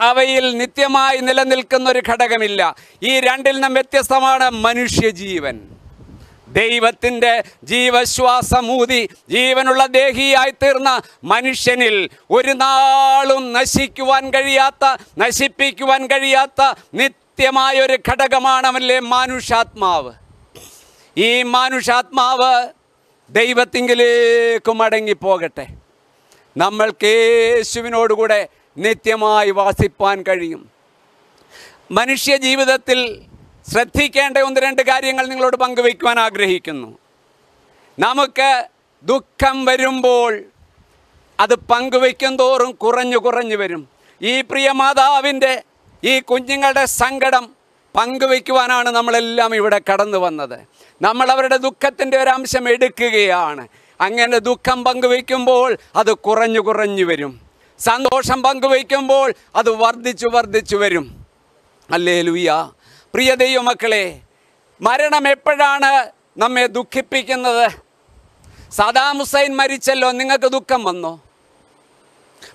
അവയിൽ നിത്യമായി നിലനിൽക്കുന്ന ഒരു ഘടകമില്ല. ഈ രണ്ടിൽ നിന്നും വ്യത്യസ്തമാണ് മനുഷ്യജീവൻ. ദൈവത്തിന്റെ ജീവശ്വാസമൂതി ജീവനുള്ള ദേഹിയായി തീർന്ന മനുഷ്യനിൽ ഒരു നാളും നശിക്കുവാൻ കഴിയാത്ത നശിപ്പിക്കുവാൻ കഴിയാത്ത നിത്യമായ ഒരു ഘടകമാണ് അവനിലെ മാനുഷാത്മാവ്. ഈ മാനുഷാത്മാവ് ദൈവത്തിങ്കിലേക്ക് മടങ്ങിപ്പോകട്ടെ. നമ്മൾക്ക് യേശുവിനോടുകൂടെ നിത്യമായി വാസിപ്പാൻ കഴിയും. മനുഷ്യ ജീവിതത്തിൽ ശ്രദ്ധിക്കേണ്ട ഒന്ന് രണ്ട് കാര്യങ്ങൾ നിങ്ങളോട് പങ്കുവയ്ക്കുവാൻ ആഗ്രഹിക്കുന്നു. നമുക്ക് ദുഃഖം വരുമ്പോൾ അത് പങ്കുവയ്ക്കും തോറും കുറഞ്ഞു കുറഞ്ഞു വരും. ഈ പ്രിയ മാതാവിന്റെ ഈ കുഞ്ഞുങ്ങളുടെ സങ്കടം പങ്കുവയ്ക്കുവാനാണ് നമ്മളെല്ലാം ഇവിടെ കടന്നു വന്നത്. നമ്മൾ അവരുടെ ദുഃഖത്തിന്റെ ഒരു അംശം എടുക്കുകയാണ്. അങ്ങനെ ദുഃഖം പങ്കുവയ്ക്കുമ്പോൾ അത് കുറഞ്ഞു കുറഞ്ഞു വരും. സന്തോഷം പങ്കുവയ്ക്കുമ്പോൾ അത് വർദ്ധിച്ചു വർദ്ധിച്ചു വരും. അല്ലേ ലുയ്യ പ്രിയ ദൈവമക്കളെ മരണം എപ്പോഴാണ് നമ്മെ ദുഃഖിപ്പിക്കുന്നത്? സദാം ഹുസൈൻ മരിച്ചല്ലോ നിങ്ങൾക്ക് ദുഃഖം വന്നോ?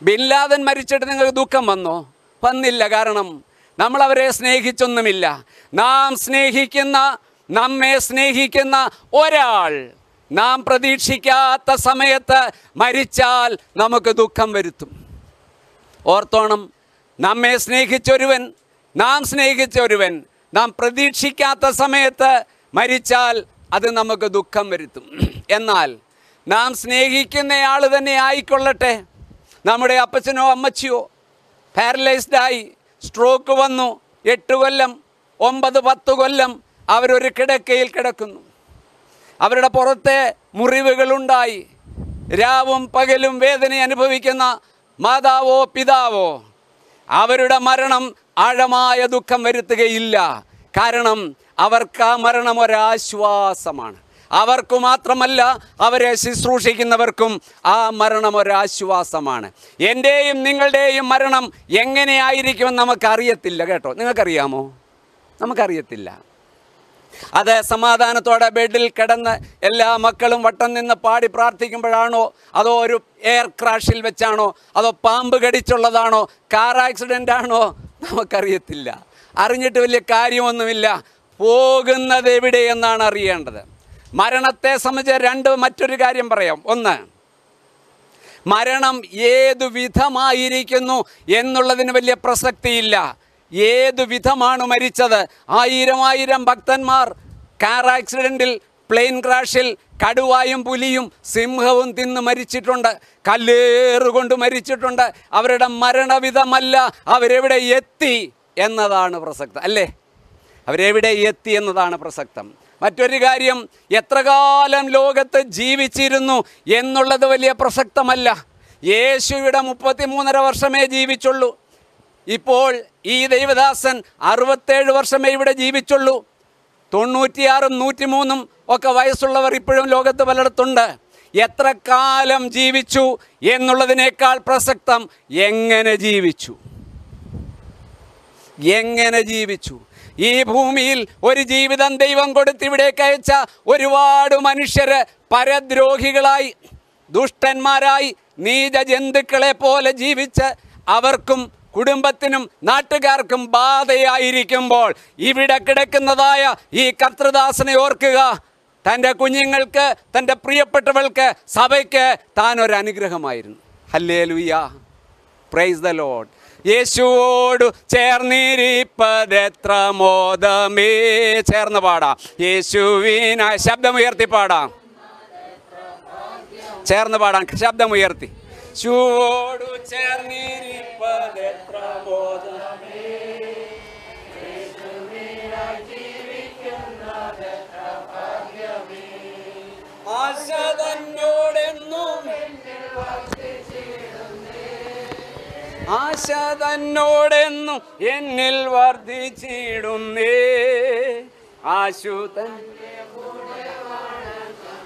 ബില്ലാദൻ ലാദൻ മരിച്ചിട്ട് നിങ്ങൾക്ക് ദുഃഖം വന്നോ? വന്നില്ല. കാരണം നമ്മൾ അവരെ സ്നേഹിച്ചൊന്നുമില്ല. നാം സ്നേഹിക്കുന്ന നമ്മെ സ്നേഹിക്കുന്ന ഒരാൾ നാം പ്രതീക്ഷിക്കാത്ത സമയത്ത് മരിച്ചാൽ നമുക്ക് ദുഃഖം വരുത്തും. ഓർത്തോണം നമ്മെ സ്നേഹിച്ചൊരുവൻ നാം സ്നേഹിച്ചൊരുവൻ നാം പ്രതീക്ഷിക്കാത്ത സമയത്ത് മരിച്ചാൽ അത് നമുക്ക് ദുഃഖം വരുത്തും. എന്നാൽ നാം സ്നേഹിക്കുന്നയാൾ തന്നെ ആയിക്കൊള്ളട്ടെ. നമ്മുടെ അപ്പച്ചനോ അമ്മച്ചിയോ പാരലൈസ്ഡായി സ്ട്രോക്ക് വന്നു എട്ട് കൊല്ലം ഒമ്പത് പത്ത് കൊല്ലം അവരൊരു കിടക്കയിൽ കിടക്കുന്നു. അവരുടെ പുറത്തെ മുറിവുകളുണ്ടായി. രാവും പകലും വേദന അനുഭവിക്കുന്ന മാതാവോ പിതാവോ അവരുടെ മരണം ആഴമായ ദുഃഖം വരുത്തുകയില്ല. കാരണം അവർക്ക് ആ മരണം ഒരാശ്വാസമാണ്. അവർക്ക് മാത്രമല്ല അവരെ ശുശ്രൂഷിക്കുന്നവർക്കും ആ മരണം ഒരാശ്വാസമാണ്. എന്റെയും നിങ്ങളുടെയും മരണം എങ്ങനെയായിരിക്കുമെന്ന് നമുക്കറിയത്തില്ല കേട്ടോ. നിങ്ങൾക്കറിയാമോ? നമുക്കറിയത്തില്ല. അത് സമാധാനത്തോടെ ബെഡിൽ കിടന്ന് എല്ലാ മക്കളും വട്ടം നിന്ന് പാടി പ്രാർത്ഥിക്കുമ്പോഴാണോ? അതോ ഒരു എയർ ക്രാഷിൽ വെച്ചാണോ? അതോ പാമ്പ് കടിച്ചുള്ളതാണോ? കാർ ആക്സിഡന്റ് ആണോ? നമുക്കറിയത്തില്ല. അറിഞ്ഞിട്ട് വലിയ കാര്യമൊന്നുമില്ല. പോകുന്നത് എവിടെ എന്നാണ് അറിയേണ്ടത്? മരണത്തെ സംബന്ധിച്ച് രണ്ട് മറ്റൊരു കാര്യം പറയാം. ഒന്ന് മരണം ഏതു വിധമായിരിക്കുന്നു എന്നുള്ളതിന് വലിയ പ്രസക്തിയില്ല. ഏതു വിധമാണ് മരിച്ചത്? ആയിരം ആയിരം ഭക്തന്മാർ കാർ ആക്സിഡന്റിൽ പ്ലെയിൻ ക്രാഷിൽ കടുവായും പുലിയും സിംഹവും തിന്ന് മരിച്ചിട്ടുണ്ട്. കല്ലേറുകൊണ്ട് മരിച്ചിട്ടുണ്ട്. അവരുടെ മരണവിധമല്ല അവരെവിടെ എത്തി എന്നതാണ് പ്രസക്തം അല്ലേ? അവരെവിടെ എത്തി എന്നതാണ് പ്രസക്തം. മറ്റൊരു കാര്യം എത്ര കാലം ലോകത്ത് ജീവിച്ചിരുന്നു എന്നുള്ളത് വലിയ പ്രസക്തമല്ല. യേശുവിടെ മുപ്പത്തിമൂന്നര വർഷമേ ജീവിച്ചുള്ളൂ. ഇപ്പോൾ ഈ ദൈവദാസൻ അറുപത്തേഴ് വർഷമേ ഇവിടെ ജീവിച്ചുള്ളൂ. തൊണ്ണൂറ്റിയാറും നൂറ്റിമൂന്നും ഒക്കെ വയസ്സുള്ളവർ ഇപ്പോഴും ലോകത്ത് പലയിടത്തുണ്ട്. എത്ര കാലം ജീവിച്ചു എന്നുള്ളതിനേക്കാൾ പ്രസക്തം എങ്ങനെ ജീവിച്ചു? എങ്ങനെ ജീവിച്ചു? ഈ ഭൂമിയിൽ ഒരു ജീവിതം ദൈവം കൊടുത്തിവിടേക്ക് അയച്ച ഒരുപാട് മനുഷ്യര് പരദ്രോഹികളായി ദുഷ്ടന്മാരായി നീച ജന്തുക്കളെ പോലെ ജീവിച്ച് അവർക്കും കുടുംബത്തിനും നാട്ടുകാർക്കും ബാധയായിരിക്കുമ്പോൾ ഇവിടെ കിടക്കുന്നതായ ഈ കർത്തൃദാസനെ ഓർക്കുക. തന്റെ കുഞ്ഞുങ്ങൾക്ക് തന്റെ പ്രിയപ്പെട്ടവൾക്ക് സഭയ്ക്ക് താൻ ഒരു അനുഗ്രഹമായിരുന്നു. Hallelujah praise the Lord യേശുവോടു ചേർന്നിരിപ്പതെത്ര മോദമേ. ചേർന്ന് പാടാം. യേശുവിന ശബ്ദമുയർത്തി പാടാം. ചേർന്ന് പാടാം. ശബ്ദമുയർത്തി. ശുവോടു ചേർന്നിരിപ്പതെത്ര ആശ തന്നോടെന്നും ആശ എന്നിൽ വർദ്ധിച്ചിടുന്നേ. ആശുതൻ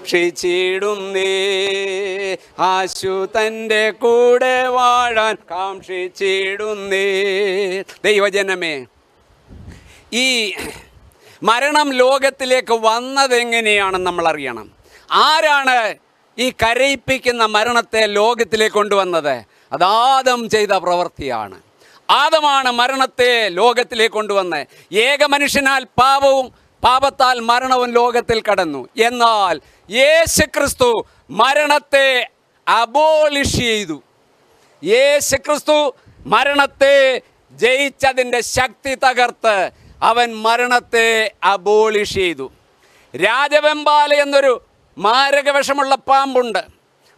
ക്ഷിച്ചിടുന്നേ ആശു തന്റെ കൂടെ വാഴാൻ കാക്ഷിച്ചിടുന്നേ. ദൈവജനമേ ഈ മരണം ലോകത്തിലേക്ക് വന്നതെങ്ങനെയാണെന്ന് നമ്മൾ അറിയണം ആരാണ് ഈ കരയിപ്പിക്കുന്ന മരണത്തെ ലോകത്തിലേക്ക് കൊണ്ടുവന്നത്? അത് ആദം ചെയ്ത പ്രവൃത്തിയാണ്. ആദമാണ് മരണത്തെ ലോകത്തിലേക്ക് കൊണ്ടുവന്നത് ഏക മനുഷ്യനാൽ പാപവും പാപത്താൽ മരണവും ലോകത്തിൽ കടന്നു. എന്നാൽ യേശു ക്രിസ്തു മരണത്തെ അബോളിഷ് ചെയ്തു. യേശു ക്രിസ്തു മരണത്തെ ജയിച്ചതിന്റെ ശക്തി തകർത്ത് അവൻ മരണത്തെ അബോളിഷ് ചെയ്തു. രാജവെമ്പാല എന്നൊരു മാരകവിഷമുള്ള പാമ്പുണ്ട്.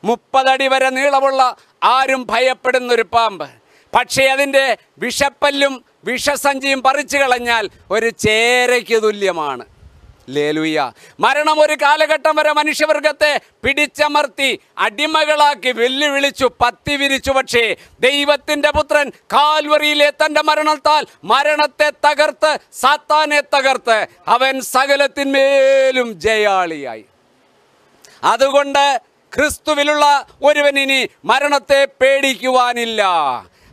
മുപ്പതടി വരെ നീളമുള്ള ആരും ഭയപ്പെടുന്നൊരു പാമ്പ്. പക്ഷേ അതിന്റെ വിഷപ്പല്ലും വിഷസഞ്ചിയും പറിച്ചു കളഞ്ഞാൽ ഒരു ചേരയ്ക്ക് തുല്യമാണ്. ലേലുയ്യ. മരണം ഒരു കാലഘട്ടം വരെ മനുഷ്യവർഗത്തെ പിടിച്ചമർത്തി അടിമകളാക്കി വെല്ലുവിളിച്ചു പത്തി വിരിച്ചു പക്ഷേ ദൈവത്തിന്റെ പുത്രൻ കാൽവറിയിലെ തന്റെ മരണത്താൽ മരണത്തെ തകർത്ത് സാത്താനെ തകർത്ത് അവൻ സകലത്തിന്മേലും ജയാളിയായി. അതുകൊണ്ട് ക്രിസ്തുവിലുള്ള ഒരുവൻ ഇനി മരണത്തെ പേടിക്കുവാനില്ല.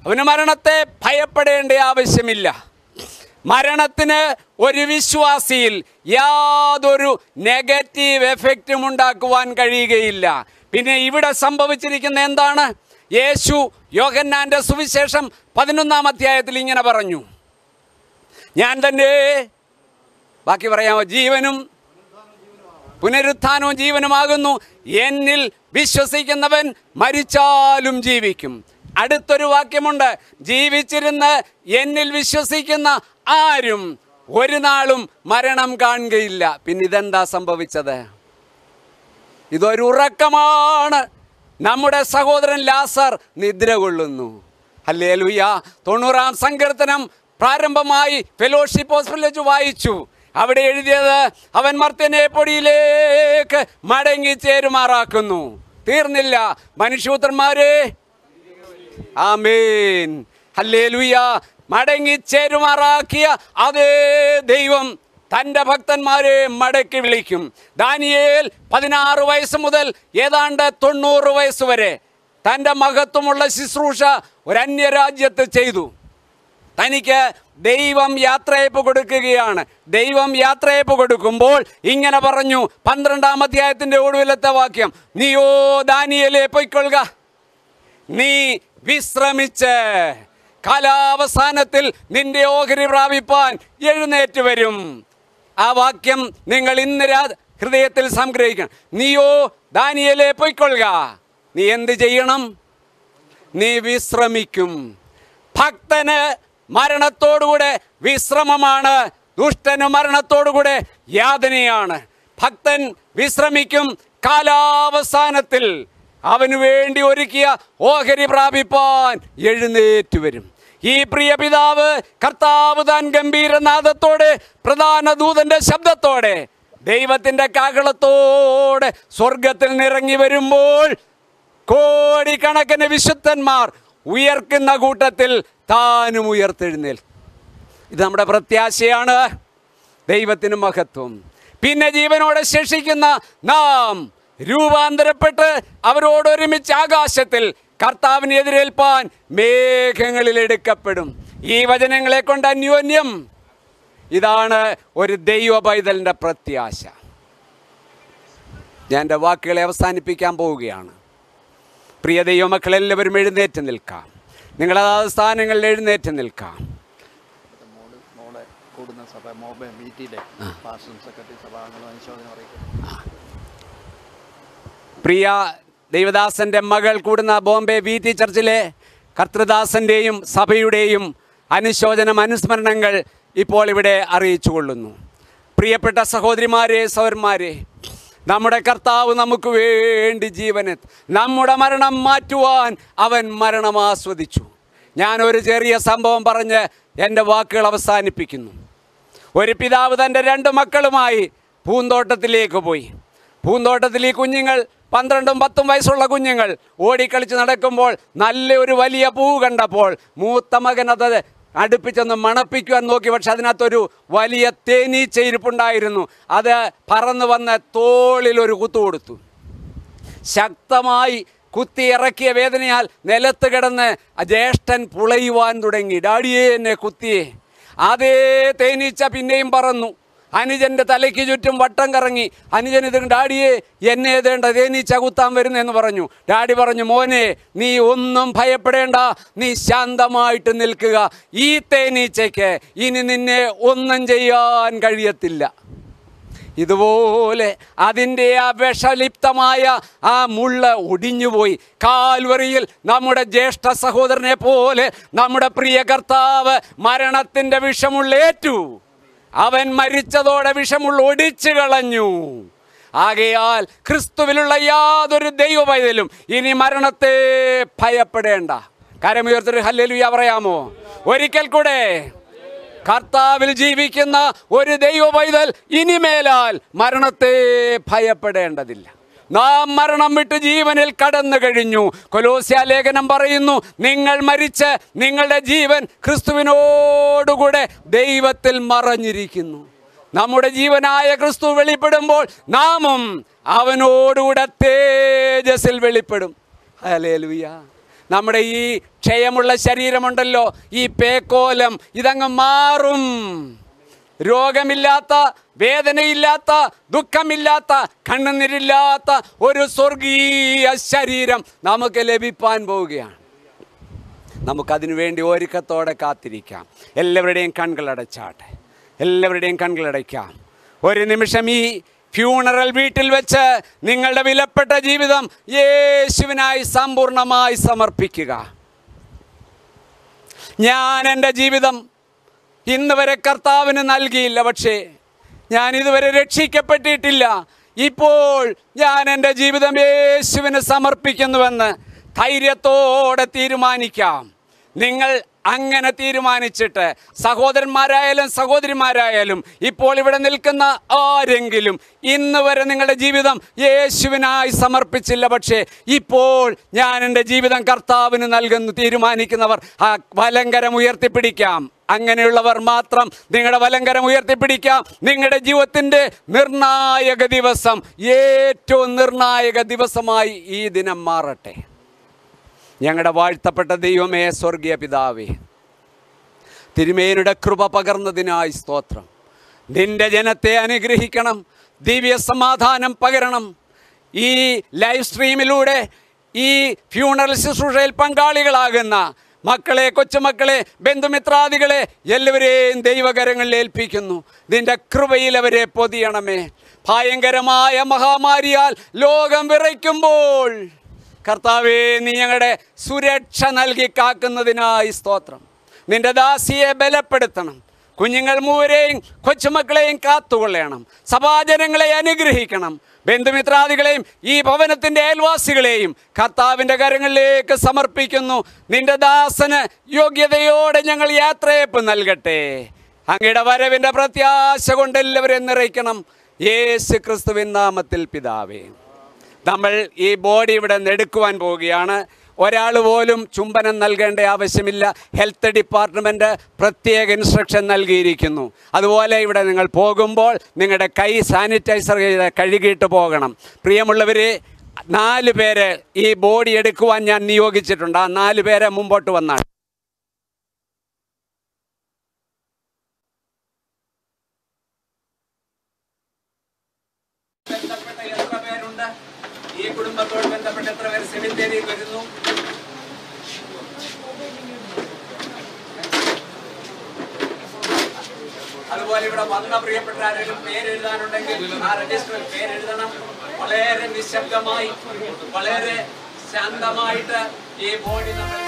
അവന് മരണത്തെ ഭയപ്പെടേണ്ട ആവശ്യമില്ല. മരണത്തിന് ഒരു വിശ്വാസിയിൽ യാതൊരു നെഗറ്റീവ് എഫക്റ്റും ഉണ്ടാക്കുവാൻ കഴിയുകയില്ല. പിന്നെ ഇവിടെ സംഭവിച്ചിരിക്കുന്ന എന്താണ്? യേശു യോഹന്നാന്റെ സുവിശേഷം പതിനൊന്നാം അധ്യായത്തിൽ ഇങ്ങനെ പറഞ്ഞു. ഞാൻ തന്നെ ബാക്കി പറയാമോ? ജീവനും പുനരുത്ഥാനവും ജീവനുമാകുന്നു. എന്നിൽ വിശ്വസിക്കുന്നവൻ മരിച്ചാലും ജീവിക്കും. അടുത്തൊരു വാക്യമുണ്ട്. ജീവിച്ചിരുന്ന് എന്നിൽ വിശ്വസിക്കുന്ന ആരും ഒരു നാളും മരണം കാണുകയില്ല. പിന്നെ ഇതെന്താ സംഭവിച്ചത്? ഇതൊരു ഉറക്കമാണ്. നമ്മുടെ സഹോദരൻ ലാസർ നിദ്ര കൊള്ളുന്നു. അല്ലേ ലുയ്യ തൊണ്ണൂറാം സങ്കീർത്തനം പ്രാരംഭമായി ഫെലോഷിപ്പ് ഹോസ്പിറ്റലിൽ വെച്ച് വായിച്ചു. അവിടെ എഴുതിയത് അവൻ മർത്തനെ പൊടിയിലേക്ക് മടങ്ങി ചേരുമാറാക്കുന്നു. തീർന്നില്ല. മനുഷ്യപുത്രന്മാരെ ആമേൻ. അല്ലേ ലുയ്യ മടങ്ങി ചേരുമാറാക്കിയ അതേ ദൈവം തന്റെ ഭക്തന്മാരെ മടക്കി വിളിക്കും. ദാനിയേൽ പതിനാറ് വയസ്സ് മുതൽ ഏതാണ്ട് തൊണ്ണൂറ് വയസ്സ് വരെ തന്റെ മഹത്വമുള്ള ശുശ്രൂഷ ഒരു ചെയ്തു. തനിക്ക് ദൈവം യാത്രയപ്പ് കൊടുക്കുകയാണ്. ദൈവം യാത്രയപ്പ് കൊടുക്കുമ്പോൾ ഇങ്ങനെ പറഞ്ഞു പന്ത്രണ്ടാം അധ്യായത്തിന്റെ ഒടുവിലത്തെ വാക്യം നീയോ ദാനിയലെ പൊയ്ക്കൊള്ളുക. നീ വിശ്രമിച്ച് കാലാവസാനത്തിൽ നിന്റെ ഓഹരി പ്രാപിപ്പാൻ എഴുന്നേറ്റ് വരും. ആ വാക്യം നിങ്ങൾ ഇന്ന് രാ ഹൃദയത്തിൽ സംഗ്രഹിക്കണം. നീയോ ദാനിയലെ പൊയ്ക്കൊള്ളുക. നീ എന്ത് ചെയ്യണം? നീ വിശ്രമിക്കും. ഭക്തന് മരണത്തോടുകൂടെ വിശ്രമമാണ്. ദുഷ്ടന് മരണത്തോടുകൂടെ യാതനയാണ്. ഭക്തൻ വിശ്രമിക്കും കാലാവസാനത്തിൽ. അവന് വേണ്ടി ഒരുക്കിയ ഓഹരി പ്രാപിപ്പാൻ എഴുന്നേറ്റ് വരും. ഈ പ്രിയ പിതാവ് കർത്താവ് താൻ ഗംഭീരനാഥത്തോടെ പ്രധാന ദൂതന്റെ ശബ്ദത്തോടെ ദൈവത്തിന്റെ കാകളത്തോടെ സ്വർഗത്തിൽ നിറങ്ങി വരുമ്പോൾ കോടിക്കണക്കിന് വിശുദ്ധന്മാർ ഉയർക്കുന്ന കൂട്ടത്തിൽ താനും ഉയർത്തെഴുന്നേൽ. ഇത് നമ്മുടെ പ്രത്യാശയാണ്. ദൈവത്തിന് മഹത്വം. പിന്നെ ജീവനോടെ ശേഷിക്കുന്ന നാം രൂപാന്തരപ്പെട്ട് അവരോടൊരുമിച്ച് ആകാശത്തിൽ കർത്താവിനെ എതിരേൽപ്പാൻ മേഘങ്ങളിൽ എടുക്കപ്പെടും. ഈ വചനങ്ങളെ കൊണ്ട് അന്യോന്യം. ഇതാണ് ഒരു ദൈവ പൈതലിന്റെ പ്രത്യാശ. ഞാൻ എന്റെ വാക്കുകളെ അവസാനിപ്പിക്കാൻ പോവുകയാണ്. പ്രിയ ദൈവമക്കളെല്ലാവരും എഴുന്നേറ്റ് നിൽക്കാം. നിങ്ങളതാത് സ്ഥാനങ്ങളിൽ എഴുന്നേറ്റ് നിൽക്കാം. പ്രിയ ദൈവദാസന്റെ മകൾ കൂടുന്ന ബോംബെ വി ടി ചർച്ചിലെ കർത്തൃദാസന്റെയും സഭയുടെയും അനുശോചനം അനുസ്മരണങ്ങൾ ഇപ്പോൾ ഇവിടെ അറിയിച്ചു കൊള്ളുന്നു പ്രിയപ്പെട്ട സഹോദരിമാരെ സഹോദരന്മാരെ നമ്മുടെ കർത്താവ് നമുക്ക് വേണ്ടി ജീവനെ നമ്മുടെ മരണം മാറ്റുവാൻ അവൻ മരണം ആസ്വദിച്ചു. ഞാൻ ഒരു ചെറിയ സംഭവം പറഞ്ഞ് എന്റെ വാക്കുകൾ അവസാനിപ്പിക്കുന്നു. ഒരു പിതാവ് തന്റെ രണ്ട് മക്കളുമായി പൂന്തോട്ടത്തിലേക്ക് പോയി. പൂന്തോട്ടത്തിൽ ഈ കുഞ്ഞുങ്ങൾ പന്ത്രണ്ടും പത്തും വയസ്സുള്ള കുഞ്ഞുങ്ങൾ ഓടിക്കളിച്ച് നടക്കുമ്പോൾ നല്ലൊരു വലിയ പൂ കണ്ടപ്പോൾ മൂത്ത മകൻ അത് അടുപ്പിച്ചൊന്ന് മണപ്പിക്കുവാൻ നോക്കി. പക്ഷെ അതിനകത്തൊരു വലിയ തേനീച്ച ഇരിപ്പുണ്ടായിരുന്നു. അത് പറന്നു വന്ന് തോളിൽ ഒരു കുത്തു കൊടുത്തു. ശക്തമായി കുത്തി ഇറക്കിയ വേദനയാൽ നിലത്ത് കിടന്ന് ജ്യേഷ്ഠൻ പുളയുവാൻ തുടങ്ങി. ഡാഡിയെ എന്നെ കുത്തിയേ. അതേ തേനീച്ച പിന്നെയും പറന്നു. അനുജന്റെ തലയ്ക്ക് ചുറ്റും വട്ടം കറങ്ങി അനുജൻ ഇത് ഡാഡിയെ എന്നെ ഏതേണ്ട നീ ചകുത്താൻ വരുന്നെന്ന് പറഞ്ഞു. ഡാഡി പറഞ്ഞു മോനെ നീ ഒന്നും ഭയപ്പെടേണ്ട നീ ശാന്തമായിട്ട് നിൽക്കുക. ഈ തേനീച്ചയ്ക്ക് ഇനി നിന്നെ ഒന്നും ചെയ്യാൻ കഴിയത്തില്ല. ഇതുപോലെ അതിന്റെ ആ വിഷലിപ്തമായ ആ മുള്ള ഒടിഞ്ഞുപോയി. കാൽവറിയിൽ നമ്മുടെ ജ്യേഷ്ഠ സഹോദരനെ പോലെ നമ്മുടെ പ്രിയ കർത്താവ് മരണത്തിന്റെ വിഷമുള്ളേറ്റു. അവൻ മരിച്ചതോടെ വിഷമുള്ള ഒടിച്ചു കളഞ്ഞു. ആകയാൽ ക്രിസ്തുവിലുള്ള യാതൊരു ദൈവ പൈതലും ഇനി മരണത്തെ ഭയപ്പെടേണ്ട. കരമുയർത്തൊരു ഹല്ലേലൂയ. പറയാമോ? ഒരിക്കൽ കൂടെ കർത്താവിൽ ജീവിക്കുന്ന ഒരു ദൈവ പൈതൽ ഇനിമേലാൽ മരണത്തെ ഭയപ്പെടേണ്ടതില്ല. നാം മരണം വിട്ട് ജീവനിൽ കടന്നു കഴിഞ്ഞു. കൊലോസ്യ ലേഖനം പറയുന്നു നിങ്ങൾ മരിച്ച് നിങ്ങളുടെ ജീവൻ ക്രിസ്തുവിനോടുകൂടെ ദൈവത്തിൽ മറഞ്ഞിരിക്കുന്നു. നമ്മുടെ ജീവനായ ക്രിസ്തു വെളിപ്പെടുമ്പോൾ നാമും അവനോടുകൂടെ തേജസ്സിൽ വെളിപ്പെടും. അലേലുയ നമ്മുടെ ഈ ക്ഷയമുള്ള ശരീരമുണ്ടല്ലോ ഈ പേക്കോലം ഇതങ്ങ് മാറും. രോഗമില്ലാത്ത വേദനയില്ലാത്ത ദുഃഖമില്ലാത്ത കണ്ണുനീരില്ലാത്ത ഒരു സ്വർഗീയ ശരീരം നമുക്ക് ലഭിപ്പാൻ പോവുകയാണ്. നമുക്കതിനു വേണ്ടി ഒരുക്കത്തോടെ കാത്തിരിക്കാം. എല്ലാവരുടെയും കൺകളടച്ചാട്ടെ എല്ലാവരുടെയും കൺകളടയ്ക്കാം ഒരു നിമിഷം ഈ ഫ്യൂണറൽ വീട്ടിൽ വെച്ച് നിങ്ങളുടെ വിലപ്പെട്ട ജീവിതം യേശുവിനായി സമ്പൂർണമായി സമർപ്പിക്കുക. ഞാൻ എന്റെ ജീവിതം ഇന്ന് വരെ കർത്താവിന് നൽകിയില്ല പക്ഷേ ഞാൻ ഇതുവരെ രക്ഷിക്കപ്പെട്ടിട്ടില്ല. ഇപ്പോൾ ഞാൻ എന്റെ ജീവിതം യേശുവിന് സമർപ്പിക്കുന്നുവെന്ന് ധൈര്യത്തോടെ തീരുമാനിക്കാം. നിങ്ങൾ അങ്ങനെ തീരുമാനിച്ചിട്ട് സഹോദരന്മാരായാലും സഹോദരിമാരായാലും ഇപ്പോൾ ഇവിടെ നിൽക്കുന്ന ആരെങ്കിലും ഇന്ന് വരെ നിങ്ങളുടെ ജീവിതം യേശുവിനായി സമർപ്പിച്ചില്ല. പക്ഷേ ഇപ്പോൾ ഞാൻ എന്റെ ജീവിതം കർത്താവിന് നൽകുന്നു. തീരുമാനിക്കുന്നവർ ആ വലങ്കരം ഉയർത്തിപ്പിടിക്കാം. അങ്ങനെയുള്ളവർ മാത്രം നിങ്ങളുടെ വലങ്കരം ഉയർത്തിപ്പിടിക്കാം. നിങ്ങളുടെ ജീവിതത്തിന്റെ നിർണായക ദിവസം ഏറ്റവും നിർണായക ദിവസമായി ഈ ദിനം മാറട്ടെ. ഞങ്ങളുടെ വാഴ്ത്തപ്പെട്ട ദൈവമേ സ്വർഗീയ പിതാവേ തിരുമേനിയുടെ കൃപ പകർന്നതിനായി സ്തോത്രം. നിന്റെ ജനത്തെ അനുഗ്രഹിക്കണം ദിവ്യ സമാധാനം പകരണം. ഈ ലൈവ് സ്ട്രീമിലൂടെ ഈ ഫ്യൂണറൽ ശുശ്രൂഷയിൽ പങ്കാളികളാകുന്ന മക്കളെ കൊച്ചുമക്കളെ ബന്ധുമിത്രാദികളെ എല്ലാവരെയും ദൈവകരങ്ങളിൽ ഏൽപ്പിക്കുന്നു. നിന്റെ കൃപയിൽ അവരെ പൊതിയണമേ. ഭയങ്കരമായ മഹാമാരിയാൽ ലോകം വിറയ്ക്കുമ്പോൾ കർത്താവേ നീ ഞങ്ങളുടെ സുരക്ഷ നൽകി കാക്കുന്നതിനായി സ്തോത്രം. നിന്റെ ദാസിയെ ബലപ്പെടുത്തണം. കുഞ്ഞുങ്ങൾ മൂവരെയും കൊച്ചുമക്കളെയും കാത്തുകൊള്ളണം. സഭാജനങ്ങളെ അനുഗ്രഹിക്കണം. ബന്ധുമിത്രാദികളെയും ഈ ഭവനത്തിന്റെ അയൽവാസികളെയും കർത്താവിന്റെ കരങ്ങളിലേക്ക് സമർപ്പിക്കുന്നു. നിന്റെ ദാസന് യോഗ്യതയോടെ ഞങ്ങൾ യാത്രയപ്പ് നൽകട്ടെ. അങ്ങയുടെ വരവിന്റെ പ്രത്യാശ കൊണ്ട് നിറയ്ക്കണം. യേശു ക്രിസ്തുവിൻ നാമത്തിൽ പിതാവേ. നമ്മൾ ഈ ബോഡി ഇവിടെ നെടുക്കുവാൻ പോവുകയാണ്. ഒരാൾ പോലും ചുംബനം നൽകേണ്ട ആവശ്യമില്ല. ഹെൽത്ത് ഡിപ്പാർട്ട്മെന്റ് പ്രത്യേക ഇൻസ്ട്രക്ഷൻ നൽകിയിരിക്കുന്നു. അതുപോലെ ഇവിടെ നിങ്ങൾ പോകുമ്പോൾ നിങ്ങളുടെ കൈ സാനിറ്റൈസർ ചെയ്ത് കഴുകിയിട്ട് പോകണം. പ്രിയമുള്ളവർ നാല് പേരെ ഈ ബോഡി എടുക്കുവാൻ ഞാൻ നിയോഗിച്ചിട്ടുണ്ട്. ആ നാല് പേരെ മുമ്പോട്ട് വന്നാണ് ഈ കുടുംബത്തോട് ബന്ധപ്പെട്ട് എത്ര വരുന്നു. അതുപോലെ ഇവിടെ വന്ന പ്രിയപ്പെട്ട ആരെങ്കിലും പേരെഴുതാനുണ്ടെങ്കിൽ ആ രജിസ്റ്ററിൽ പേരെഴുതണം. വളരെ നിശബ്ദമായി വളരെ ശാന്തമായിട്ട് ഈ ബോഡി നമ്മൾ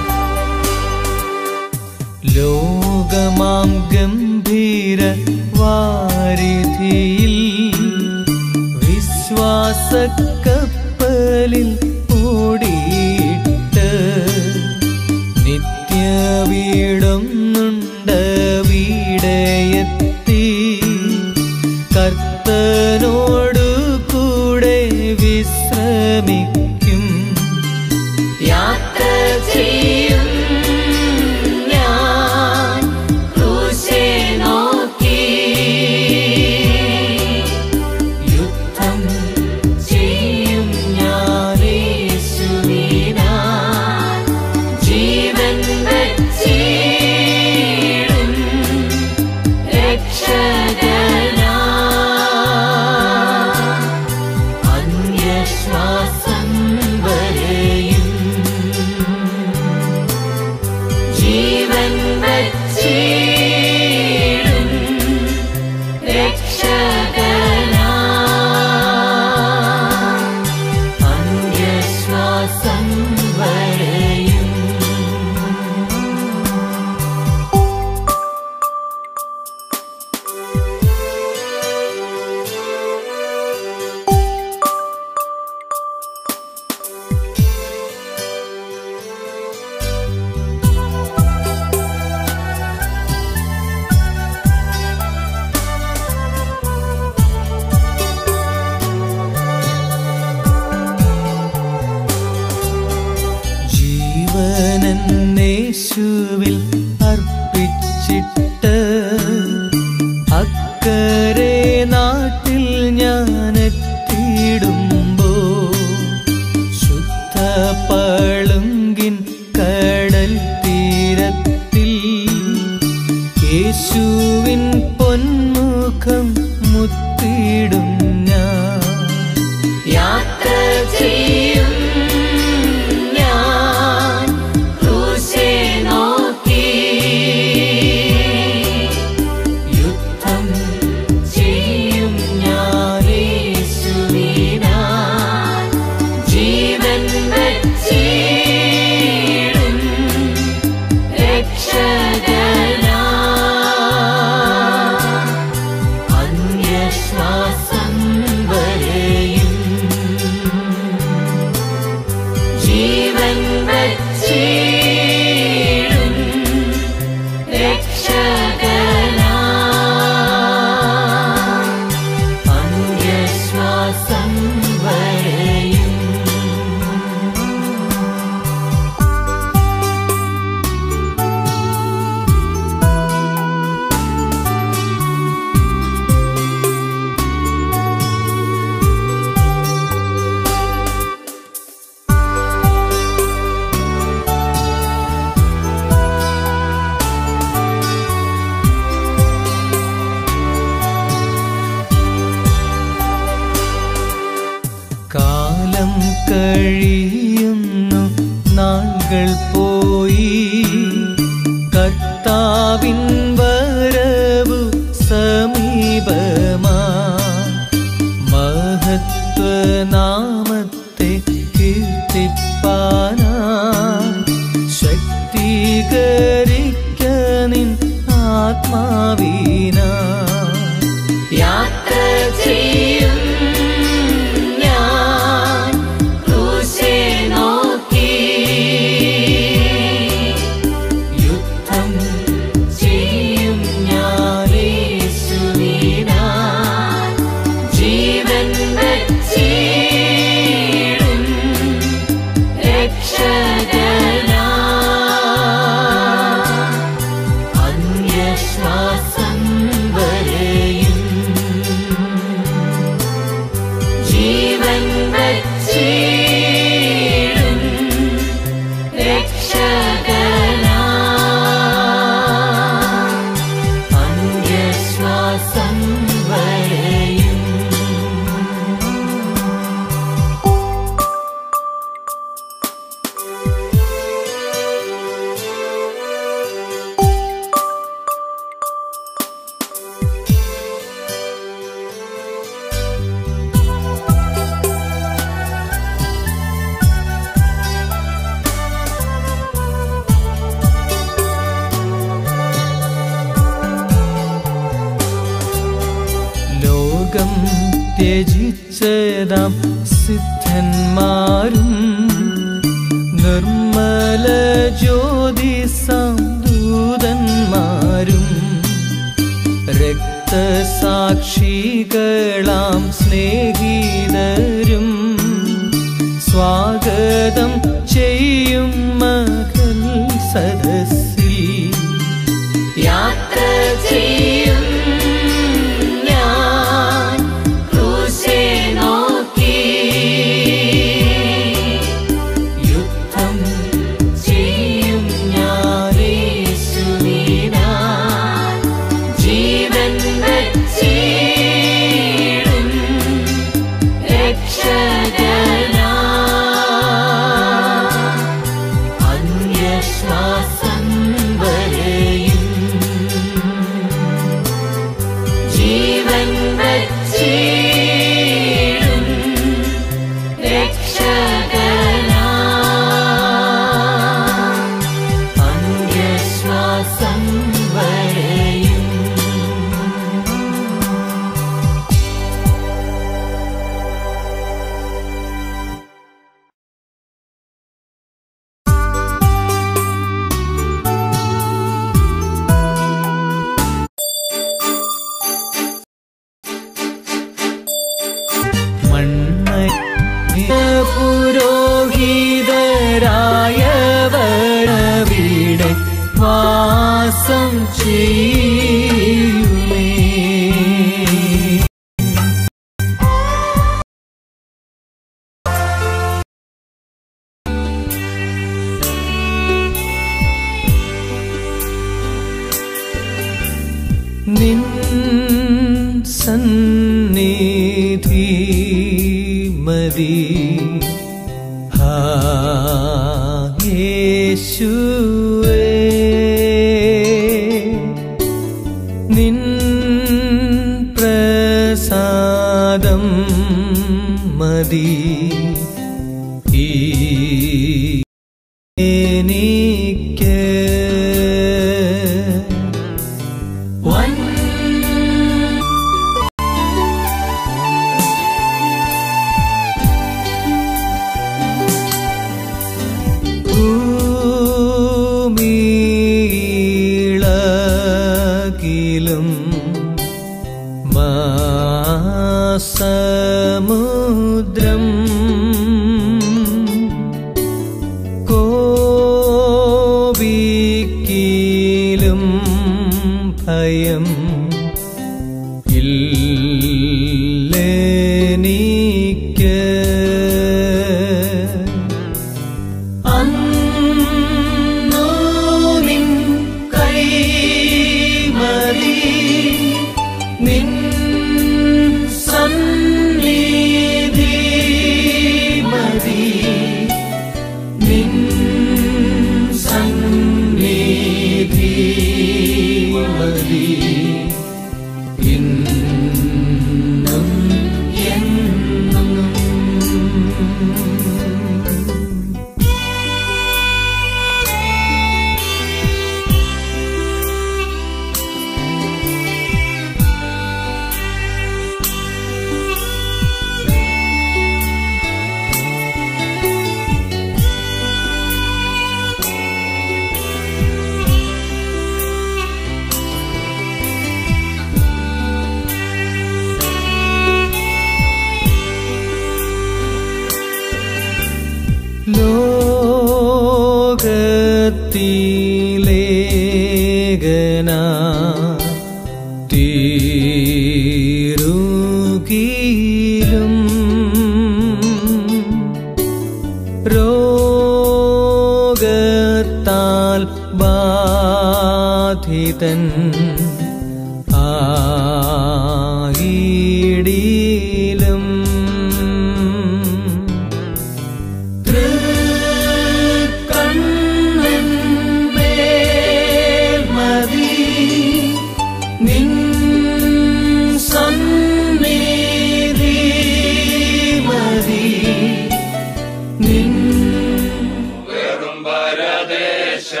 വെറും പരദേശം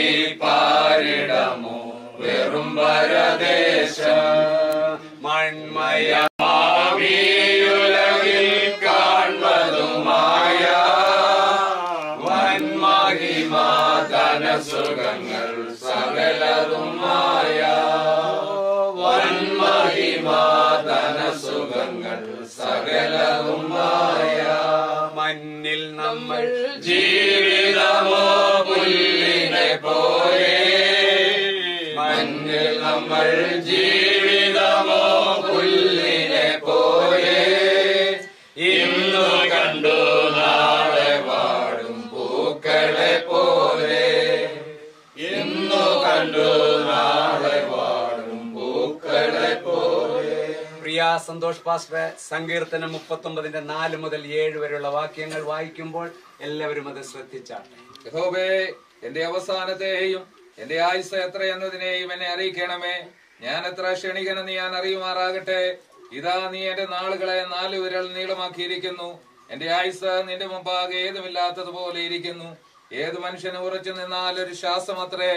ഈ പാരിടമോ വെറും പരദേശം മൺമയമാവിയുലകിൽ സന്തോഷ് പാസ്റ്റർ സങ്കീർത്തനം മുപ്പത്തൊമ്പതിന്റെ നാല് മുതൽ ഏഴ് വരെയുള്ള വാക്യങ്ങൾ വായിക്കുമ്പോൾ എല്ലാവരും അത് ശ്രദ്ധിച്ചാട്ടെ എന്റെ അവസാനത്തെയും എന്റെ ആയുസ് എത്ര എന്നതിനെയും എന്നെ അറിയിക്കണമേ. ഞാൻ എത്ര ക്ഷണികനെന്ന് ഞാൻ അറിയുമാറാകട്ടെ. ഇതാ നീ എന്റെ നാളുകളെ നാല് വിരൽ നീളമാക്കിയിരിക്കുന്നു. എന്റെ ആയുസ് നിന്റെ മുമ്പാകെ ഏതുമില്ലാത്തതുപോലെ ഇരിക്കുന്നു. ഏത് മനുഷ്യന് ഉറച്ചു നിന്നാൽ ഒരു ശ്വാസം അത്രേ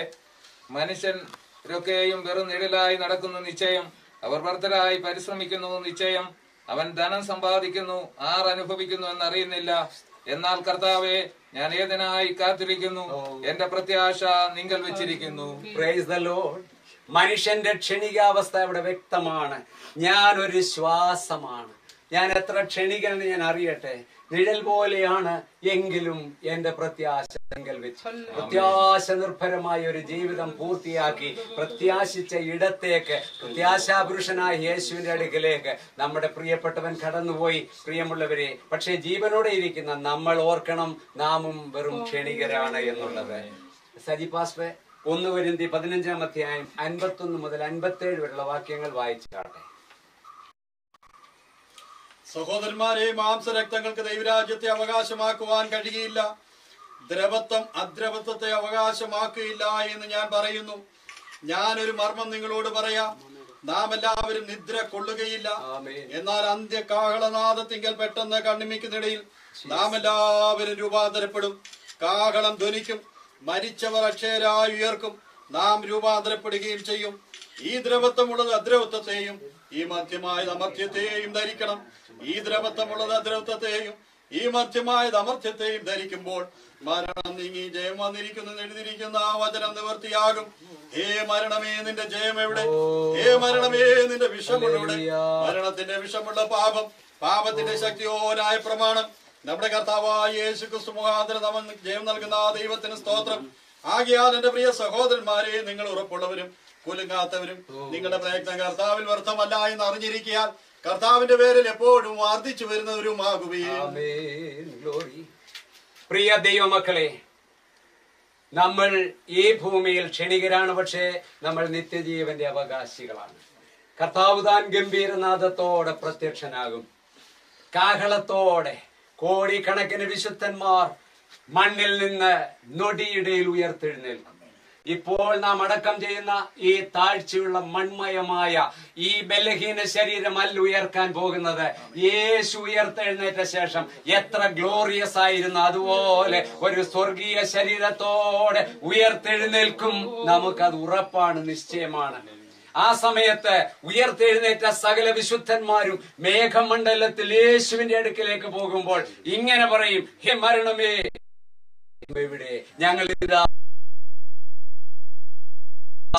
മനുഷ്യൻ ഇതൊക്കെയും വെറും നിഴലായി നടക്കുന്ന നിശ്ചയം. അവർ ഭർത്തരായി പരിശ്രമിക്കുന്നു നിശ്ചയം. അവൻ ധനം സമ്പാദിക്കുന്നു ആർ അനുഭവിക്കുന്നു എന്നറിയുന്നില്ല. എന്നാൽ കർത്താവെ ഞാൻ ഏതിനായി കാത്തിരിക്കുന്നു. എന്റെ പ്രത്യാശ നിങ്ങൾ വെച്ചിരിക്കുന്നു. മനുഷ്യന്റെ ക്ഷണികാവസ്ഥ ഇവിടെ വ്യക്തമാണ്. ഞാൻ ഒരു ശ്വാസമാണ്. ഞാൻ എത്ര ക്ഷണികനെന്ന് ഞാൻ അറിയട്ടെ? നിഴൽ പോലെയാണ് എങ്കിലും എന്റെ പ്രത്യാശ എങ്കിൽ വെച്ച് പ്രത്യാശ നിർഭരമായ ഒരു ജീവിതം പൂർത്തിയാക്കി പ്രത്യാശിച്ച ഇടത്തേക്ക് പ്രത്യാശാപുരുഷനായ യേശുവിന്റെ അടുക്കിലേക്ക് നമ്മുടെ പ്രിയപ്പെട്ടവൻ കടന്നുപോയി. പ്രിയമുള്ളവരെ പക്ഷേ ജീവനോടെ ഇരിക്കുന്ന നമ്മൾ ഓർക്കണം നാമും വെറും ക്ഷണികരാണ് എന്നുള്ളത്. സജി പാസ്വെ ഒന്ന് വരുന്തി പതിനഞ്ചാം അധ്യായം അൻപത്തൊന്ന് മുതൽ അൻപത്തേഴ് വരെയുള്ള വാക്യങ്ങൾ വായിച്ചു കാട്ടെ സഹോദരന്മാരെ മാംസരക്തങ്ങൾക്ക് ദൈവരാജ്യത്തെ അവകാശമാക്കുവാൻ കഴിയില്ല ദ്രവത്വം അദ്രവത്വത്തെ അവകാശമാക്കുകയില്ല എന്ന് ഞാൻ പറയുന്നു. ഞാനൊരു മർമ്മം നിങ്ങളോട് പറയാം. നാം എല്ലാവരും നിദ്ര കൊള്ളുകയില്ല. എന്നാൽ അന്ത്യ കാഹളനാഥത്തിങ്കൽ പെട്ടെന്ന് കണ്ണിമിക്കുന്നിടയിൽ നാം എല്ലാവരും രൂപാന്തരപ്പെടും. കാഹളം ധ്വനിക്കും മരിച്ചവർ അക്ഷയരായി ഉയർക്കും. നാം രൂപാന്തരപ്പെടുകയും ചെയ്യും. ഈ ദ്രവത്വമുള്ളത് അദ്രവത്വത്തെയും ഈ മധ്യമായത് അമർത്യത്തെയും ധരിക്കണം. ഈ ദ്രവത്വമുള്ളത് അദ്രവത്വത്തെയും ഈ മധ്യമായത് അമർത്യത്തെയും ധരിക്കുമ്പോൾ മരണം നീങ്ങി ജയം വന്നിരിക്കുന്നു എഴുതിയിരിക്കുന്ന ആ വചനം നിവർത്തിയാകും. ഹേ മരണമേ നിന്റെ ജയം എവിടെ? ഹേ മരണമേ നിന്റെ വിഷമുള്ള മരണത്തിന്റെ വിഷമുള്ള പാപം പാപത്തിന്റെ ശക്തിയോനായ പ്രമാണം. നമ്മുടെ കർത്താവായ യേശു ക്രിസ്തു മുഖാന്തരം നമ്മൾ ജയം നൽകുന്ന ആ ദൈവത്തിന് സ്തോത്രം. ആകിയാൽ എന്റെ പ്രിയ സഹോദരന്മാരെ നിങ്ങൾ ഉറപ്പുള്ളവരും കുലുങ്ങാത്തവരും നിങ്ങളുടെ പ്രയത്നം കർത്താവിൽ വ്യർത്ഥമല്ല എന്ന് അറിഞ്ഞിരിക്കാൻ കർത്താവിന്റെ പേരിൽ എപ്പോഴും വർദ്ധിച്ചു വരുന്നവരുമാകുകയും പ്രിയ ദൈവമക്കളെ നമ്മൾ ഈ ഭൂമിയിൽ ക്ഷണികരാണ് പക്ഷേ നമ്മൾ നിത്യജീവന്റെ അവകാശികളാണ്. കർത്താവ് താൻ ഗംഭീരനാഥത്തോടെ പ്രത്യക്ഷനാകും. കാഹളത്തോടെ കോടിക്കണക്കിന് വിശുദ്ധന്മാർ മണ്ണിൽ നിന്ന് നൊടിയിടയിൽ ഉയർത്തെഴുന്നേൽക്കും. ഇപ്പോൾ നാം അടക്കം ചെയ്യുന്ന ഈ താഴ്ചയുള്ള മൺമയമായ ഈ ബലഹീന ശരീരം അല്ല ഉയർക്കാൻ പോകുന്നത്. യേശു ഉയർത്തെഴുന്നേറ്റ ശേഷം എത്ര ഗ്ലോറിയസ് ആയിരുന്നു. അതുപോലെ ഒരു സ്വർഗീയ ശരീരത്തോടെ ഉയർത്തെഴുന്നേൽക്കും. നമുക്കത് ഉറപ്പാണ് നിശ്ചയമാണ്. ആ സമയത്ത് ഉയർത്തെഴുന്നേറ്റ സകല വിശുദ്ധന്മാരും മേഘമണ്ഡലത്തിൽ യേശുവിന്റെ അടുക്കിലേക്ക് പോകുമ്പോൾ ഇങ്ങനെ പറയും ഹേ മരണമേ ഇവിടെ ഞങ്ങൾ ഇതാ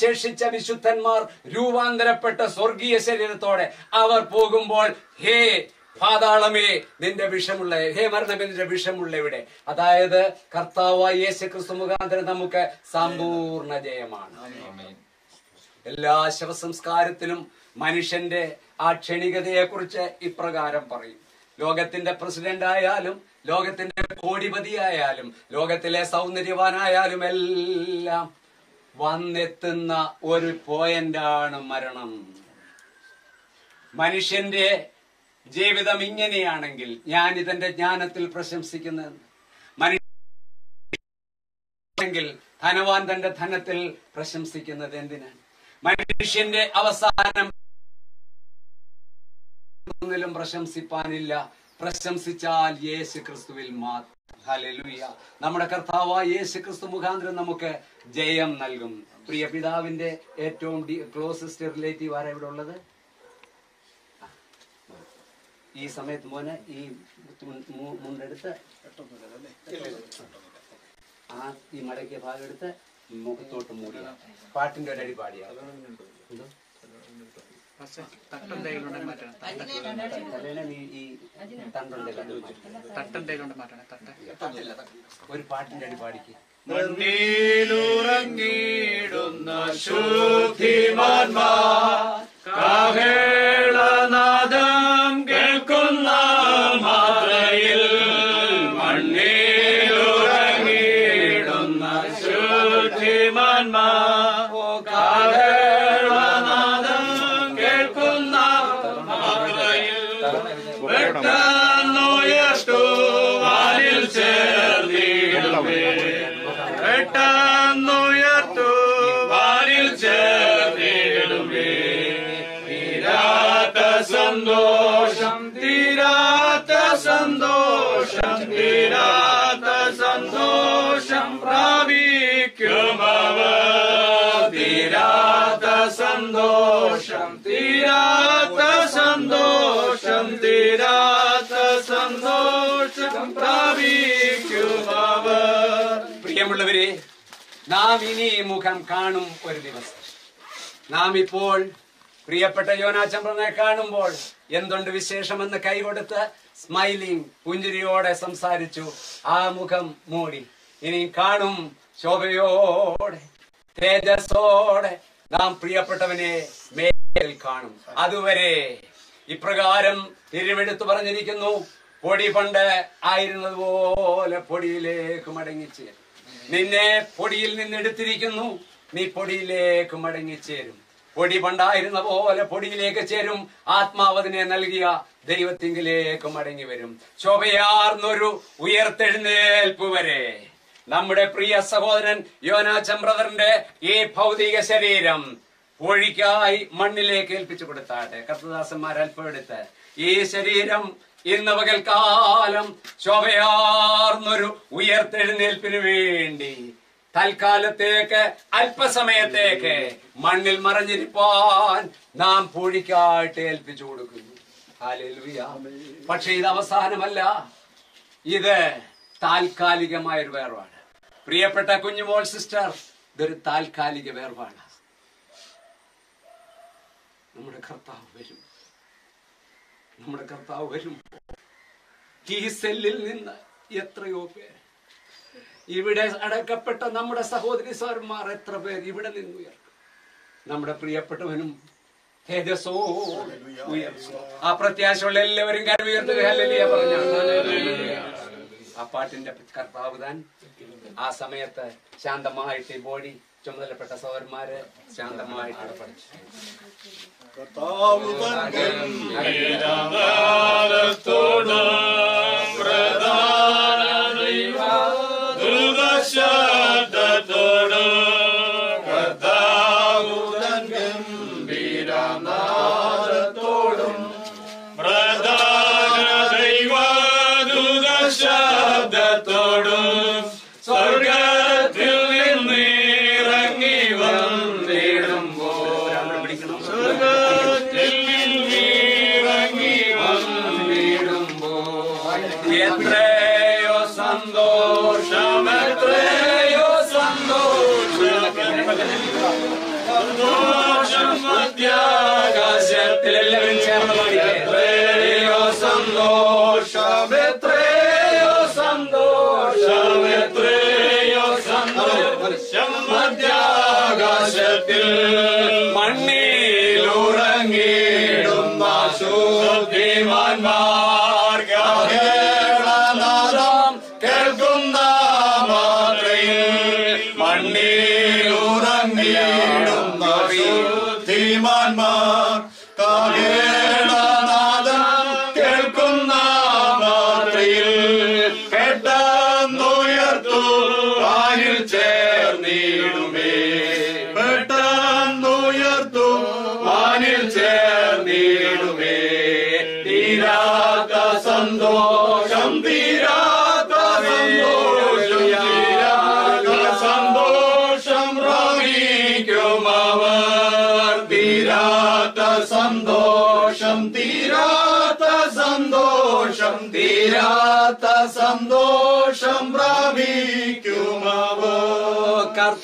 ശേഷിച്ച വിശുദ്ധന്മാർ രൂപാന്തരപ്പെട്ട സ്വർഗീയ ശരീരത്തോടെ അവർ പോകുമ്പോൾ ഹേ പാതാളമേ നിന്റെ വിഷമുള്ള ഹേ മരണമേ നിന്റെ വിഷമുള്ള ഇവിടെ. അതായത് കർത്താവായ യേശു ക്രിസ്തു മുഖാന്തരം നമുക്ക് സമ്പൂർണ ജയമാണ്. എല്ലാ ശവസംസ്കാരത്തിലും മനുഷ്യന്റെ ആ ക്ഷണികതയെ കുറിച്ച് ഇപ്രകാരം പറയും. ലോകത്തിന്റെ പ്രസിഡന്റ് ആയാലും ലോകത്തിന്റെ കോടിപതിയായാലും ലോകത്തിലെ സൗന്ദര്യവാനായാലും എല്ലാം വന്നെത്തുന്ന ഒരു പോയിന്റാണ് മരണം. മനുഷ്യന്റെ ജീവിതം ഇങ്ങനെയാണെങ്കിൽ ഞാൻ ഇതെന്റെ ജ്ഞാനത്തിൽ പ്രശംസിക്കുന്നത് മനുഷ്യങ്കിൽ ധനവാൻ തന്റെ ധനത്തിൽ പ്രശംസിക്കുന്നത് എന്തിനാണ് മനുഷ്യന്റെ അവസാനം ഒന്നിലും പ്രശംസിപ്പാനില്ല. പ്രശംസിച്ചാൽ യേശു ക്രിസ്തുവിൽ മാത്രം നമ്മുടെ കർത്താവായ യേശു ക്രിസ്തു മുഖാന്തരം നമുക്ക് ജയം നൽകും. പ്രിയ പിതാവിന്റെ ഏറ്റവും ക്ലോസസ്റ്റ് റിലേറ്റീവ് ആരാ ഇവിടെ ഉള്ളത്? ഈ സമയത്ത് മോനെ ഈ മുണ്ടെടുത്ത്. ആ ഈ മടക്കിയ ഭാഗം എടുത്ത് മുഖത്തോട്ട് മൂടിയ പാട്ടിന്റെ ഒരു അടി പാടിയാ എന്തോ? തലേനെ നീ ഈ തണ്ടുണ്ടല്ലോ അത് മാറ്റി. തട്ടില്ല, തട്ട്. ഒരു പാട്ടിന്റെ അടി പാടിക്ക് കാഹേളനാദം കേൾക്കുന്ന മാത്രയിൽ തീരാത്ത സന്തോഷം തീരാത്ത സന്തോഷം പ്രാപിക്കുമവർ പ്രിയമുള്ളവരെ നാം ഇനി മുഖം കാണും ഒരു ദിവസം. നാം ഇപ്പോൾ പ്രിയപ്പെട്ട യോനാചമ്പ്രനെ കാണുമ്പോൾ എന്തുണ്ട് വിശേഷമെന്ന് കൈകൊടുത്ത് സ്മൈലിംഗ് പുഞ്ചിരിയോടെ സംസാരിച്ചു. ആ മുഖം മൂടി. ഇനി കാണും ശോഭയോടെ തേജസ്സോടെ നാം പ്രിയപ്പെട്ടവനെ മേൽ കാണും. അതുവരെ ഇപ്രകാരം തിരുവെടുത്ത് പറഞ്ഞിരിക്കുന്നു. പൊടി പണ്ട് ആയിരുന്നതുപോലെ പൊടിയിലേക്ക് മടങ്ങിച്ചേരും. നിന്നെ പൊടിയിൽ നിന്നെടുത്തിരിക്കുന്നു. നീ പൊടിയിലേക്ക് മടങ്ങിച്ചേരും. പൊടി പണ്ടായിരുന്ന പോലെ പൊടിയിലേക്ക് ചേരും. ആത്മാവതിനെ നൽകിയ ദൈവത്തിങ്കിലേക്ക് മടങ്ങി വരും. ശോഭയാർന്നൊരു ഉയർത്തെഴുന്നേൽപ്പ് വരെ. നമ്മുടെ പ്രിയ സഹോദരൻ യോനാ ചമ്പ്രദറിന്റെ ഈ ഭൗതിക ശരീരം പൊഴിക്കായി മണ്ണിലേക്ക് ഏൽപ്പിച്ചു കൊടുത്താട്ടെ. കർത്തദാസന്മാർ അല്പം എടുത്ത് ഈ ശരീരം ഇന്ന് പകൽക്കാലം ശോഭയാർന്നൊരു ഉയർത്തെഴുന്നേൽപ്പിന് വേണ്ടി തൽക്കാലത്തേക്ക് അല്പസമയത്തേക്ക് മണ്ണിൽ മറഞ്ഞിരിപ്പാൻ നാം പൂഴിക്കായിട്ട് ഏൽപ്പിച്ചു കൊടുക്കുന്നു. പക്ഷെ ഇത് അവസാനമല്ല. ഇത് താൽക്കാലികമായ ഒരു വേർപാട്. പ്രിയപ്പെട്ട കുഞ്ഞുമോൾ സിസ്റ്റർ ഇതൊരു താൽക്കാലിക വേർപാട് നമ്മുടെ കർത്താവ് വരും. നമ്മുടെ കർത്താവ് വരും ഈ സെല്ലിൽ നിന്ന് എത്രയോ പേർ ഇവിടെ അടക്കപ്പെട്ട നമ്മുടെ സഹോദരി സാർമാർ എത്ര പേർ ഇവിടെ നിന്ന് ഉയർക്കും. നമ്മുടെ പ്രിയപ്പെട്ടവനും തേജസ്സോ ആ പ്രത്യാശയുള്ള എല്ലാവരും കരു ഹല്ലേലൂയ പറഞ്ഞു. ആ പാട്ടിന്റെ കർത്താവ് താൻ ആ സമയത്ത് ശാന്തമായിട്ട് ബോഡി ചുമതലപ്പെട്ട സഹോദരന്മാര് ശാന്തമായിട്ട് പഠിച്ചു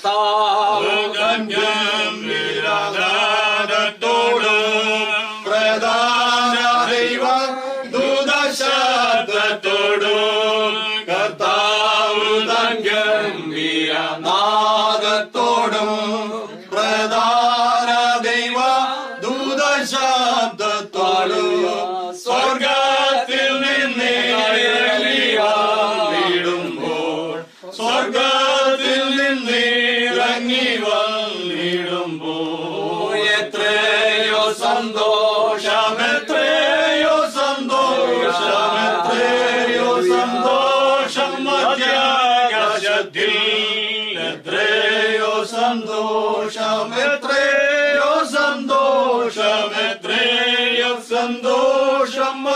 കർത്താവ് ദൂതശബ്ദത്തോടും കർത്താവ് തൻ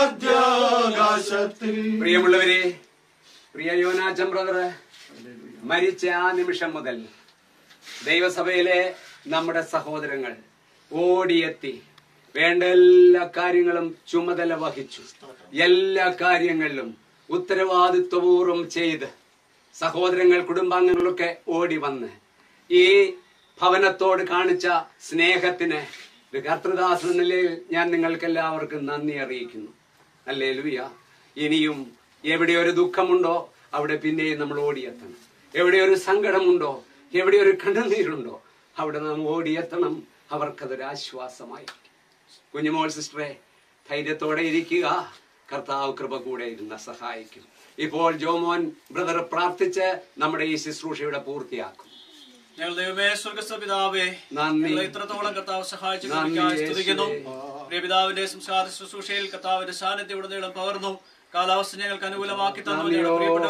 മധ്യാകാശത്തിൽ പ്രിയമുള്ളവരെ പ്രിയ യോനാജൻ ബ്രദർ മരിച്ച ആ നിമിഷം മുതൽ ദൈവസഭയിലെ നമ്മുടെ സഹോദരങ്ങൾ ഓടിയെത്തി. വേണ്ട എല്ലാ കാര്യങ്ങളും ചുമതല വഹിച്ചു. എല്ലാ കാര്യങ്ങളിലും ഉത്തരവാദിത്വപൂർവം ചെയ്ത് സഹോദരങ്ങൾ കുടുംബാംഗങ്ങളൊക്കെ ഓടി വന്ന് ഈ ഭവനത്തോട് കാണിച്ച സ്നേഹത്തിന് കർത്തൃദാസ എന്ന നിലയിൽ ഞാൻ നിങ്ങൾക്ക് എല്ലാവർക്കും നന്ദി അറിയിക്കുന്നു. അല്ലേ ലുയ ഇനിയും എവിടെ ഒരു ദുഃഖമുണ്ടോ അവിടെ പിന്നെയും നമ്മൾ ഓടിയെത്തണം. എവിടെ ഒരു സങ്കടമുണ്ടോ എവിടെ ഒരു കണ്ണുനീരുണ്ടോ അവിടെ നാം ഓടിയെത്തണം. അവർക്കതൊരു ആശ്വാസമായി. കുഞ്ഞുമോൾ സിസ്റ്ററെ ധൈര്യത്തോടെ ഇരിക്കുക. കർത്താവ് കൃപ കൂടെ ഇരുന്ന സഹായിക്കും. ഇപ്പോൾ ജോമോൻ ബ്രദർ പ്രാർത്ഥിച്ച് നമ്മുടെ ഈ ശുശ്രൂഷയുടെ പൂർത്തിയാക്കും. ഞങ്ങൾ ദൈവമേ സ്വർഗസ്വ പിതാവേ ഇത്രത്തോളം കർത്താവ് സഹായിച്ചു സ്തുതിക്കുന്നു. യേശുവേ. പ്രിയ പിതാവിന്റെ സംസ്കാര ശുശ്രൂഷയിൽ കർത്താവിന്റെ സാന്നിധ്യം ഉടനീളം പകർന്നു. കാലാവസ്ഥ ഞങ്ങൾക്ക് അനുകൂലമാക്കി തന്നു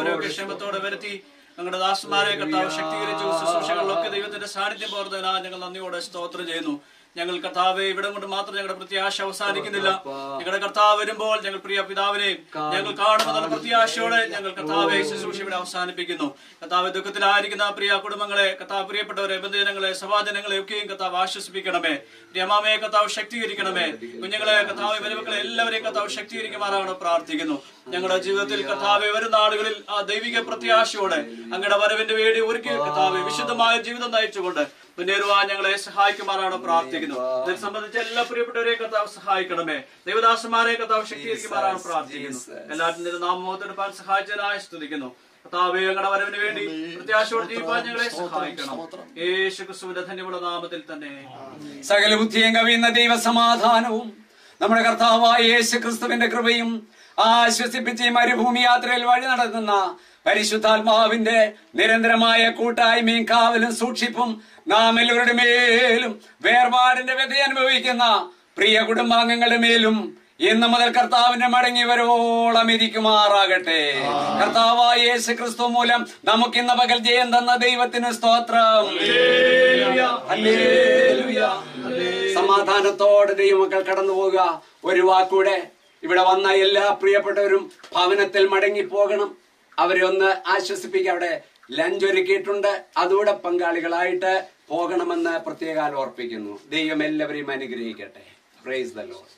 ഞങ്ങളുടെ ക്ഷേമത്തോടെ വരുത്തി. ഞങ്ങളുടെ ദാസന്മാരെ കർത്താവ് ശക്തീകരിച്ചു. ശുശ്രൂഷകളിലൊക്കെ ദൈവത്തിന്റെ സാന്നിധ്യം പകർന്നതിനാൽ ഞങ്ങൾ നന്ദിയോടെ സ്തോത്രം ചെയ്യുന്നു. ഞങ്ങൾ കർത്താവ് ഇവിടം കൊണ്ട് മാത്രം ഞങ്ങളുടെ പ്രത്യാശ അവസാനിക്കുന്നില്ല. ഞങ്ങളുടെ കർത്താവ് വരുമ്പോൾ ഞങ്ങൾ പ്രിയ പിതാവിനെ ഞങ്ങൾ കാണുമെന്നുള്ള പ്രത്യാശയോടെ ഞങ്ങൾ കർത്താവെ ശുശ്രൂഷ ഇവിടെ അവസാനിപ്പിക്കുന്നു. കർത്താവ് ദുഃഖത്തിലായിരിക്കുന്ന പ്രിയ കുടുംബങ്ങളെ കർത്താവ് പ്രിയപ്പെട്ടവരെ ബന്ധുജനങ്ങളെ സഭാജനങ്ങളെ ഒക്കെയും കർത്താവ് ആശ്വസിപ്പിക്കണമേ. പ്രിയമാമയെ കർത്താവ് ശക്തീകരിക്കണമേ. കുഞ്ഞുങ്ങളെ കർത്താവ് വരുമ്പോൾ എല്ലാവരെയും കർത്താവ് ശക്തീകരിക്കുമാറാണ് പ്രാർത്ഥിക്കുന്നു. ഞങ്ങളുടെ ജീവിതത്തിൽ കർത്താവെ വരുന്ന ആളുകളിൽ ആ ദൈവിക പ്രത്യാശയോടെ അങ്ങയുടെ വരവിന്റെ വേണ്ടി ഒരുക്കി കർത്താവെ വിശുദ്ധമായ ജീവിതം നയിച്ചുകൊണ്ട് മുന്നേറുവാൻ ഞങ്ങളെ സഹായിക്കുമാറാണ് പ്രാർത്ഥിക്കുന്നത് ഇതിനെ സംബന്ധിച്ച് എല്ലാ പ്രിയപ്പെട്ടവരെയും കർത്താവ് സഹായിക്കണമേ. ദൈവദാസന്മാരെ കർത്താവ് ശക്തീകരിക്കുമാറാണ് പ്രാർത്ഥിക്കുന്നു. എല്ലാവരും നാമോത്തെടുപ്പാൻ സഹായിച്ചതിനായി സ്തുതിക്കുന്നു. കർത്താവേ ഞങ്ങളുടെ വരവിന് വേണ്ടി പ്രത്യാശയോടെ ജീവിക്കാൻ ഞങ്ങളെ സഹായിക്കണം. യേശു ക്രിസ്തുവിന്റെ ധന്യമുള്ള നാമത്തിൽ തന്നെ. സകല ബുദ്ധിയും കവിയുന്ന ദൈവസമാധാനവും നമ്മുടെ കർത്താവായ യേശു ക്രിസ്തുവിന്റെ കൃപയും ആശ്വസിപ്പിച്ച് ഈ മരുഭൂമി യാത്രയിൽ വഴി നടത്തുന്ന പരിശുദ്ധാത്മാവിന്റെ നിരന്തരമായ കൂട്ടായ്മയും കാവലും സൂക്ഷിപ്പും നാം എല്ലാവരുടെ മേലും വേർപാടിന്റെ വ്യത അനുഭവിക്കുന്ന പ്രിയ കുടുംബാംഗങ്ങളുടെ മേലും ഇന്ന് മുതൽ കർത്താവിന്റെ മടങ്ങി വരോളം ഇരിക്കുമാറാകട്ടെ. കർത്താവായ യേശു ക്രിസ്തു മൂലം നമുക്ക് ഇന്ന് പകൽ ജയം തന്ന ദൈവത്തിന് സ്തോത്രം. സമാധാനത്തോടെ ദൈവമക്കൾ കടന്നു പോവുക. ഒരു വാക്കൂടെ ഇവിടെ വന്ന എല്ലാ പ്രിയപ്പെട്ടവരും ഭവനത്തിൽ മടങ്ങി പോകണം അവരെ ഒന്ന് ആശ്വസിപ്പിക്കുക അവിടെ. ലഞ്ച് ഒരുക്കിയിട്ടുണ്ട്. അതുകൂടെ പങ്കാളികളായിട്ട് പോകണമെന്ന് പ്രത്യേകാൽ ഓർപ്പിക്കുന്നു ദൈവം എല്ലാവരെയും അനുഗ്രഹിക്കട്ടെ. Praise the Lord